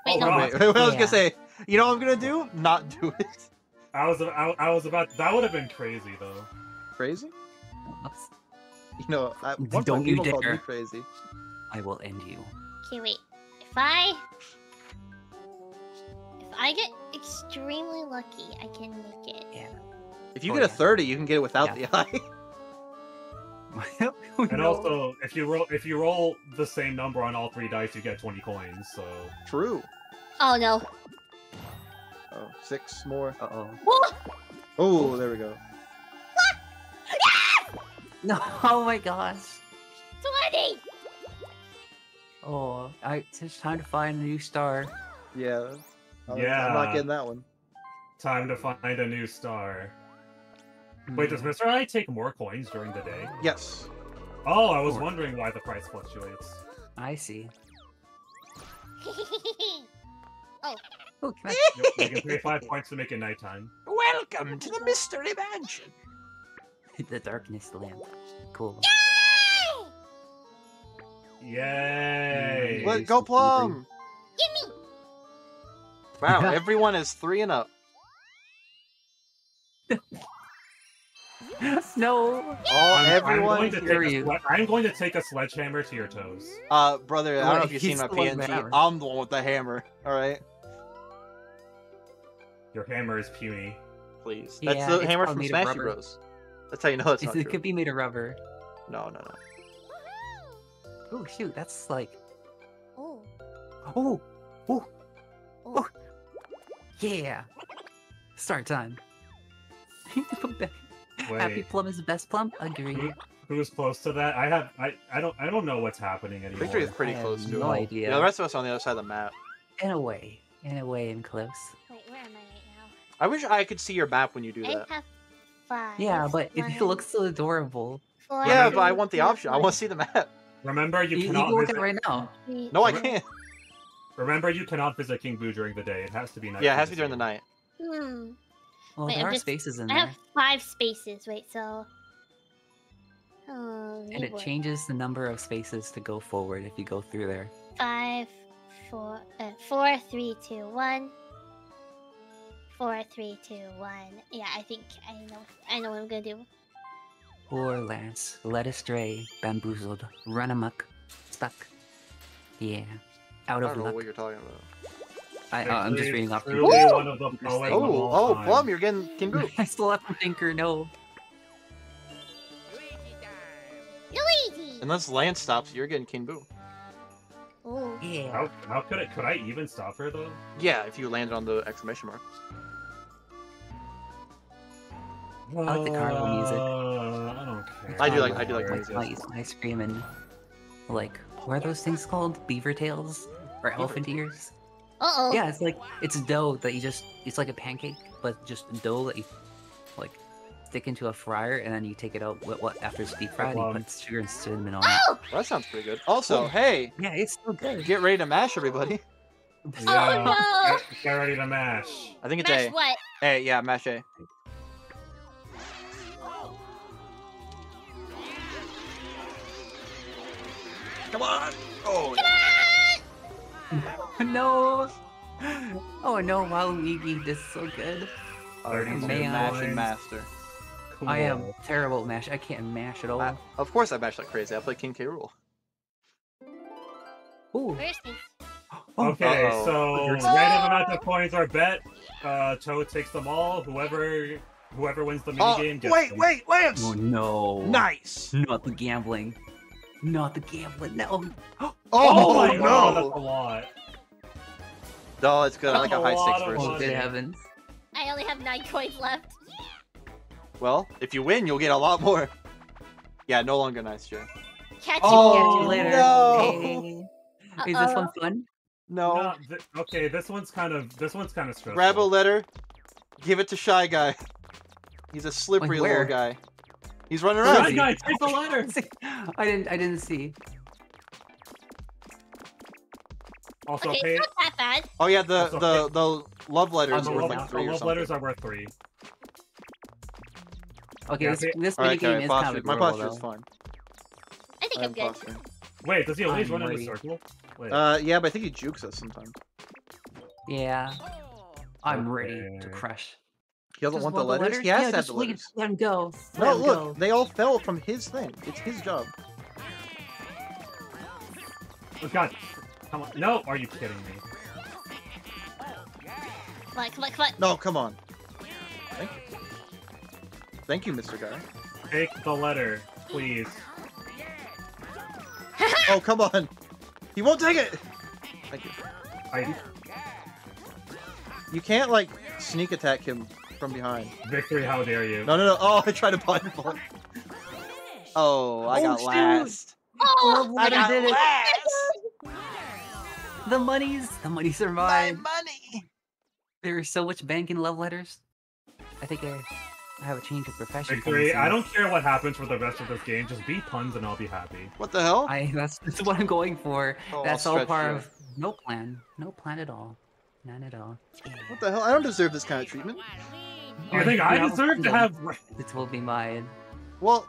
D: Wait,
B: Oh,
D: no.
B: wow.
A: Wait, wait, what I was
C: Yeah.
A: gonna say. You know what I'm gonna do? Not do it.
B: I was. I, I was about. That would have been crazy though.
A: Crazy?
C: Oops.
A: You know, at one
C: Don't you
A: people called me
C: dare.
A: crazy.
C: I will end you.
D: Okay, wait. If I if I get extremely lucky, I can make it.
C: Yeah.
A: If you
C: Oh,
A: get a 30, you can get it without
C: Yeah.
A: the eye.
C: Oh,
B: And
C: no.
B: also, if you roll, if you roll the same number on all three dice, you get 20 coins. So
A: True.
D: Oh no.
A: Oh, six more.
C: Uh-oh.
D: Whoa!
A: Oh, there we go.
C: No, oh my gosh.
D: Twenty!
C: Oh, I, it's time to find a new star.
A: Yeah. I'm- I'm
B: Yeah.
A: not getting that one.
B: time to find a new star. Wait, does
C: Hmm.
B: Mr. I take more coins during the day?
A: Yes.
B: Oh, I was
C: Or-
B: wondering why the price fluctuates.
C: I see.
D: oh,
C: Oh, can I...
B: You, you can pay five points to make it nighttime.
F: Welcome to the Mystery Mansion.
C: the darkness lamp. Cool.
B: Yay!
A: Let go, Plum.
D: gimme!
K: Wow, everyone is three and up.
C: no.
A: All
B: I'm,
A: everyone.
B: I'm going, to
C: hear
B: take a
C: you.
B: sle- I'm going to take a sledgehammer to your toes.
K: Uh, brother, I don't know if you've seen my
C: the one with the
K: PNG. I'm the one with the hammer. All right,
B: Your hammer is puny.
K: please.
C: Yeah,
K: That's the hammer from
C: Mario
K: Bros. That's how you know it's
C: It's-
K: not
C: it
K: true.
C: could be made of rubber.
K: No, no, no.
C: Oh shoot, that's like.
D: Oh,
C: Oh, oh,
D: oh.
C: yeah. Start time. Happy plum is the best plum. Agree.
B: who, who's close to that? I have. I. I don't. I don't know what's happening anymore.
K: Victory is pretty
C: I have
K: close to
C: no
K: it.
C: idea.
K: Yeah, the rest of us are on the other side of the map.
C: In a way, in a way, I'm close.
D: Wait, where am I right now?
K: I wish I could see your map when you do
D: I
K: that.
D: have five.
C: Yeah, but it looks so adorable.
D: four,
K: Yeah, but I want the option. I want to see the map.
B: Remember, you
C: You, you
B: cannot
C: can look
B: visit.
C: at it right now.
K: No, I can't.
B: Remember, you cannot visit King Boo during the day. It has to be night.
K: Yeah, it has to be during the night.
D: Hmm.
C: Well,
D: Wait,
C: there
D: I'm
C: are
D: just-
C: spaces in
D: I
C: there,
D: have five spaces. Wait, so. Oh,
C: and it
D: Lord.
C: changes the number of spaces to go forward if you go through there.
D: Five, four, uh, four, three, two, one. Four, three, two, one. Yeah, I think I know. I know what I'm gonna do.
C: Poor Lance, led astray, bamboozled, run amok, stuck. Yeah, out of luck.
K: I
C: of
K: don't know
C: luck.
K: what you're talking about.
C: I, uh, I'm just reading off.
B: truly
C: People's-
B: one of the poets
K: Oh,
B: all
K: oh,
B: time.
K: Plum, you're getting King Boo.
C: I still have to thinker. No.
E: Luigi
K: Unless Lance stops, you're getting King Boo.
D: Ooh.
C: Yeah.
B: How, how could it? Could I even stop her though?
K: Yeah, if you landed on the exclamation mark.
C: I like the carnival music.
B: Uh, I don't care.
K: I do like- I do like the
B: anymore.
C: Ice, ice cream and like what are those things called? Beaver tails or elephant ears?
D: Uh oh.
C: Yeah, it's like it's dough that you just it's like a pancake, but just dough that you like stick into a fryer and then you take it out. What, what after it's deep fried, you put sugar and cinnamon on it.
D: Oh!
K: Well, that sounds pretty good. Also, hey,
C: Yeah, it's so good.
K: get ready to mash, everybody.
B: Yeah.
D: Oh, no!
B: Get, get ready to mash.
K: I think it's
D: Mash
K: A.
D: what?
K: Hey, yeah, mash A. Come on! Oh,
C: no. Oh no, Waluigi, this is so good.
B: Thirty-two
C: man.
K: mashing
B: points.
K: master.
C: I am
B: Cool.
C: terrible at mash. I can't mash at all.
K: I- of course I mash like crazy. I play King K. Rool.
C: Ooh.
D: First is
B: Okay,
K: Uh-oh.
B: so
C: Yours-
B: random amount of coins are bet. Uh, Toad takes them all. Whoever whoever wins the
F: Oh,
B: minigame gets
F: wait,
B: them.
F: wait, Lance!
C: Oh no.
F: Nice!
C: Not the gambling. Not the gambling. No.
B: Oh,
F: Oh,
B: my god,
F: no!
B: that's a lot.
K: No, it's good. I like a
B: a
K: high
B: lot
K: six
B: of
K: version.
C: Oh, good heavens.
D: I only have nine coins left.
K: Well, if you win, you'll get a lot more. Yeah, no longer nice, Jay.
D: Catch
K: Oh,
D: you.
C: Catch you later.
K: no.
C: Hey. Is this one fun?
K: No.
B: No, th- okay, this one's kind of this one's kind of stressful.
K: Grab a letter. Give it to Shy Guy. He's a slippery
C: Like
K: little guy. He's running around.
B: Shy guy, take the letter.
C: I didn't. I didn't see.
B: Also,
D: Okay,
B: pay.
D: it's not that bad.
K: Oh yeah, the
B: Also,
K: the the love letters are worth like three or
B: love
K: something.
B: letters are worth three.
C: Okay,
B: Yeah,
C: this,
B: okay.
C: this
K: All right,
C: minigame
K: okay,
C: is
K: posture.
C: kind of
K: My
C: brutal,
K: posture is fine.
D: I think
K: I
D: I'm good.
K: posturing.
B: Wait, does he always
C: I'm
B: run in a circle? Wait.
A: Uh, yeah, but I think he jukes us sometimes.
C: Yeah, I'm ready to
B: Okay.
C: crush.
A: He doesn't
C: Just
A: want the letters.
C: letters?
A: He has
C: yeah,
A: to have
C: just
A: the
C: leave-
A: letters.
C: Let him go. Let
A: No,
C: him
A: look,
C: go.
A: they all fell from his thing. It's his job.
B: Oh god. Come on. No, are you kidding me?
D: Come on, come on, come on.
A: No, come on. Thank you. Thank you, Mr. Guy.
B: Take the letter, please.
A: Oh, come on. He won't take it. Thank you.
B: I
A: You can't like sneak attack him from behind.
B: victory, how dare you?
A: No, no, no. Oh, I tried to button block.
K: Oh, I
C: Oh,
K: got
C: shoot.
K: last.
D: Oh,
C: Love
K: I got
C: did
K: last.
C: The monies. The monies are
K: My money.
C: There's so much bank in love letters. I think I, I have a change of profession. coming
B: Victory, I don't care what happens for the rest of this game. Just be puns and I'll be happy.
K: What the hell?
C: I that's, that's what I'm going for.
K: Oh, I'll
C: that's all part
K: you.
C: of no plan. No plan at all. None at all.
A: What the hell? I don't deserve this kind of treatment.
B: Do you
C: Oh,
B: think I deserve to have?
C: It will be mine.
A: Well,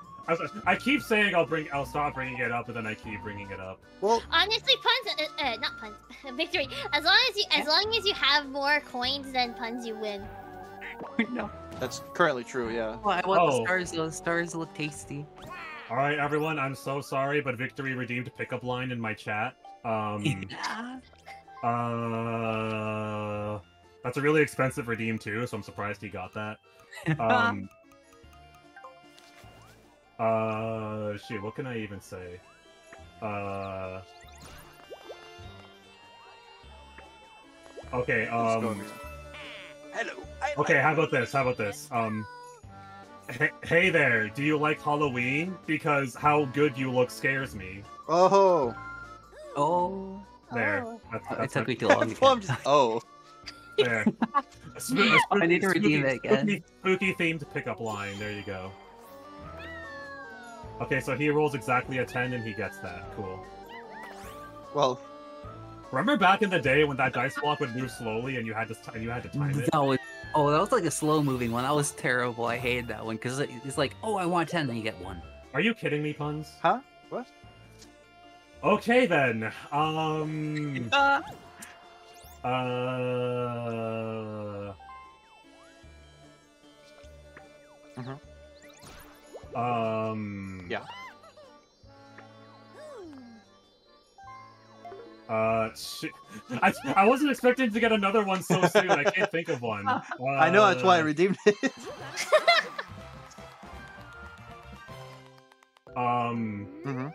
B: I keep saying I'll bring, I'll stop bringing it up, but then I keep bringing it up.
A: well,
D: honestly, puns. Uh, uh, not puns. Victory. As long as you, as long as you have more coins than puns, you win.
C: no.
K: That's currently true, yeah.
C: Oh, I want
B: Oh.
C: the stars. The stars look tasty.
B: All right, everyone, I'm so sorry, but Victory redeemed pickup line in my chat. Um, uh, that's a really expensive redeem too, so I'm surprised he got that. Um, uh, shoot, what can I even say? Uh, okay, um.
K: Hello.
B: Okay, how about this? How about this? Um, hey, hey there, do you like Halloween? Because how good you look scares me.
A: oh,
C: oh,
B: There,
D: Oh.
B: that's,
C: it took
B: my-
C: me too long. to
K: Plum
C: get.
K: just oh.
B: There. A spoo- a
C: I need to
B: spooky-
C: redeem it again.
B: Spooky, spooky themed pickup line. There you go. Okay, so he rolls exactly a 10 and he gets that. Cool.
K: Well,
B: Remember back in the day when that dice block would move slowly and you had to t- you had to time it?
C: That was oh, that was like a slow moving one. That was terrible. I hated that one because it's like, oh, I want ten, then you get one.
B: Are you kidding me, puns?
K: Huh? What?
B: Okay then. Um. Uh. Um.
K: Yeah.
B: Uh, shit. I, I wasn't expecting to get another one so soon. I can't think of one. Uh,
K: I know that's why I redeemed it.
B: Um.
K: hmm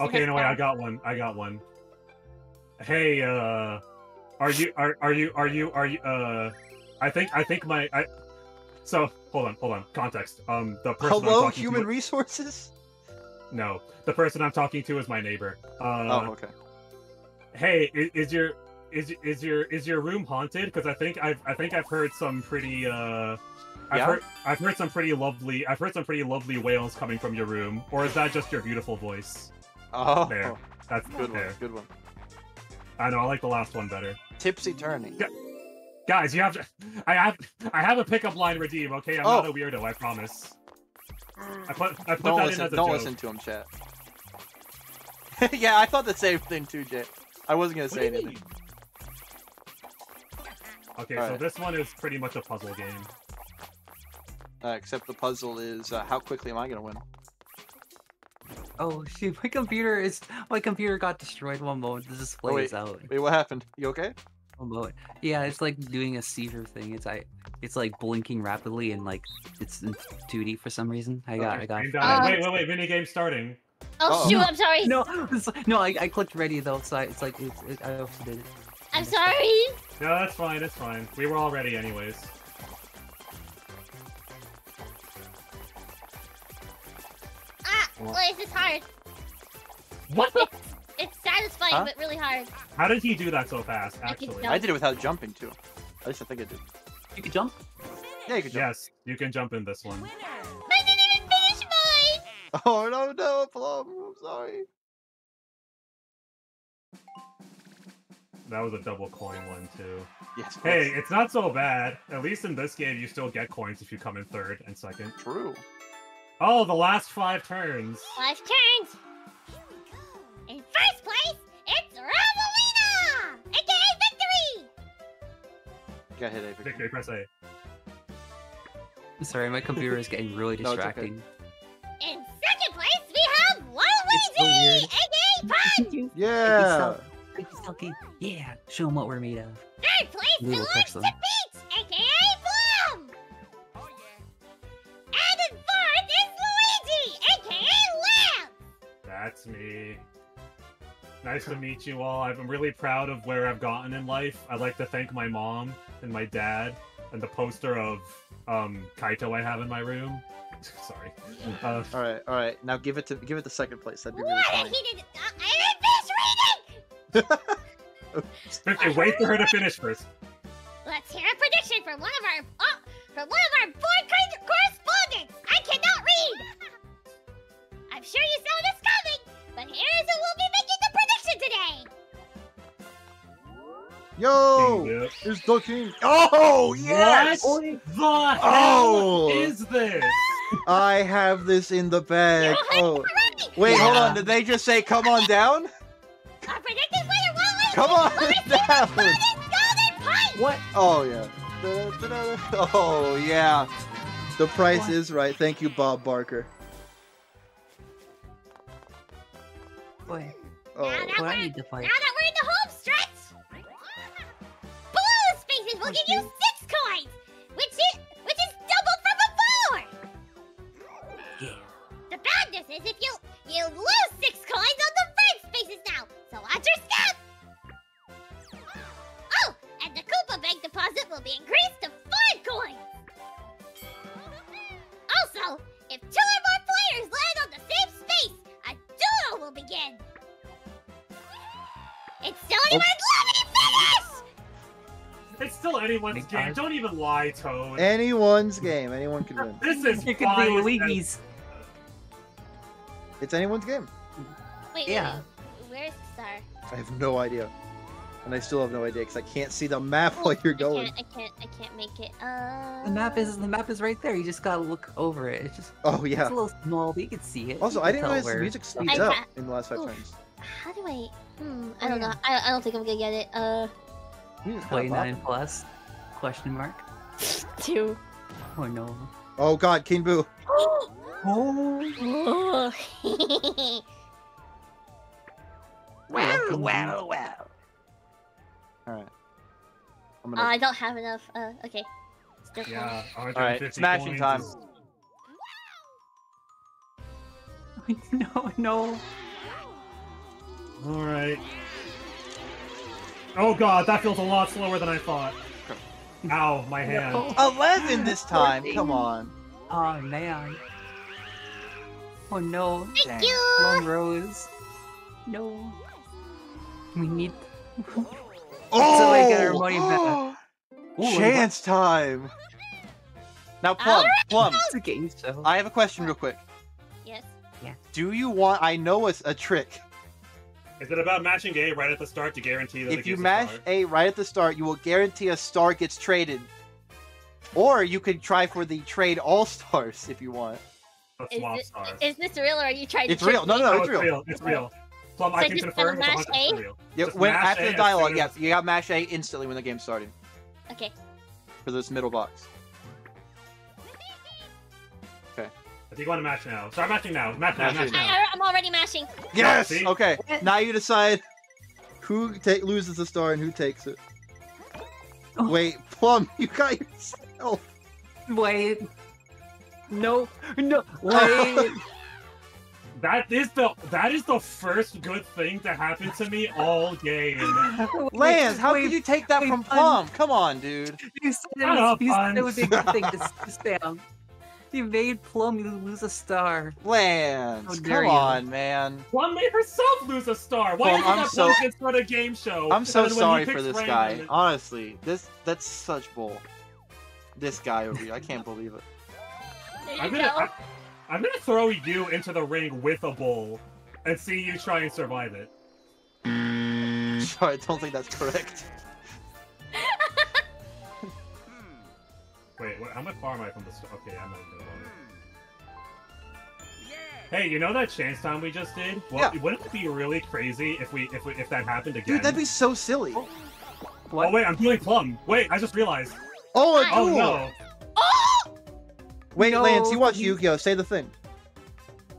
B: Okay, no
D: next
B: wait. I got one. I got one. Hey, uh, are you are are you are you are you uh? I think I think my I. So hold on, hold on. Context. Um, the person I'm
K: Hello,
B: talking
K: human
B: to,
K: resources.
B: No, the person I'm talking to is my neighbor. Uh,
K: oh, okay.
B: hey, is, is your is is your is your room haunted? Because I think I've I think I've heard some pretty uh. I've
K: Yeah?
B: heard I've heard some pretty lovely I've heard some pretty lovely wails coming from your room, or is that just your beautiful voice?
K: Oh,
B: There. That's
K: good one.
B: there.
K: Good one.
B: I know I like the last one better.
K: Tipsy turning.
B: Yeah. Guys, you have to. I have. I have a pickup line redeem. Okay, I'm
A: Oh.
B: not a weirdo. I promise. I put. I put
A: Don't
B: that
A: listen.
B: in as a
A: Don't
B: joke.
A: listen to him, chat. yeah, I thought the same thing too, Jay. I wasn't gonna
B: What
A: say anything.
B: mean? Okay, so
A: Alright.
B: this one is pretty much a puzzle game.
A: Uh, except the puzzle is uh, how quickly am I gonna win?
C: Oh shoot, my computer is my computer got destroyed one moment. The display
A: Oh, wait.
C: is out.
A: Wait, what happened? You okay?
C: One moment. Yeah, it's like doing a seizure thing. It's I it's like blinking rapidly and like it's in 2D for some reason. I got I got
D: Uh,
B: wait, wait, wait. Mini game starting.
D: Oh
A: Uh-oh.
D: shoot! I'm sorry.
C: No, no, I, I clicked ready though, so I, it's like it's, it, I also did it.
D: I'm sorry.
B: No, that's fine. It's fine. We were all ready anyways.
D: Ah, well, this is hard.
B: What the?
D: It's satisfying,
A: Huh?
D: but really hard.
B: How did he do that so fast? Actually.
D: tell.
A: I did it without jumping too. At least I think I did.
C: You could jump.
A: Yeah, you could jump.
B: Yes, you can jump in this one.
D: I didn't even finish mine.
A: Oh no, no, Plum. I'm sorry.
B: That was a double coin one too.
A: Yes.
B: Hey,
A: was.
B: it's not so bad. At least in this game, you still get coins if you come in third and second.
A: True.
B: Oh, the last five turns.
D: Five turns. In first place, it's Rosalina, aka Victory.
A: Got hit, Avery.
B: Victory, press A.
C: Sorry, my computer is getting really
A: No, it's okay.
C: distracting.
D: In second place, we have
C: It's so
D: Waluigi, aka Punch.
C: Thank you.
A: Yeah.
C: Thank you, Selkie. Yeah, show them what we're made of.
D: Third place
C: We will
D: belongs to
C: them.
D: Peach, aka Plum.
L: Oh yeah.
D: And in fourth is Luigi, aka Lamb.
B: That's me. Nice to meet you all. I'm really proud of where I've gotten in life. I'd like to thank my mom and my dad and the poster of um, Kaito I have in my room. Sorry. Uh,
A: All right, all right. Now give it to give it the second place. That'd be really
D: What?
A: funny.
D: He did. Uh, I didn't finish reading.
B: Victory, wait for her to finish first.
D: Let's hear a prediction from one of our uh, from one of our board cor- correspondents. I cannot read. I'm sure you saw this coming, but here's who will be making the prediction today.
A: Yo,
B: Yep.
A: there's the king. Oh yes.
B: What the hell
A: Oh.
B: is this?
A: I have this in the bag. Oh,
D: already.
A: wait, hold on. Did they just say come on down?
D: Our predicted winner will
A: Come on down.
D: Golden Golden Pint.
C: What?
A: Oh yeah. Da-da-da-da. Oh yeah. The price
C: What?
A: is right. Thank you, Bob Barker.
C: Boy,
A: Oh.
D: Now that
C: I
D: we're
C: need to fight.
D: now that we're in the home stretch, blue spaces will give you six coins, which is which is double from before.
C: Yeah.
D: The badness is if you you lose six coins on the red spaces now. So watch your step. Oh, and the Koopa bank deposit will be increased to five coins. Also, if two or more players land on the same space, a duel will begin. It's still oh. anyone's limited finish.
B: It's still anyone's
C: Big
B: game.
C: time.
B: Don't even lie, Toad.
A: Anyone's game. Anyone can win.
B: This is
C: It could be Luigi's.
A: It's anyone's game.
D: Wait,
C: Yeah.
D: wait, wait. Where's the star?
A: I have no idea. And I still have no idea because I can't see the map while you're going.
D: I can't. I can't. I can't make it. Uh.
C: The map is the map is right there. You just gotta look over it. It's just
A: Oh yeah.
C: it's a little small, but you can see it.
A: Also, I didn't
C: tell
A: realize the
C: where
A: music
C: stuff
A: speeds up in the last five
D: Oof.
A: turns.
D: How do I? Hmm. I
C: Oh,
D: don't know.
C: yeah.
D: I, I don't think I'm gonna get it. Uh.
A: Music's kinda
C: Play nine
A: bopping.
C: plus? Question mark.
D: Two.
C: Oh no.
A: Oh god, King Boo.
C: Oh.
D: Oh.
C: well, well.
A: Alright. I'm
D: Uh. I don't have enough. Uh. Okay.
B: Yeah,
A: Alright,
B: 150
A: smashing time.
B: is-
C: no, no.
B: All right. Oh god, that feels a lot slower than I thought. Ow, my hand.
C: No.
A: Eleven this time. Come on.
C: Oh man. Oh no.
D: Thank
A: Dang.
D: you.
C: Long Rose. No. We need.
A: Oh!
C: So I got our money back. Ooh,
A: Chance time. Now, Plum, Plum,
C: game show.
A: I have a question real quick.
D: Yes. Yeah.
A: Do you want? I know it's a trick.
B: Is it about matching A right at the start to guarantee that
K: If you
B: gives a?
K: A right at the start, you will guarantee a star gets traded. Or you could try for the trade all stars if you want.
B: the
D: Is,
B: swap
D: it-
B: stars?
D: is this real or are you trying
K: It's
D: to trick
K: real. No,
D: me?
K: no,
B: Oh,
K: it's real.
B: It's real. Plum,
D: So
B: I
D: I
B: can
D: just gotta
B: confirm.
D: mash
B: it's 100
D: A?
B: real.
K: Yeah, when
B: mash
K: after
B: A
K: the dialogue,
B: yes,
K: you got mash A instantly when the game's starting
D: Okay.
K: for this middle box. Okay.
B: If you want to mash now, start matching now. Match now.
K: Mash
B: Match now.
D: I, I, I'm already mashing.
K: Yes.
B: See?
K: Okay.
A: Now you decide who ta- loses the star and who takes it.
C: Oh.
A: Wait, Plum, you got yourself.
C: Wait. No. No. Wait.
B: That is the that is the first good thing to happen to me all game.
K: Lance, how could you take that from
C: Pun.
K: Plum? Come on, dude.
C: You said it,
B: Shut
C: was,
B: up,
C: you said it would be a good thing to, to spam. You made Plum lose a star. How
K: Lance,
C: dare
K: come
C: you.
K: on, man.
B: Plum made herself lose a star. Why
K: Plum,
B: is
K: I'm
B: that
K: so-
B: Plum can start a game show?
K: I'm so
B: and then when he
K: sorry for this
B: random,
K: guy.
B: it-
K: Honestly, this that's such bull. This guy over here, I can't believe it.
D: There you
B: I'm
D: go.
B: gonna I'm, I'm gonna throw you into the ring with a bull and see you try and survive it.
K: Sorry, I don't think that's correct.
B: Wait, what, how much far am I from the star? Okay, I'm not even. Hey, you know that chance time we just did? Well,
K: Yeah.
B: wouldn't it be really crazy if we if we, if that happened again?
K: Dude, that'd be so silly.
C: What?
B: Oh wait, I'm feeling plum. Wait, I just realized.
A: Oh,
B: Oh no,
A: Wait,
C: No,
A: Lance, you watch
C: you-
A: Yu-Gi-Oh! Say the thing.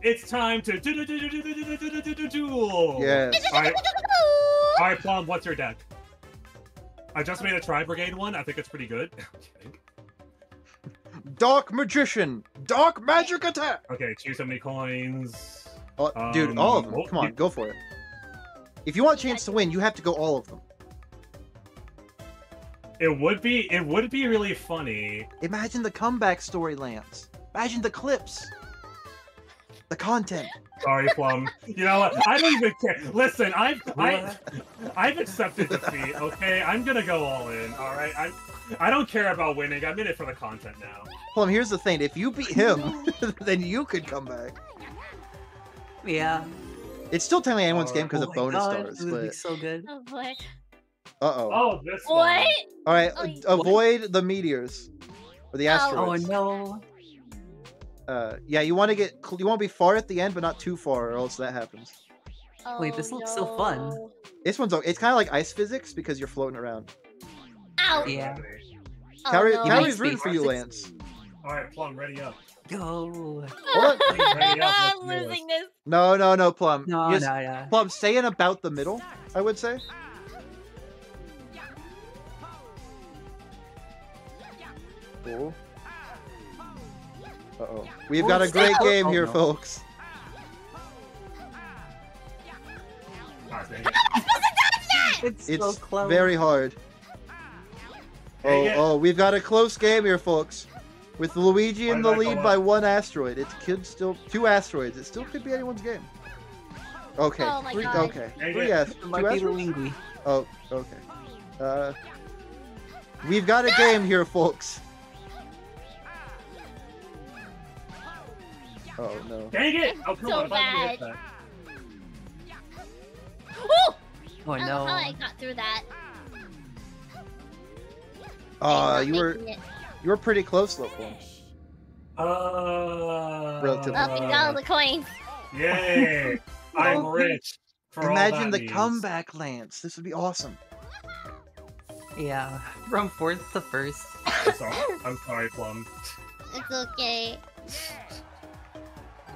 B: it's time to do do do do do do do do do do do duel.
A: Yes.
B: All right, all right, plum. What's your deck? I just made a Tri Brigade one. I think it's pretty good.
A: Dark Magician! Dark Magic Attack!
B: okay, choose how many coins.
A: Oh, dude, all of them.
B: Um,
A: Come on,
B: you-
A: go for it. If you want a chance to win, you have to go all of them.
B: It would be it would be really funny.
K: Imagine the comeback story, Lance. Imagine the clips. The content.
B: Sorry, Plum. You know what? I don't even care. Listen, I've I, I've accepted defeat. Okay, I'm gonna go all in. All right, I I don't care about winning. I'm in it for the content now.
A: Plum, here's the thing. If you beat him, then you could come back.
C: Yeah.
A: It's still technically anyone's oh, game because
C: oh
A: of
C: my
A: bonus
C: God,
A: stars,
C: It would be so good.
D: Oh boy.
A: Uh-oh.
B: Oh, this
D: What?
B: one.
A: Alright,
D: Oh,
A: uh,
D: you-
A: avoid the meteors. Or the
D: Oh.
C: Oh no.
A: Uh, yeah, you want to get... You want to be far at the end, but not too far, or else that happens.
C: Wait, this
D: Oh,
C: looks so fun.
A: This one's... o- It's kind of like ice physics, because you're floating around.
D: Ow!
C: Yeah.
D: Oh,
A: Calgary,
D: no.
A: Calgary's
C: makes
A: rooting for you. Lance.
B: All right, Plum, ready up.
C: Go.
A: Hold on.
D: I'm losing this.
A: No, no, no, Plum.
C: No,
A: Just-
C: no, no.
A: Plum, stay in about the middle, I would say. Cool. Uh-oh. We've got a great game
C: Oh,
A: here, folks.
B: Dang it.
C: It's,
A: It's
C: so close.
A: very hard. Oh, oh, we've got a close game here, folks. With Luigi in the
B: did I go
A: lead by one asteroid. It could still two asteroids. It still could be anyone's game. Okay.
D: Oh my God.
A: Okay. Three
B: it.
A: ast- two asteroids? Oh, okay. Uh, we've got a game here, folks. Oh no.
B: Dang it! Oh, come
D: So
B: on. if I
D: bad.
B: that.
D: Woo!
C: Oh
D: I don't know
C: no.
D: how I got through that.
A: Uh, you were
D: it.
A: you were pretty close, though. Plum.
B: Uh,
A: Relatively.
D: Oh, we got all the coins.
B: Yay! I'm
C: Oh,
B: rich. For all
K: Imagine
B: that
K: the
B: means.
K: comeback, Lance. This would be awesome.
C: Yeah. From fourth to first.
B: I'm sorry, I'm sorry, Plum.
D: It's okay.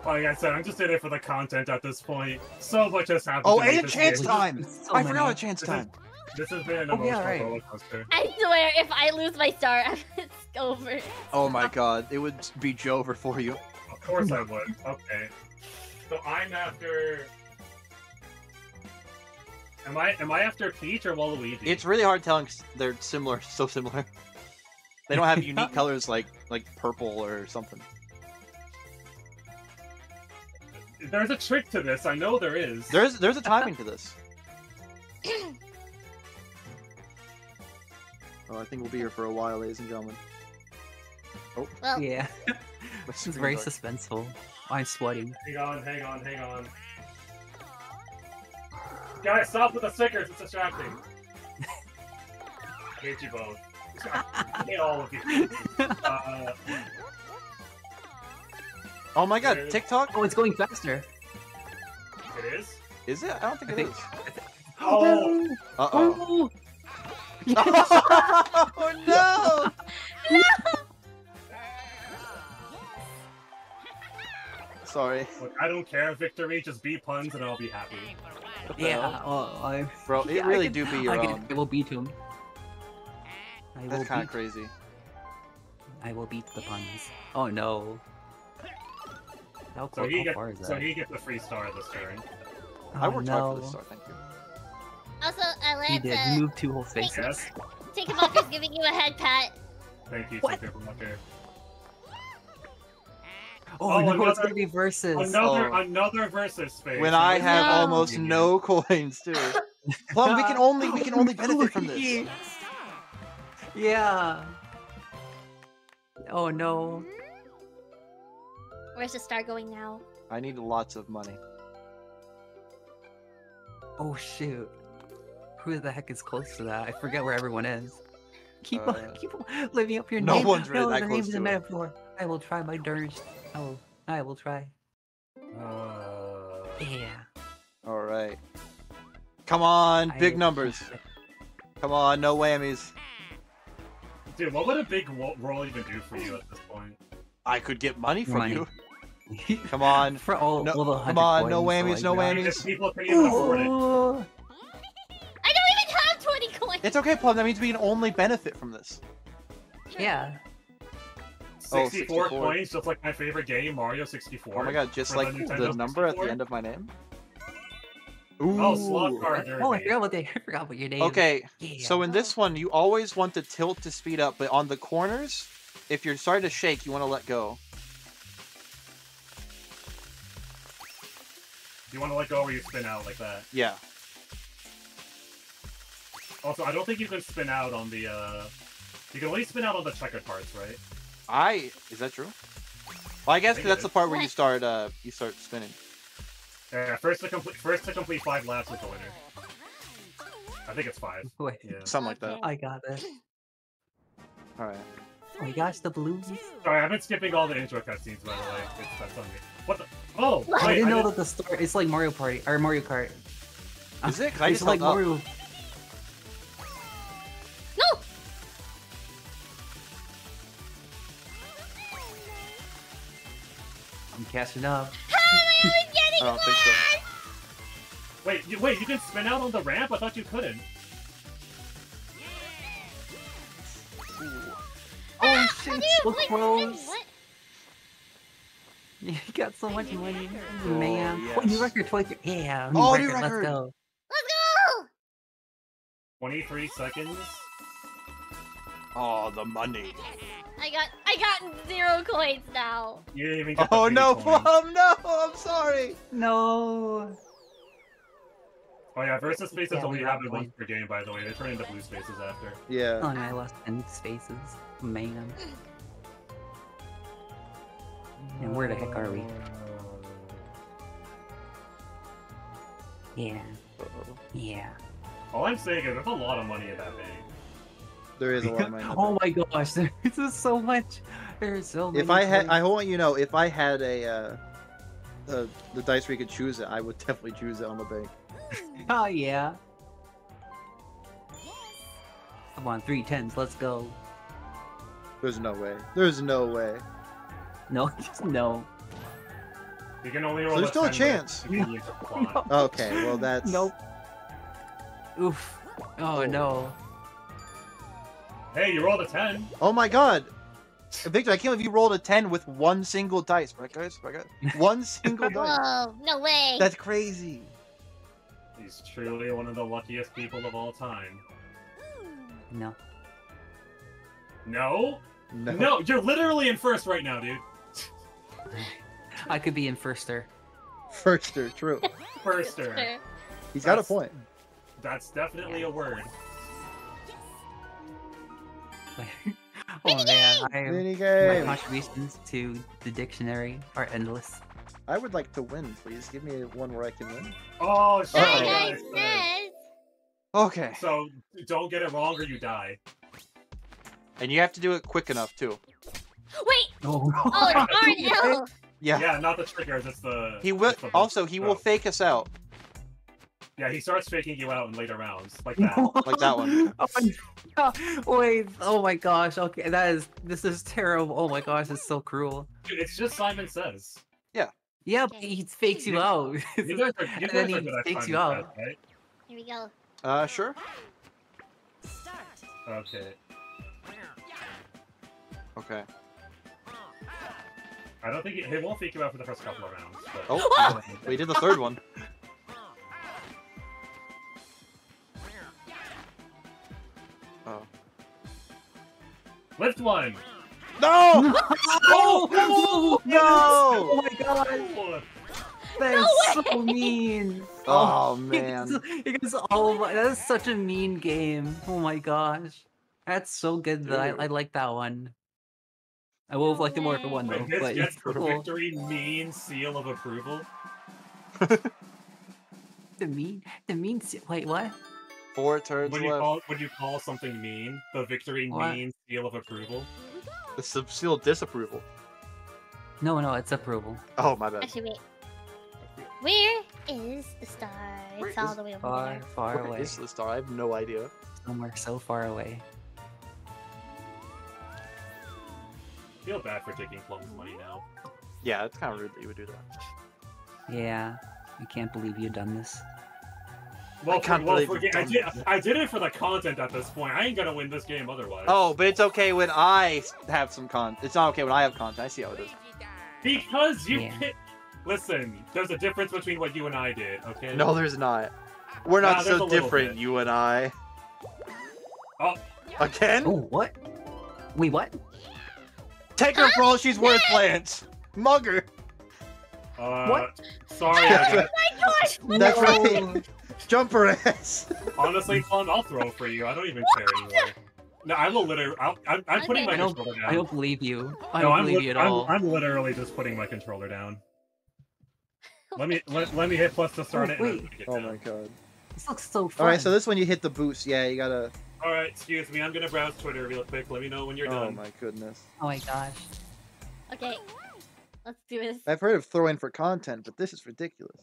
B: Like I said, I'm just in it for the content at this point. So much has happened.
K: Oh,
B: to make
K: and
B: this
K: chance
B: game.
K: time!
C: So
K: I
C: many.
K: forgot a chance
B: This is-
K: time.
B: This has been an
C: Oh, yeah,
B: emotional
C: right.
B: roller coaster.
D: I swear, if I lose my star, it's over.
K: Oh my god, it would be Jover for you.
B: Of course I would. Okay. So I'm after. Am I am I after Peach or Waluigi?
K: It's really hard telling 'cause they're similar, so similar. They don't have unique colors like like purple or something.
B: There's a trick to this. I know there is.
K: There's there's a timing to this.
A: Oh, I think we'll be here for a while, ladies and gentlemen.
D: Well,
C: Yeah.
K: This
C: is very suspenseful. I'm sweating.
B: Hang on, hang on, hang on. Guys, stop with the stickers. It's distracting. hate you both. I hate all of you. Uh,
A: Oh my god, TikTok?
C: Oh, it's going faster.
B: it is.
A: Is it? I don't think
C: I
A: it
C: think-
A: is.
B: Oh,
A: Uh oh.
C: Oh,
A: oh no! Sorry,
B: look, I don't care, Victory. Just be puns and I'll be happy.
C: Yeah.
A: hell?
C: Oh, I,
A: bro. It
C: yeah, I
A: really
C: can-
A: do be
C: I,
A: your
C: can,
A: own.
C: I will beat him. I
A: That's kind of crazy.
C: I will beat the puns. Oh no. How,
B: So
C: clo-
B: he
C: how
B: gets
C: is that?
B: so he gets the free star this turn.
A: Oh, I
C: Oh,
A: worked
C: no.
A: hard for this star. Thank you.
D: Also, I
C: He did.
D: to
C: Move two whole spaces.
B: Take, yes.
D: Tinkerbunker's giving you a head pat.
B: Thank you,
C: What?
B: Tinker Bunker.
C: Oh,
B: Oh,
C: no, it's gonna be versus.
B: Another
A: Oh.
B: another versus space.
A: When I have
D: No.
A: almost no coins too. Plum, we can only we can only benefit from this.
C: Yeah. Oh no.
D: Where's the star going now?
A: I need lots of money.
C: Oh shoot. Who the heck is close to that? I forget where everyone is. Keep on,
A: Uh,
C: keep on living up your
A: no
C: name.
A: one's really
C: no,
A: that
C: the
A: close
C: name's a
A: to it.
C: metaphor. I will try my darndest. I will. I will try.
B: Uh,
C: Yeah.
A: All right. Come on,
C: I
A: big numbers. Come on, no whammies.
B: dude, what would a big wo- roll even do for you at this point?
A: I could get money from
C: Money.
A: you. Come on.
C: For all,
A: No-
C: all the
A: come
C: 100
A: on, no whammies,
C: so
A: no
C: I
A: whammies.
B: People can even afford it.
D: I don't even have 20 coins!
A: It's okay, Plum. That means we can only benefit from this.
C: Yeah.
A: Oh, oh,
B: 64
A: 64.
B: coins, just like my favorite game, Mario 64.
A: Oh my god, just
B: For the
A: like the
B: Nintendo
A: number at the end of my name.
B: Oh, slot card
C: Oh, I forgot what they. I forgot what your name.
A: Okay,
C: Yeah.
A: so in this one, you always want to tilt to speed up, but on the corners, if you're starting to shake, you want to let go.
B: You want to let go where you spin out like that.
A: Yeah.
B: Also, I don't think you can spin out on the, uh... You can only spin out on the checkered parts, right?
A: I is that true? Well, I guess
B: think it
A: that's the part where you start uh you start spinning.
B: Yeah, first to complete first to complete five laps is the winner. I think it's five.
C: Wait.
B: Yeah.
A: Something like that.
C: I got it.
A: All right.
C: Oh my gosh, the blues.
B: Sorry, I've been skipping all the intro cutscenes, by the way. It's, that's on me. What the? Oh,
D: What?
C: I
B: wait,
C: didn't know
B: did-
C: that the story. It's like Mario Party or Mario Kart.
A: Is it? 'Cause I
C: it's
A: just
C: like
A: held up.
C: Mario.
D: No!
C: I'm catching up.
D: How am I always
A: I don't think so.
B: Wait, you, wait, you can spin out on the ramp? I thought you couldn't.
C: Oh shit,
D: Dude,
C: so
D: like,
C: close.
D: What?
C: You got so much money,
A: Oh,
C: man. Oh, new
A: yes.
C: record, twice. Yeah, new
A: Oh,
C: record.
A: new
C: Let's go.
D: Let's go!
B: 23 seconds.
A: Oh, the money.
D: I got I got zero coins now.
B: You didn't even get the
A: Oh no,
B: coins.
A: Plum, no, I'm sorry.
C: No.
B: Oh yeah, versus spaces
C: Yeah,
B: only
C: we
B: happen
C: got
B: once per game, by the way. They turn into blue spaces after.
M: Yeah.
C: Oh, and I lost 10 spaces. Man. And where the heck are we? Yeah.
A: Uh-oh.
C: Yeah.
B: All I'm saying is there's a lot of money in that bank.
M: There is a lot of money. in
C: oh
M: that.
C: my gosh, there is so much. There's so many.
M: If I had, I want you to know, if I had a, uh, the the dice where you could choose it, I would definitely choose it on the bank.
C: Oh yeah. Come on, three tens. Let's go.
M: There's no way. There's no way.
C: No, just no.
B: You can only roll
M: there's still a chance.
B: convenience plot.
M: Okay, well that's.
C: Nope. Oof. Oh no.
B: Hey, you rolled a 10.
M: Oh my god!
A: Victor, I can't believe you rolled a 10 with one single dice, right guys? Right guys? One single dice.
D: Whoa, no way.
A: That's crazy.
B: He's truly one of the luckiest people of all time.
C: No.
B: No?
M: No.
B: No, you're literally in first right now, dude.
C: I could be in firster.
M: Firster, true.
B: Firster.
M: He's got a point.
B: That's definitely a word.
C: oh man, I am, my contributions to the dictionary are endless.
A: I would like to win, please. Give me one where I can win.
B: Oh shit!
A: Uh-oh.
D: Hi,
B: yeah,
D: guys.
B: it's
D: Nez.
K: Okay.
B: So don't get it wrong or you die.
K: And you have to do it quick enough too.
D: Wait.
C: Oh,
D: Oh, it's R and L.
K: Yeah.
B: Yeah, not the triggers. It's the.
K: He will
B: the-
K: also he will
B: oh.
K: fake us out.
B: Yeah, he starts faking you out in later rounds, like that.
K: Like that one.
C: Oh my god. Wait. Oh my gosh. Okay, that is. This is terrible. Oh my gosh, it's so cruel.
B: Dude, it's just Simon Says.
C: Yeah, but he fakes you out.
B: You guys are, you
C: And then he fakes you out.
B: Says, right?
D: Here we go.
K: Uh, sure.
B: Okay.
K: Okay.
B: I don't think he, he won't fake you out for the first couple of rounds. But...
K: Oh, we did the third one. Oh.
B: Lift one.
K: No!
C: Oh,
K: No!
C: Oh my god.
B: Oh,
C: That's so mean.
K: Oh
C: He
K: man.
C: gets- He gets all my, that is such a mean game. Oh my gosh. That's so good though. I, I like that one. I would have liked it more for one though,
B: Wait, this
C: but
B: gets
C: it's
B: the
C: cool.
B: victory mean seal of approval.
C: The mean, the mean. se- Wait, what?
K: Four turns
B: When you
K: left.
B: call when you call something mean, the victory
C: What?
B: mean seal of approval.
K: The sub- seal of disapproval.
C: No, no, it's approval.
K: Oh my bad.
D: Actually, wait. Where is the star?
K: Where
D: It's all the way over
C: Far,
D: there.
C: far
K: Where
C: away.
K: is the star? I have no idea.
C: Somewhere so far away.
B: Feel bad for taking Plum's money now.
K: Yeah, it's kind of rude that you would do that.
C: Yeah. I can't believe you've done this.
B: Well,
K: can't
B: for, well
K: believe
B: forget,
K: you've
B: I did.
K: this.
B: I did it for the content at this point. I ain't gonna win this game otherwise.
K: Oh, but it's okay when I have some con. It's not okay when I have content. I see how it is.
B: because you.
C: Yeah.
B: pi- Listen, there's a difference between what you and I did. Okay.
K: No, there's not. We're not
B: there's a
K: so different,
B: bit.
K: you and I.
B: Oh.
K: Again?
C: Oh, what? Wait, what?
K: Take her for all she's worth, Lance. Mug her.
B: Uh,
C: What?
B: Sorry. I guess.
A: That's right. Jump her ass.
B: Honestly, Plum, I'll throw for you. I don't even care anymore. No, I will literally. I'll, I'm, I'm putting my
C: I don't-
B: controller down.
C: I don't believe you. I
B: no,
C: don't
B: I'm,
C: believe
B: lit-
C: you at
B: I'm,
C: all.
B: I'm literally just putting my controller down. Let me let, let me hit plus to start
C: Oh,
B: it.
C: wait.
B: take it
A: Oh
B: down.
A: my god.
C: This looks so fun.
A: All right, so this one you hit the boost. Yeah, you gotta.
B: All right, excuse me. I'm gonna browse Twitter real quick. Let me know when you're
A: Oh
B: done.
A: Oh my goodness.
C: Oh my gosh.
D: Okay. Let's do this.
A: I've heard of throwing for content, but this is ridiculous.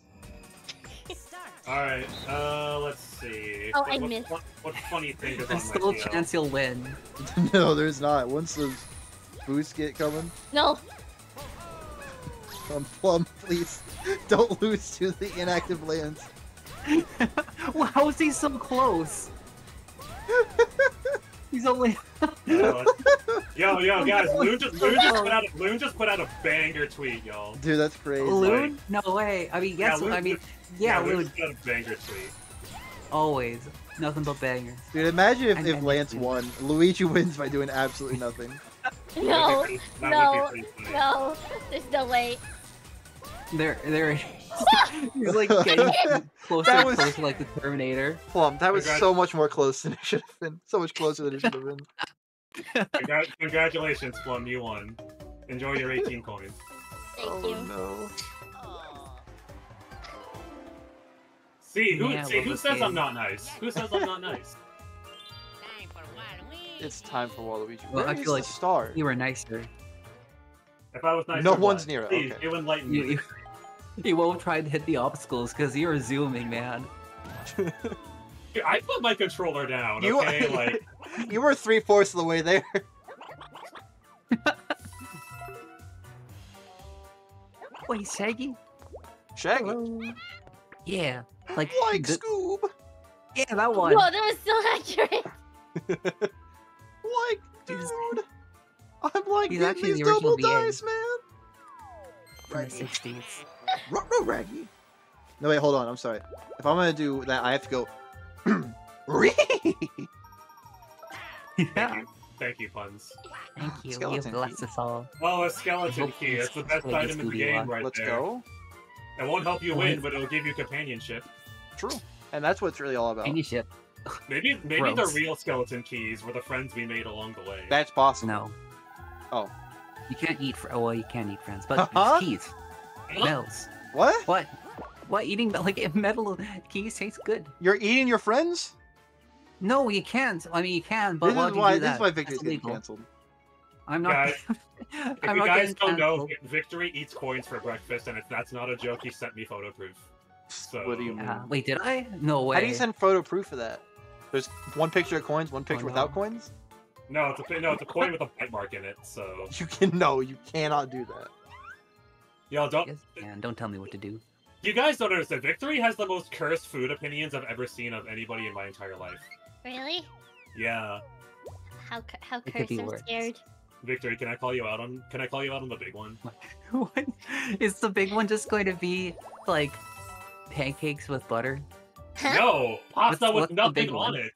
B: All right. Uh, let's see.
D: Oh,
B: what,
D: I
B: what,
D: missed.
B: What, what funny thing is on
C: There's
B: my
C: still a
B: TL?
C: chance you'll win.
A: no, there's not. Once those boosts get coming,
D: No.
A: um, plum, please don't lose to the inactive Lance.
C: well, how is he so close? He's only.
B: Yo, yo, guys, Loon just, Loon, just put out a, Loon just put out a banger tweet, y'all.
A: Dude, that's crazy.
C: Loon? No way. I mean, yes.
B: Loon
C: I mean,
B: just-
C: yeah,
B: Loon
C: Loon.
B: just put out a banger tweet.
C: Always. Nothing but bangers.
A: Dude, imagine if, if Lance
C: do.
A: won. Luigi wins by doing absolutely nothing.
D: No.
B: That would be pretty-
D: No.
B: would be pretty funny.
D: No. There's no way.
C: There, there. He's like getting closer
K: That
C: and
K: was-
C: closer, like the Terminator.
K: Plum, that was
B: Congrats.
K: so much more close than it should have been. So much closer than it should have been.
B: Congra- congratulations, Plum, you won. Enjoy your 18 coins.
D: Thank
K: oh
D: you.
K: no.
B: See, who,
C: Yeah,
B: see, who
C: this
B: says I'm not nice? Who says I'm not nice?
K: It's time for Waluigi.
C: Well,
K: Where
C: I
K: is
C: feel
K: the
C: like
K: star?
C: You were nicer.
B: If I was nicer,
K: No one's
B: what?
K: near it,
B: Please,
K: okay.
B: you enlighten
C: You,
B: me.
C: you, he won't try and hit the obstacles because you're zooming, man.
B: I put my controller down.
K: You,
B: okay, like
K: you were three fourths of the way there.
C: Wait, Shaggy?
K: Shaggy?
C: Hello. Yeah, like
K: like
C: the...
K: Scoob.
C: Yeah, that one.
D: Whoa, that was so accurate.
K: like, dude, I'm like these double dice, man.
C: From right.
K: the
C: 60s.
K: Ruh, ruh, Raggy.
A: No, wait, hold on. I'm sorry. If I'm gonna do that, I have to go.
C: yeah.
B: Thank you, puns.
C: Thank you.
K: Skeleton
C: you bless us all.
B: Well, a skeleton key. That's the best item in the game right
K: Let's
B: there.
K: Let's go.
B: It won't help you win, but it'll give you companionship.
K: True. And that's what it's really all about.
C: Companionship.
B: Maybe maybe
C: Gross.
B: the real skeleton keys were the friends we made along the way.
K: That's possible.
C: No.
K: Oh.
C: You can't eat. Fr- oh, well, you can't eat friends, but uh
K: -huh.
C: keys metals.
K: What?
C: What? What eating like metal keys tastes good?
K: You're eating your friends?
C: No, you can't. I mean, you can, but
K: this
C: why
K: is
C: would you
K: why
C: do
K: this
C: that?
K: is why Victory's
C: That's
K: getting
C: illegal.
K: canceled.
C: I'm not.
B: Guys,
C: I'm
B: If you
C: not
B: guys don't know,
C: canceled.
B: Victory eats coins for breakfast, and if that's not a joke, he sent me photo proof. So
K: What do you mean?
C: Uh, wait, did I? No way.
K: How do you send photo proof of that? There's one picture of coins, one picture
C: no.
K: without coins.
B: No, it's a no, it's a coin with a bite mark in it. So
K: You can no, you cannot do that.
B: Y'all don't.
C: Yes, and don't tell me what to do.
B: You guys don't understand. Victory has the most cursed food opinions I've ever seen of anybody in my entire life.
D: Really?
B: Yeah,
D: How how
C: It could be
D: cursed? I'm
C: worse.
D: scared.
B: Victory, can I call you out on? Can I call you out on the big one?
C: what? Is the big one just going to be like pancakes with butter?
D: Huh?
B: No, pasta
C: What's-
B: with
C: what's
B: nothing on it.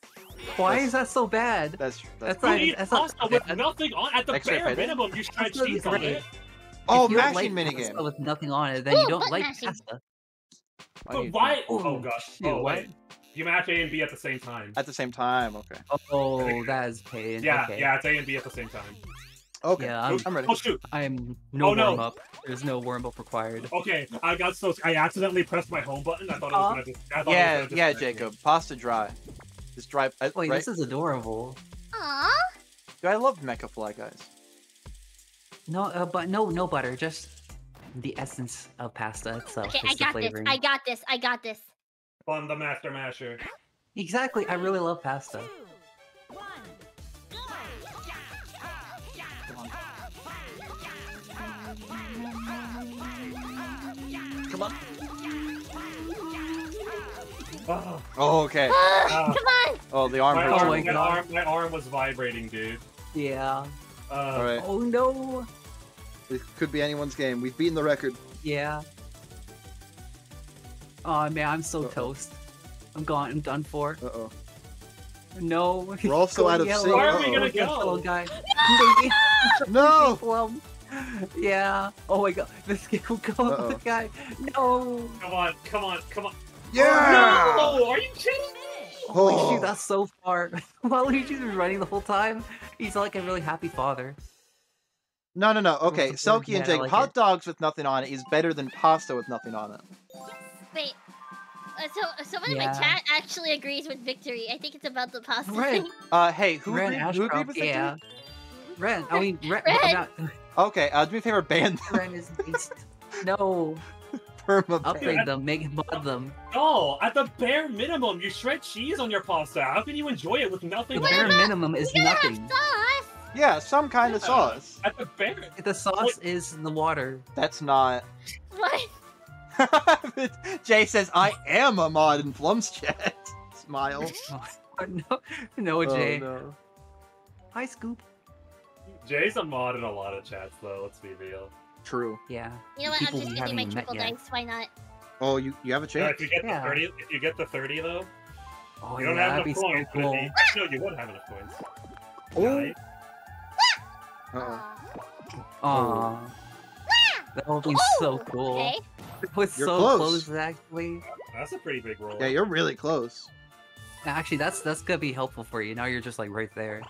C: Why
K: That's-
C: is that so bad?
K: That's
C: That's
K: that's.
B: You
C: not-
B: eat
C: that's not
B: pasta with
C: bad.
B: nothing on at the bare minimum. You shred
C: That's not
B: cheese on it.
K: Oh,
C: If you don't
K: mashing
C: like
K: minigame.
C: pasta with nothing on it, then
D: Ooh,
C: you don't like
D: mashing.
C: pasta.
K: Why
B: But why?
C: Oh,
B: Oh gosh.
C: shoot,
B: Oh
C: what?
B: wait. You match A and B at the same time.
K: At the same time, okay.
C: Oh, that is pain.
B: Yeah,
C: okay.
B: yeah, it's A and B at the same time.
K: Okay,
C: Yeah, I'm-
K: I'm ready.
B: Oh shoot.
C: I'm no
B: Oh, no.
C: warm up. There's no warm up required.
B: Okay, I got so I accidentally pressed my home button. I thought it was gonna. Just, I thought it
K: Yeah,
B: was gonna
K: yeah,
B: disconnect me.
K: Jacob. Pasta dry. It's dry. uh,
C: Wait,
K: right?
C: this is adorable.
D: Aw.
K: Dude, I love Mecha Fly guys.
C: No, uh, but no, no butter. Just the essence of pasta itself.
D: Okay,
C: just
D: I
C: the
D: got this. I got this. I got this.
B: Fun the Master Masher.
C: Exactly. I really love pasta.
K: Come on.
B: Oh,
K: Oh, okay.
B: Ah.
D: Come on.
K: Oh, the arm
B: my.
C: Oh
B: arm,
C: my
B: my, arm, my arm was vibrating, dude.
C: Yeah.
B: Uh,
K: All right.
C: Oh no.
A: It could be anyone's game. We've beaten the record.
C: Yeah. Oh man, I'm so
A: Uh-oh.
C: toast. I'm gone. I'm done for.
A: Uh oh.
C: No.
A: We're also out of
C: yellow.
A: sync.
B: Where are we gonna
C: Go yellow
B: go?
C: guy.
A: No!
C: Plum. Yeah. Oh my god. This guy will go
A: Uh-oh.
C: with the guy. No.
B: Come on, come on, come on.
A: Yeah!
B: No! Are you kidding me?
C: Holy
A: Oh.
C: shoot, that's so far. Waluigi's been running the whole time. He's like a really happy father.
A: No, no, no. Okay,
C: What's the word?
A: Selkie and
C: Yeah, I
A: Jake,
C: like
A: hot
C: it.
A: dogs with nothing on it is better than pasta with nothing on it.
D: Wait. Uh, so someone in my chat actually agrees with victory. I think it's about the pasta
C: Right.
D: thing.
K: Uh, hey, who
C: Ren
K: agreed, who agreed
C: Ashcroft,
K: with
C: yeah.
K: Victory?
C: Ren, I mean, Ren,
D: Ren.
C: not,
K: Okay, uh, do me a favor, ban them.
C: Ren is. No,
K: Perma ban.
C: upgrade them, make mod them.
B: No, at the bare minimum, you shred cheese on your pasta. How can you enjoy it with nothing?
C: The
B: on
C: bare
B: it?
C: minimum is
D: You
C: nothing.
D: have sauce.
K: Yeah, some kind of sauce.
B: At the bare.
C: The sauce is in the water.
K: That's not.
D: What?
K: Jay says, I am a mod in Plum's chat. Smile.
C: no, no, oh, Jay.
K: Oh, no.
C: Hi, Scoop.
B: Jay's a mod in a lot of chats, though. Let's be real.
A: True.
C: Yeah.
D: You know what?
C: People
D: I'm just
C: haven't
D: getting my
C: even met
D: triple
C: yet.
D: dice. Why not?
A: Oh, you, you have a
B: Yeah,
A: chance.
B: if you get
C: Yeah.
B: the thirty, if you get the thirty though,
C: Oh
B: you don't have
C: that'd be
B: enough
C: so
B: coins. but
C: cool.
B: if you- No, you would have enough coins.
A: Oh.
B: Right?
A: Uh-oh.
C: Aw. Oh. That would be so cool.
D: Okay.
C: It was
A: You're
C: so
A: close.
C: close. actually.
B: That's a pretty big roll.
A: Yeah, you're really close.
C: Actually, that's that's gonna be helpful for you. Now you're just like right there.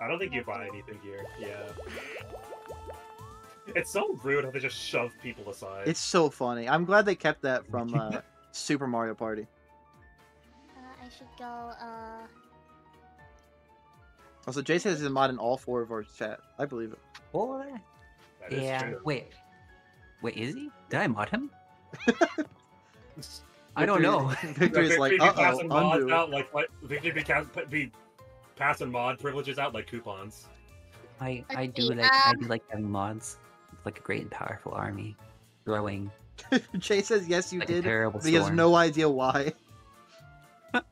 B: I don't think you buy anything here. Yeah. It's so rude how they just shove people aside.
A: It's so funny. I'm glad they kept that from uh, Super Mario Party.
D: Uh, I should go. Uh.
A: Also, Jay says he's a mod in all four of our chat. I believe it.
C: What?
B: That is
C: Yeah.
B: true.
C: Wait. Wait, is he? Did I mod him? I don't know.
A: Victory's
B: Victory
A: like,
B: be
A: uh
B: passing
A: oh,
B: mods
A: undo.
B: out like like Victory be, ca- be passing mod privileges out like coupons.
C: I I do
D: see,
C: like I
D: um,
C: do like having mods. It's like a great and powerful army. growing.
A: Jay says yes, you
C: like a
A: did,
C: terrible
A: but he has no idea why.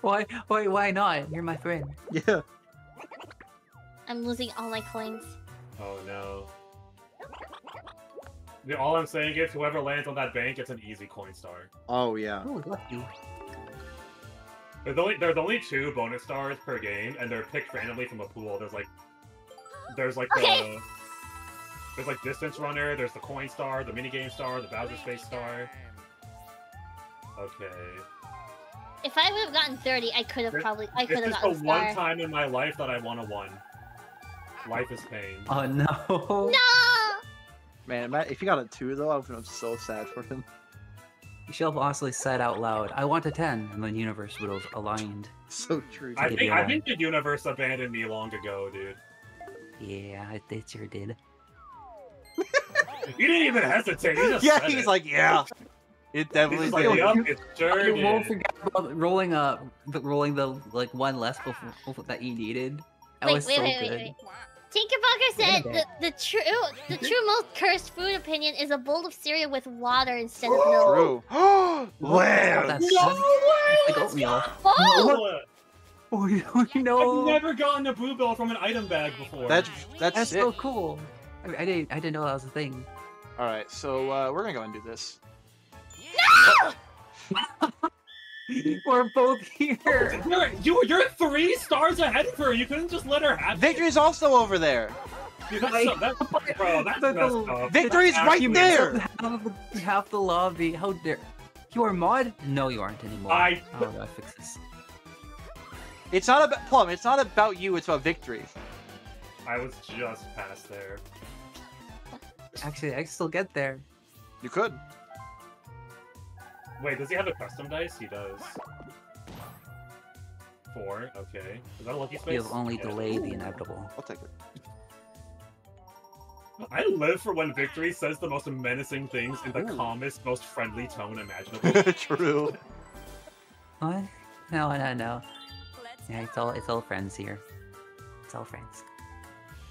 C: Why why why not? You're my friend.
A: Yeah.
D: I'm losing all my coins.
B: Oh no. All I'm saying is, whoever lands on that bank, it's an easy coin star.
A: Oh yeah.
C: Oh, lucky.
B: There's only there's only two bonus stars per game, and they're picked randomly from a pool. There's like there's like
D: Okay.
B: the there's like distance runner, there's the coin star, the minigame star, the Bowser space star. Okay.
D: If I would have gotten 30, I could have probably. I could have gotten.
B: is
D: gotten
B: the
D: star.
B: one time in my life that I won a one. Life is pain.
C: Oh no.
D: No!
K: Man, if you got a two though, I would have been so sad for him.
C: You should honestly said out loud, "I want a 10," and the universe would have aligned.
A: So true.
B: I think I think the universe abandoned me long ago, dude.
C: Yeah, it, it sure did.
B: You didn't even hesitate. You just
K: Yeah, he's
B: it.
K: like, yeah. It definitely
B: just like,
K: did.
B: yup, it sure
C: You won't forget about rolling up, the, rolling the like one less before, before that you needed. That
D: Wait,
C: was
D: wait,
C: so
D: wait,
C: good.
D: wait, wait. Tinkerbunker said the, the true the true most cursed food opinion is a bowl of cereal with water instead of milk.
K: True.
C: Oh,
K: well,
C: that's
B: No
C: good.
B: way!
C: Like oatmeal.
D: Oh!
C: Oh no!
B: I've
C: no.
B: never gotten a bluebell from an item bag before.
K: that's that's,
C: That's
K: sick.
C: so cool. I, I didn't. I didn't know that was a thing.
K: All right, so uh, we're gonna go and do this.
C: We're both here.
B: You're, you, you're three stars ahead of her. You couldn't just let her have it.
K: Victory's also over there.
B: Dude, that's, so, that's, bro, that's
C: The- the-
K: Victory's
B: That's
K: right there.
C: Half the, half the lobby. How dare you are mod? No, you aren't anymore.
B: I-
C: How do I fix this?
K: It's not about Plum. It's not about you. It's about victory.
B: I was just past there.
C: Actually, I can still get there.
K: You could.
B: Wait, does he have a custom dice? He does. Four, okay. Is that a lucky space?
C: You have only
B: Yeah.
C: delayed the inevitable.
K: I'll take it.
B: I live for when Victory says the most menacing things in the
K: Ooh.
B: calmest, most friendly tone imaginable.
K: True.
C: What? No, no, no. Yeah, it's all it's all friends here. It's all friends.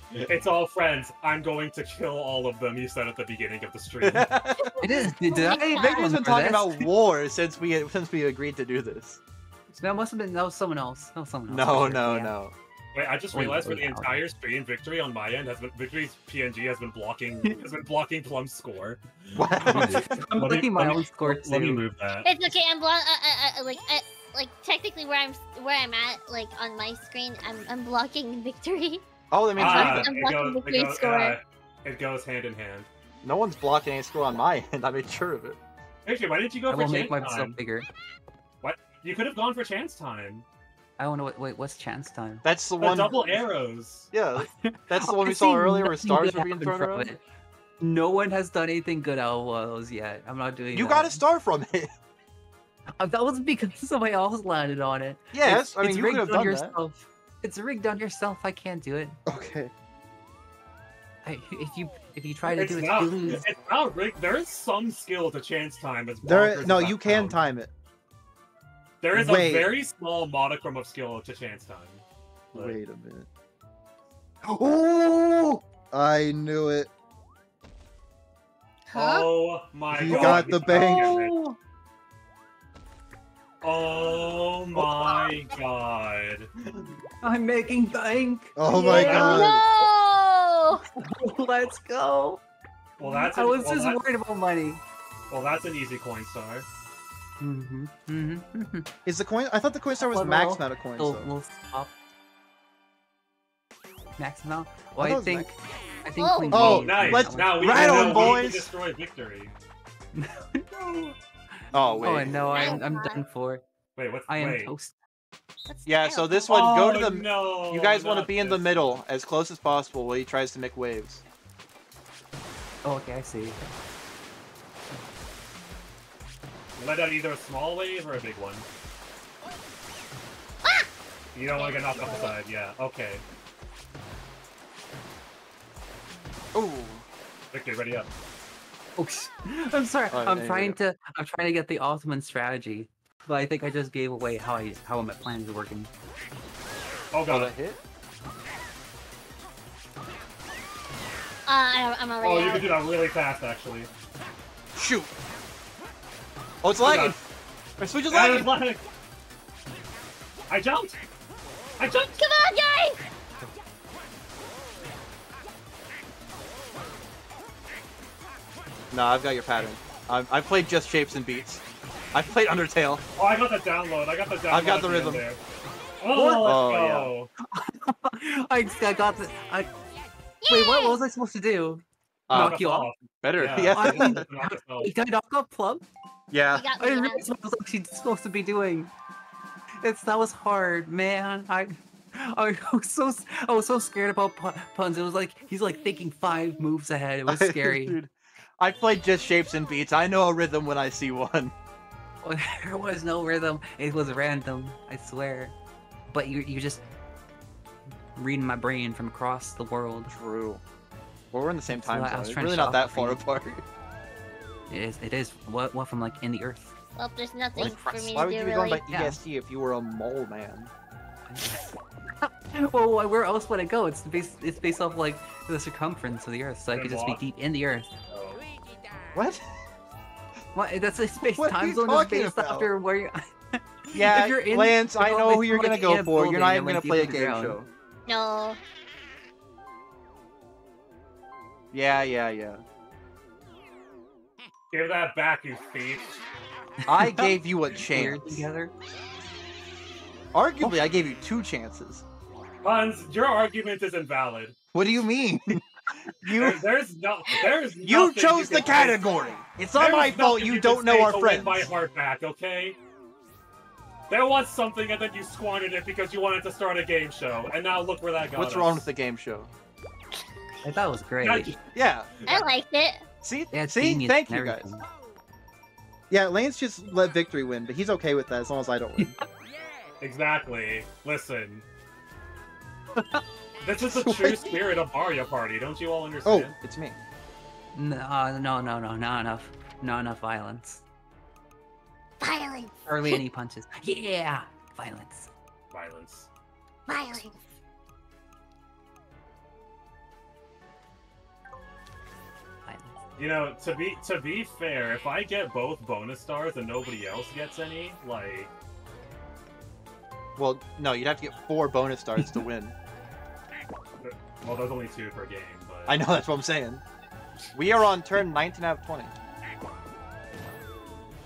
B: it's all friends. I'm going to kill all of them, you said at the beginning of the stream.
C: It is. Did, did I?
K: Victory's been talking
C: this?
K: about war since we since we agreed to do this.
C: That must have been that was someone else. That was someone else.
K: No,
C: for
K: no,
C: yeah.
K: no.
B: Wait, I just
C: Wait,
B: realized for the entire stream, Victory on my end has been Victory's PNG has been blocking has been blocking Plum's score.
K: Wow.
C: I'm
B: Let me-
C: my own score
B: Let me move that.
D: It's okay. I'm blo- uh, uh, uh, like uh, like technically where I'm where I'm at like on my screen. I'm I'm blocking victory.
K: Oh, that means nothing.
D: I'm
B: it goes, it, goes, uh, it goes hand in hand.
K: no one's blocking any score on my end. I made sure of it.
B: Actually, why didn't you go
C: I
B: for
C: will
B: chance
C: make myself
B: time?
C: bigger. What?
B: You could have gone for chance time.
C: I want to wait, wait. What's chance time?
K: That's the
B: The
K: one.
B: double arrows.
K: Yeah, that's the one we saw earlier where stars were being thrown
C: from
K: around.
C: it. No one has done anything good out of those yet. I'm not doing
K: You
C: that.
K: got a star from it.
C: Uh, That was because somebody else landed on it.
K: Yes,
C: It's-
K: I mean
C: it's
K: you could have
C: on
K: done that.
C: Yourself. It's rigged on yourself. I can't do it.
A: Okay.
C: I, if you if you try to
B: It's
C: do it,
B: not,
C: you lose.
B: it's not rigged. There is some skill to chance time. As
A: There. No,
B: as that
A: you can
B: sounds.
A: time it.
B: There is
A: Wait.
B: a very small modicum of skill to chance time. Like,
A: Wait a minute. Oh! I knew it.
D: Oh huh?
B: Oh my
A: You
B: god.
A: You got the bank.
C: Oh,
B: Oh my god.
C: I'm making bank.
A: Oh my god.
D: No!
C: Let's go.
B: Well, that's
C: I
B: an-
C: was
B: well,
C: just
B: that-
C: worried about money.
B: well, that's an easy coin star.
C: Mm-hmm. Mm-hmm.
A: Is the coin? I thought the coin star was
C: Well,
A: max
C: well,
A: amount of coins.
C: We'll, we'll stop. Max amount.
A: I
C: Well,
A: thought it
C: I
A: was
C: think. I think.
D: Oh.
A: Oh,
B: nice.
A: let's-
B: now we
K: right on, boys.
B: Destroy victory.
C: no.
K: Oh, oh wait.
C: Oh no, I'm I'm done for.
B: Wait, what's
C: I am
B: wait.
C: toast.
D: What's
K: Yeah,
D: the
K: so this one, go to
B: Oh,
K: the.
B: No,
K: You guys want to
B: not
K: be in the middle as close as possible while he tries to make waves.
C: Oh, okay, I see.
B: Let out either a small wave or a big one. You don't want to get knocked off the side, yeah. Okay.
K: Ooh.
B: Victor, ready up.
C: Oops. I'm sorry.
K: Oh,
C: I'm
K: there you
C: trying to. I'm trying to get the ultimate strategy, but I think I just gave away how I how my plan is working.
B: Oh
K: Oh,
B: god.
K: that hit?
D: Uh, I, I'm already.
B: Oh,
D: already
B: you
D: out.
B: can do that really fast, actually.
K: Shoot! Oh, it's
B: Oh,
K: lagging!
B: God.
K: My switch is
B: That
K: lagging!
B: I jumped! I jumped!
D: Come on, guys!
K: No, I've got your pattern. I've, I've played just shapes and beats. I've played Undertale.
B: Oh, I got the download. I got the download.
K: I've got the rhythm.
B: there. Oh, let's
K: Oh,
B: go.
C: I, I got the. I, wait, what, what was I supposed to do?
K: Uh,
C: Knock you off?
K: better.
B: Yeah.
K: Yeah.
C: I mean-
B: Knock us off.
C: Did I knock up Plum?
K: yeah.
C: I
D: me,
C: didn't
D: man.
C: realize what I was actually supposed to be doing. It's that was hard, man. I I was so I was so scared about puns. It was like he's like thinking five moves ahead. It was scary.
A: Dude, I played just shapes and beats. I know a rhythm when I see one.
C: there was no rhythm. It was random. I swear. But you you just reading my brain from across the world.
A: True. Well, we're in the same time
C: what
A: zone. It's really not that far apart.
C: It is. It is. What? What from like in the earth?
D: Well, there's nothing
A: Why,
D: for me
A: why
D: to
A: would
D: do
A: you be going
D: really.
A: by
C: Yeah.
A: EST if you were a mole man?
C: well, where else would I go? It's based. It's based off like the circumference of the earth, so I could just be deep in the earth.
A: What?
C: What? That's a space
A: what
C: time zone is
A: talking
C: based
A: about?
C: after where you.
A: Yeah,
C: if you're in,
A: Lance, I know who you're gonna go
C: in a
A: for. You're not even gonna play a game
C: underground.
A: show.
D: No.
A: Yeah, yeah, yeah.
B: Give that back, you thief.
A: I gave you a chance.
C: together.
A: Arguably, I gave you two chances.
B: Puns, your argument is invalid.
A: What do you mean?
B: There,
A: you
B: there's no, there's
A: you
B: nothing
A: chose the
B: can say-
A: category. It's not
B: There's
A: my fault
B: nothing
A: you don't know our
B: to
A: friends.
B: my heart back, okay? There was something and then you squandered it because you wanted to start a game show, and now look where that got
A: What's
B: us.
A: wrong with the game show?
C: I thought it was great.
B: Yeah,
A: Yeah.
D: I liked it.
A: See,
C: Yeah,
A: see, thank
C: and
A: you guys.
N: Yeah, Lance just let victory win, but he's okay with that as long as I don't win.
B: Exactly. Listen. this is the
N: What?
B: true spirit of Mario Party, don't you all understand? oh.
A: It's me.
C: No, uh, no, no, no, not enough. Not enough violence.
D: Violence.
C: Hardly any punches. Yeah, violence.
B: Violence.
D: Violence.
C: Violence.
B: You know, to be to be fair, if I get both bonus stars and nobody else gets any, like
A: Well, no, you'd have to get four bonus stars to win.
B: well there's only two per game, but
A: I know that's what I'm saying. We are on turn 19 out of 20.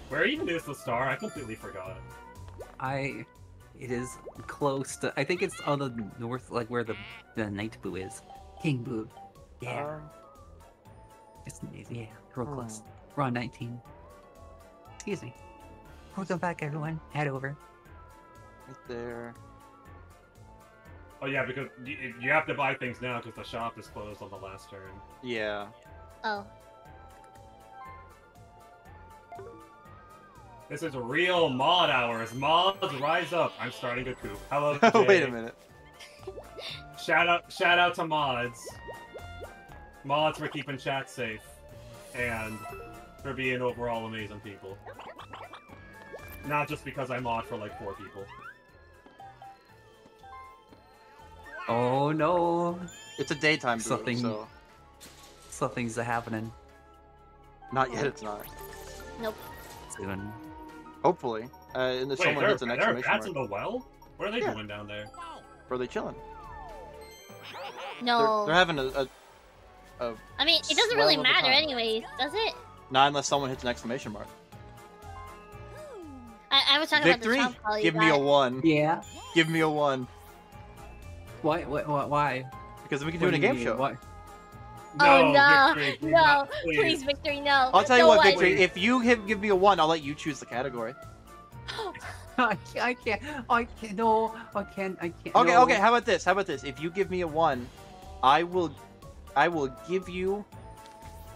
B: where even is the star? I completely forgot.
C: I. It is close to. I think it's on the north, like where the the Night Boo is. King Boo. Yeah,
A: Um,
C: it's yeah, real
A: hmm.
C: close. We're on 19. Excuse me. Welcome back, everyone. Head over.
A: right there.
B: Oh yeah, because you, you have to buy things now because the shop is closed on the last turn.
A: Yeah.
D: Oh.
B: This is real mod hours. Mods rise up. I'm starting a coup. Hello.
A: Wait a minute.
B: Shout out! Shout out to mods. Mods for keeping chat safe, and for being overall amazing people. Not just because I mod for like four people.
C: Oh no,
A: It's a daytime brew,
C: Something-
A: so
C: something's happening
A: not yet. It's not.
C: soon.
A: Hopefully, uh, and if
B: Wait,
A: someone
B: there,
A: hits an
B: there are
A: exclamation
B: bats in
A: mark,
B: the well? What are they
A: Yeah.
B: doing down there?
A: are they chilling?
D: No.
A: They're, they're having a, a, a
D: I mean, it doesn't really
A: swell of a
D: matter
A: time.
D: anyways, does it?
A: not unless someone hits an exclamation mark.
D: I, I was talking
A: Victory?
D: about the chomp call you
A: Give me a one.
C: Yeah.
A: Give me a one.
C: Why? Why? Why? why?
A: Because we can do it in a game
C: mean?
A: show.
C: Why?
D: Oh, no,
B: Victory,
D: no,
B: not-
D: Please, Victory, no.
A: I'll tell you
D: no
A: what,
D: way.
A: Victory. If you give, give me a one, I'll let you choose the category.
C: I can't. I can't. I can't. No. I can't. I can't.
A: Okay,
C: no.
A: okay. How about this? How about this? If you give me a one, I will, I will give you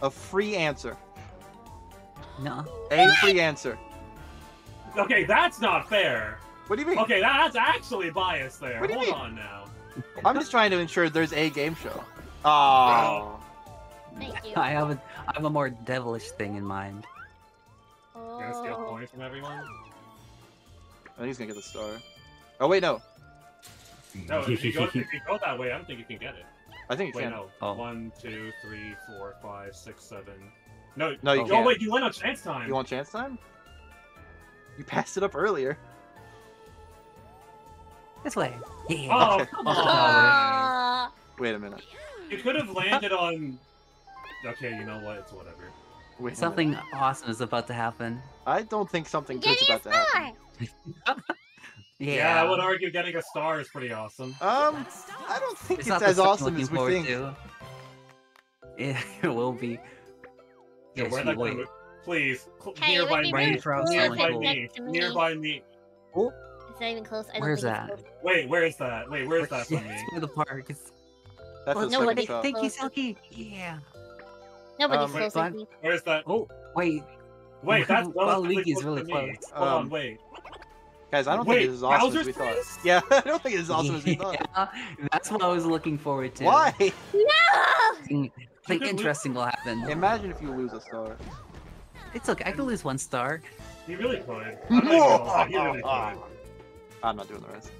A: a free answer.
C: No.
A: A free answer.
B: Okay, that's not fair.
A: What do you mean?
B: Okay, that's actually biased there.
A: What do you
B: Hold
A: mean?
B: on now.
A: I'm just trying to ensure there's a game show. Oh.
D: Thank you.
C: I have a. I have a more devilish thing in mind. Oh.
B: You gonna steal
D: Oh.
B: points from everyone?
A: I think he's gonna get the star. Oh wait, no.
B: No, if you, go, if you go that way, I don't think you can get it.
A: I think you
B: Wait,
A: can.
B: no.
C: Oh.
B: One, two, three, four, five, six, seven. No,
A: No, you
B: oh,
A: can't.
B: wait, you went on chance time.
A: You want chance time? You passed it up earlier.
C: This way. Yeah.
B: Oh, come
C: Oh.
B: on.
A: Wait a minute.
B: You could have landed on. Okay, you know what? It's whatever.
A: Wait.
C: Something awesome is about to happen.
A: I don't think something
D: Give
A: good's
D: me a
A: about to happen.
D: star.
C: Yeah.
B: Yeah. I would argue getting a star is pretty awesome.
A: Um, I don't think
C: It's
A: it's, as awesome as we think.
C: to. It, it will be.
B: Yeah,
C: Yes,
B: where
C: you
B: that
C: wait.
B: gonna- Please,
D: Hey,
B: nearby
D: would be
B: me.
C: rude for us to
B: Nearby me.
D: next me.
B: Nearby me.
D: If It's not even close. I
C: Where's that?
D: Close.
B: Wait, where is that? Wait, where is that from me?
C: It's by the park. It's...
K: That's
C: Oh,
K: the
D: no,
K: second
D: what they.
C: Thank you,
D: Close.
C: Selkie. Yeah.
D: Nobody's
K: Um,
D: close.
C: but-
D: I.
B: Where is that?
C: Oh, wait.
B: Wait, that's
C: Well,
B: relatively
C: Leaky is really close.
B: Hold on,
K: Um,
B: wait.
K: Guys, I don't
B: Wait,
K: think it's as awesome
B: Bowser's
K: as we thought. Yeah, I don't think it's as awesome as we thought.
C: Yeah, that's what I was looking forward to.
K: Why?
D: No!
C: Something interesting will happen.
K: Imagine if you lose a star.
C: It's okay. I could lose one star.
B: He really could. I'm not even gonna lie, he really could.
K: I'm not doing the rest.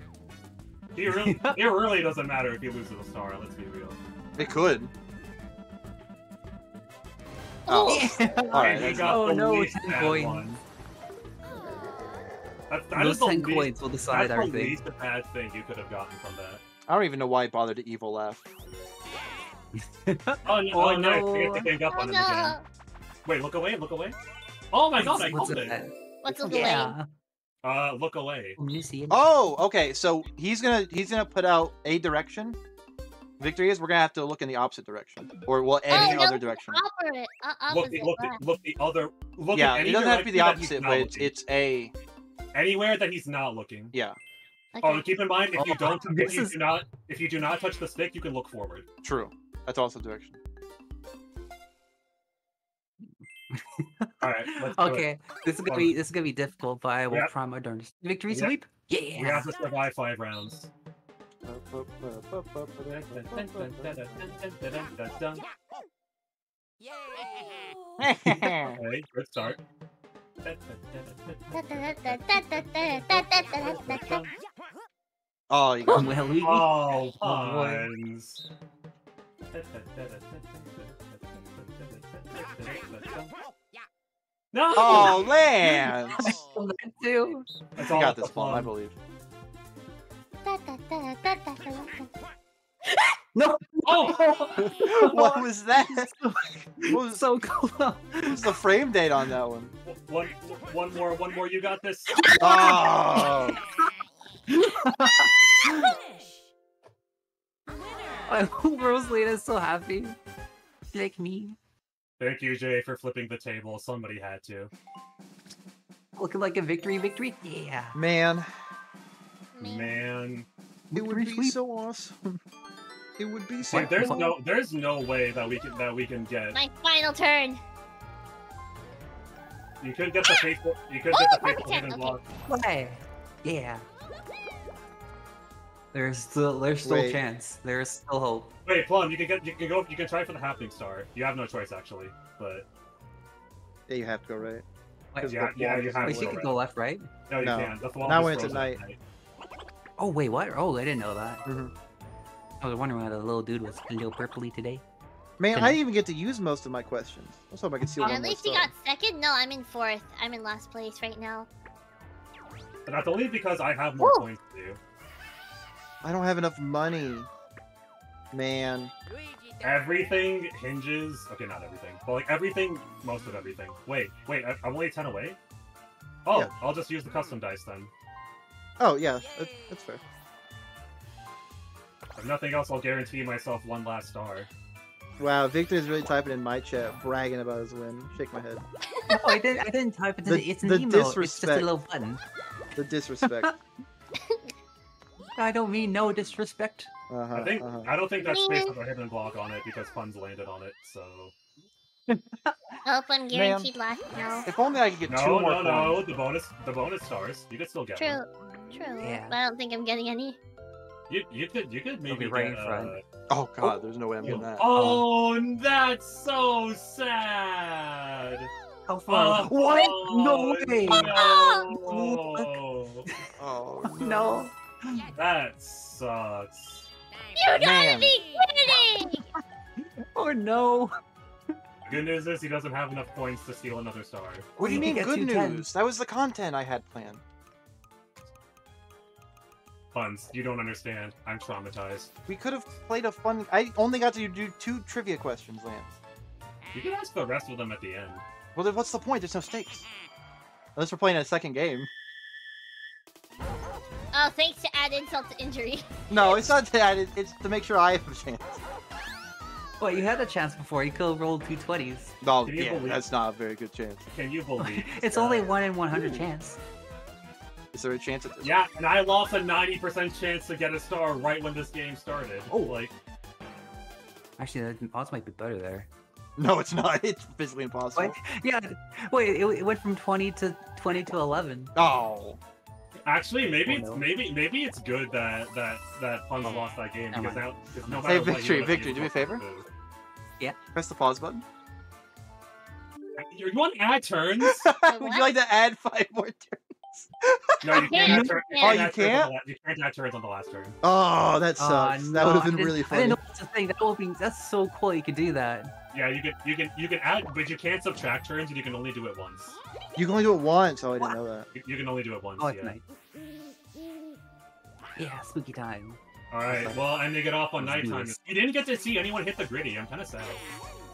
B: He really, it really doesn't matter if he loses a star. Let's be real.
K: It could. Oh, oh.
C: Yeah.
K: Alright, that's-
C: Oh
B: the
C: no,
B: least
C: 10
B: bad
C: coins.
B: one. That's, that
C: Those
B: is
C: 10
B: least,
C: coins will decide
B: that's the
C: everything.
B: least bad thing you could have gotten from that.
K: I don't even know why I bothered to evil laugh.
B: Oh, no,
C: Oh,
B: oh, no. I
C: no.
B: forget to gang up
D: Oh
B: on him again. Wait, look away, look away. Oh my god, I
C: What's
B: called it.
D: What's the delay?
C: Yeah.
B: Uh, look away.
C: Let me see it.
K: Oh, okay. So he's gonna he's gonna put out a direction. Victory is we're gonna have to look in the opposite direction, or well, any
D: no,
K: other direction.
D: Opposite. Uh,
B: Look,
D: opposite.
B: the, look, the, look the other. Look
K: yeah,
B: at any
K: it doesn't have to be the
B: direction that he's
K: opposite, but it's, it's a
B: anywhere that he's not looking.
K: yeah,
B: Oh,
D: Okay.
B: and keep in mind if you
C: Oh,
B: don't, if you
C: is-
B: do not, if you do not touch the stick, you can look forward.
K: true. That's also direction.
B: All right, let's it.
C: Okay, this is gonna be this is gonna be difficult, but I will
B: yeah.
C: try my darndest. Victory
B: Yeah.
C: sweep.
B: We
C: Yeah.
B: have to survive five rounds. Okay, good start.
K: oh, you got
C: Well, we.
B: Oh,
C: Oh,
B: puns. No!
K: Oh, Lance!
C: that too.
B: That's
K: you
B: all
K: got
B: the
K: this, Plum. I believe.
C: No.
B: Oh!
K: what was that? What was,
C: so cool?
K: what was the frame date on that one?
B: One, one more, one more. You got this.
K: Oh,
C: I hope Rosalina is so happy. Like me.
B: Thank you, Jay, for flipping the table. Somebody had to.
C: Looking like a victory, victory. Yeah.
K: man,
B: Man,
A: It would be
C: sweep.
A: so awesome. It would be so.
B: like, there's
A: fun.
B: no, there's no way that we can that we can get.
D: My final turn.
B: You could get the faithful. You could
D: Oh,
B: get the
D: perfect
B: faithful hidden
D: okay.
B: block.
C: Play. Yeah. There's still there's still
A: Wait.
C: chance. There's still hope.
B: Wait, Plum, you can get, you can go, you can try for the happening star. You have no choice actually, but
A: Yeah, you have to go right.
C: Wait,
A: Because
B: yeah, yeah,
A: wall
B: you
A: is-
B: have
C: wait,
B: to
C: she
B: go right.
C: go left, right?
B: No, you
A: No.
B: can. The wall
A: Not
B: just
A: when it's at night.
B: night.
C: Oh wait, what? Oh, I didn't know that.
A: Mhm.
C: I was wondering why the little dude was a little purpley today.
A: Man,
C: Can-
A: I didn't even get to use most of my questions. Let's hope I can steal one
D: At least you got second. No, I'm in fourth. I'm in last place right now.
B: But that's only because I have more
A: Woo!
B: points than you.
A: I don't have enough money. Man.
B: Everything hinges. Okay, not everything, but like everything, most of everything. Wait, wait, I- I'm only ten away. Oh,
A: Yeah.
B: I'll just use the custom dice then.
A: Oh, yeah, that, that's fair.
B: If nothing else, I'll guarantee myself one last star.
A: Wow, Victor's really typing in my chat, bragging about his win. Shake my head.
C: No, I didn't. I didn't type it.
A: The-
C: it's an
A: the
C: email. It's just a
A: disrespect.
C: little button.
A: The disrespect.
C: I don't mean no disrespect.
A: Uh-huh,
B: I think
A: uh-huh.
B: I don't think that space
D: Man.
B: has a hidden block on it because puns landed on it. So
D: Hope I'm guaranteed last now.
K: if only I could get two
B: no,
K: more
B: no, no.
K: coins.
B: The bonus, the bonus stars. You could still get
D: True.
B: them.
D: True.
C: Yeah.
D: But I don't think I'm getting any.
B: You, you could, you could
C: be
B: maybe
C: right in
B: get,
C: front.
B: uh,
K: Oh god, there's no way I'm getting that.
B: Oh, that's so sad.
C: How far?
B: Oh,
C: what? No way.
B: No.
K: Oh
C: No.
B: That sucks.
D: You gotta
K: Man.
D: be kidding!
C: Oh no.
B: Good news is he doesn't have enough points to steal another star.
K: What do you
C: You
K: mean good news?
C: tens.
K: That was the content I had planned.
B: Puns, you don't understand. I'm traumatized.
K: We could have played a fun. I only got to do two trivia questions, Lance.
B: You can ask the rest of them at the end.
K: Well, then what's the point? There's no stakes. Unless we're playing a second game.
D: Oh, thanks to add insult to injury.
K: No, it's not that. it- It's to make sure I have a chance.
C: Well, you had a chance before. You could have rolled two twenties.
B: Oh, no,
K: yeah,
B: believe-
K: that's not a very good chance.
B: Can you believe?
C: It's
B: that?
C: only one in one hundred chance.
K: Is there a chance at this?
B: Yeah, and I lost a 90% chance to get a star right when this game started.
C: Oh.
B: like
C: Actually, the odds might be better there.
K: No, it's not. It's physically impossible.
C: Wait, yeah. Wait, it, it went from 20 to 20 to 11.
K: Oh.
B: Actually maybe
C: Oh,
B: it's
C: no.
B: maybe maybe it's good that that that Puns
C: Oh,
B: lost that game because now because no
K: Hey,
B: matter what, you
K: Victory,
B: would've
K: Victory, do me a favor.
B: able to-
K: Press the pause button.
B: You want to add turns?
K: Would you like to add five more turns?
B: No, you can't.
D: Yeah.
B: Add turn,
D: Oh,
B: can't
K: you
B: add turns on
K: can't?
B: You can't add turns on the last turn.
A: Oh, that
C: Uh,
A: sucks. that would have been
C: didn't-
A: really
C: I didn't know that's the thing. That would be that's so cool. You could do that.
B: Yeah, you can you can you can add, but you can't subtract turns, and you can only do it once.
A: You can only do it once. Oh, I didn't know that.
B: You, you can only do it once.
C: Oh, it's
B: yeah.
C: nice. Yeah, spooky time.
B: All right. Well, and they get off on
C: Let's
B: nighttime.
C: this.
B: You didn't get to see anyone hit the gritty. I'm kind of sad.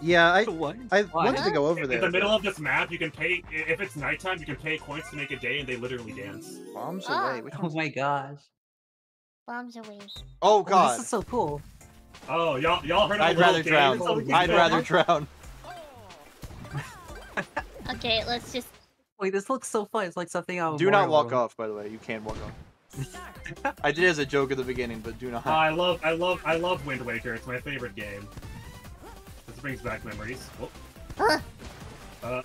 A: Yeah, I
C: What?
A: I
C: Why?
A: wanted to go over there.
B: In the middle
A: but
B: of this map, you can pay if it's nighttime. You can pay coins to make a day, and they literally dance.
A: bombs
D: Ah.
A: away. Which
C: Oh my gosh.
D: Bombs away.
K: Oh
C: Oh,
K: god.
C: this is so cool.
B: Oh, y'all y'all heard of
K: I'd rather drown.
B: called
K: I'd rather drown.
D: Okay, let's just.
C: Wait, this looks so fun. It's like something out of
K: Do not walk
C: World.
K: off, by the way. You can walk off. I did it as a joke at the beginning, but do not.
B: Oh, I love I love I love Wind Waker. It's my favorite game. This brings back memories. Whoop.
D: Ugh.
B: Uh,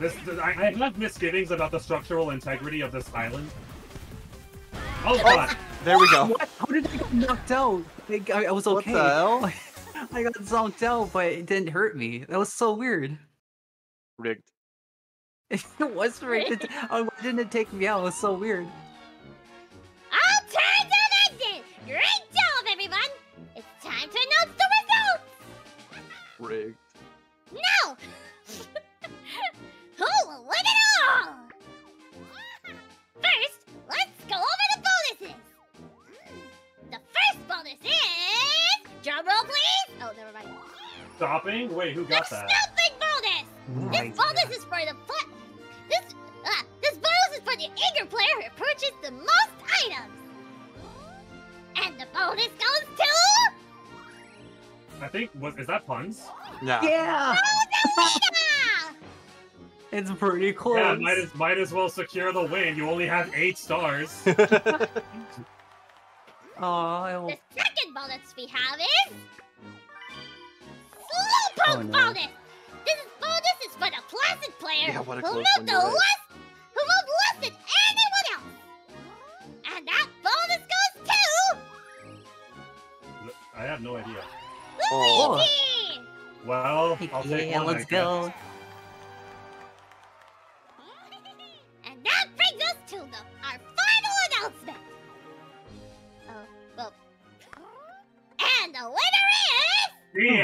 B: this, th- I, I have misgivings about the structural integrity of this island. Oh, oh god!
K: there we go.
C: What? How did I get knocked out? I, I, I was
K: What
C: okay.
K: the hell?
C: I got zonked out, but it didn't hurt me. That was so weird.
K: Rigged.
C: It was rigged. Oh, why didn't it take me out? It was so weird.
D: All turns have ended! Great job, everyone! It's time to announce the results!
K: Rigged.
D: No! Who will win it all? First, first bonus is... Drum roll, please! Oh, never mind.
B: Stopping? Wait, who
D: The
B: got that?
D: snooping bonus!
C: Nice.
D: This bonus is for the fun. This uh, this bonus is for the eager player who purchased the most items. And the bonus goes to
B: I think was is that puns?
K: Nah.
C: Yeah,
D: Rosalina.
C: it's pretty close.
B: Yeah, might as might as well secure the win. You only have eight stars.
C: Oh, I will...
D: the second bonus we have is Slowpoke
C: Oh, no.
D: bonus. This bonus is for the classic player
K: Yeah, what a
D: who moved
K: one,
D: the
K: you're right.
D: less who moved less than anyone else. And that bonus goes to
B: I have no idea.
K: Oh.
D: Luigi.
B: Well, I'll take
C: yeah,
B: one.
C: Let's
B: guess.
C: go.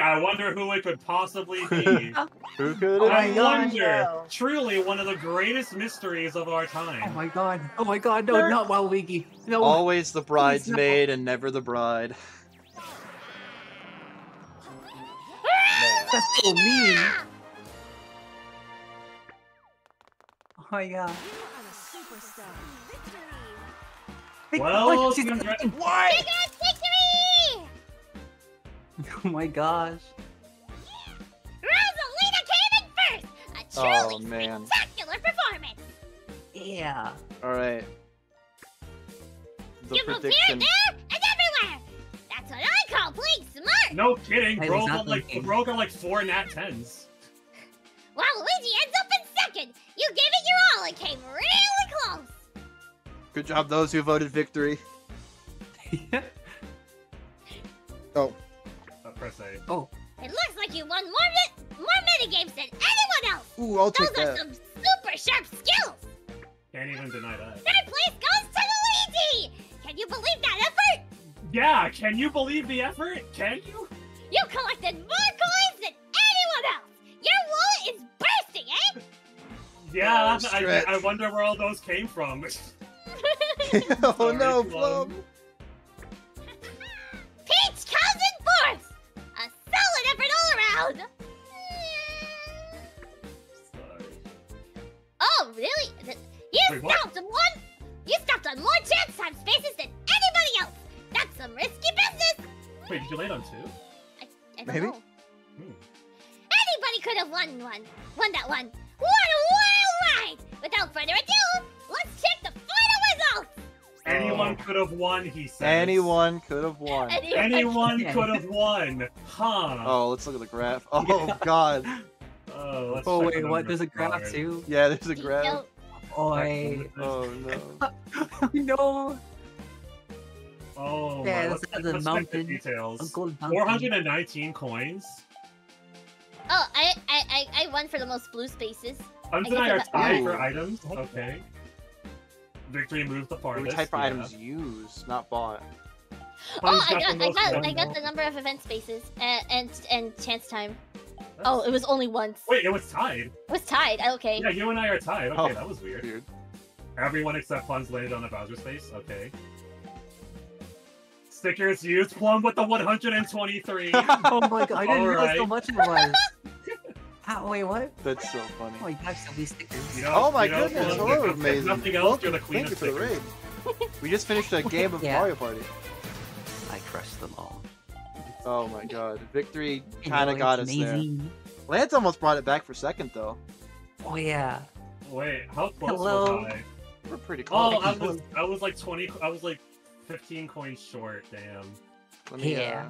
B: I wonder who it could possibly be.
K: Who could it
C: my
B: I
K: be?
B: Wonder.
C: no.
B: Truly one of the greatest mysteries of our time.
C: Oh my god. Oh my god, no, not Waluigi. No.
K: Always the bridesmaid and never the bride.
C: That's so mean. Oh my god.
B: Well,
C: she's
B: congra-
K: What?
D: Biggest victory!
C: Oh my gosh.
D: Rosalina came in first! A
K: Oh,
D: truly
K: man.
D: spectacular performance!
C: Yeah.
K: Alright. The
D: you move here,
K: prediction.
D: there, and everywhere! That's what I call playing smart!
B: No kidding,
C: I
B: bro
C: was
B: got like bro got like four nat tens.
D: While Luigi ends up in second, you gave it your all and came really close!
K: Good job, those who voted victory.
A: Oh,
B: press A.
C: oh,
D: It looks like you won more, mi- more minigames than anyone else!
A: ooh, I'll
D: Those
A: take
D: are some super sharp skills!
B: Can't even deny that.
D: Third place goes to Luigi! Can you believe that effort?
B: Yeah, can you believe the effort? Can you?
D: You collected more coins than anyone else! Your wallet is bursting, eh?
B: Yeah,
A: Oh,
B: I. I wonder where all those came from.
A: oh
B: Sorry,
A: no,
B: Plum.
A: Plum.
D: All around!
B: Sorry.
D: Oh, really? You
B: Wait,
D: stopped on one! You stopped on more chance time spaces than anybody else! That's some risky business!
B: Wait, did you land on two?
D: I don't
A: Maybe.
D: know.
B: Hmm.
D: Anybody could have won one. Won that one. What a wild ride! Without further ado,
B: Anyone oh. could have won, he said.
A: Anyone could have won.
B: Anyone
C: Yeah.
B: could have won. Huh.
A: Oh, let's look at the graph. Oh god.
B: Oh, let's
C: Oh
B: check the
C: wait, what? There's a graph
B: card.
C: too.
A: Yeah, there's a graph.
D: know,
C: Oh, I...
A: Oh no.
C: no.
B: Oh,
C: Yeah,
B: my.
C: let's
B: let's,
C: the
B: let's check the
C: mountain.
B: details.
C: Uncle Duncan.
B: 419 coins.
D: Oh, I, I, I, I won for the most blue spaces.
B: Hunt
D: I
B: and I are
D: guess
B: tied
A: Ooh.
B: for items. Okay. Victory moves the
A: We
B: farthest.
A: type for
B: yeah.
A: items used, not bought.
D: Oh,
B: Hunt's
D: I
B: the
D: got, I got, I got the number of event spaces and and, and chance time.
B: That's-
D: Oh, it was only once.
B: Wait, it was tied.
D: It was tied. Okay.
B: Yeah, you and I are tied. Okay,
A: Oh,
B: that was weird.
A: Weird.
B: Everyone except Plums landed on a Bowser space. Okay. Stickers used. Plum with the 123.
C: Oh my god, I didn't realize how
B: Alright.
C: much it was. How, wait, what?
A: That's so funny.
C: Oh, you have so many stickers.
B: You know-
A: Oh my
B: you know,
A: goodness! Hello,
B: if- if
A: amazing.
B: nothing else, you're the queen
A: Thank
B: of
A: you for the
B: stickers.
A: raid. we just finished a game of
C: Yeah.
A: Mario Party.
C: I crushed them all.
A: Oh my god. Victory kind of got
C: it's
A: us there. Lance almost brought it back for second though.
C: Oh yeah.
B: Wait, how close
C: Hello.
B: was I?
A: We're pretty close.
B: Oh, I was I was like 20. I was like 15 coins short. Damn.
A: Let me, uh,
C: Yeah.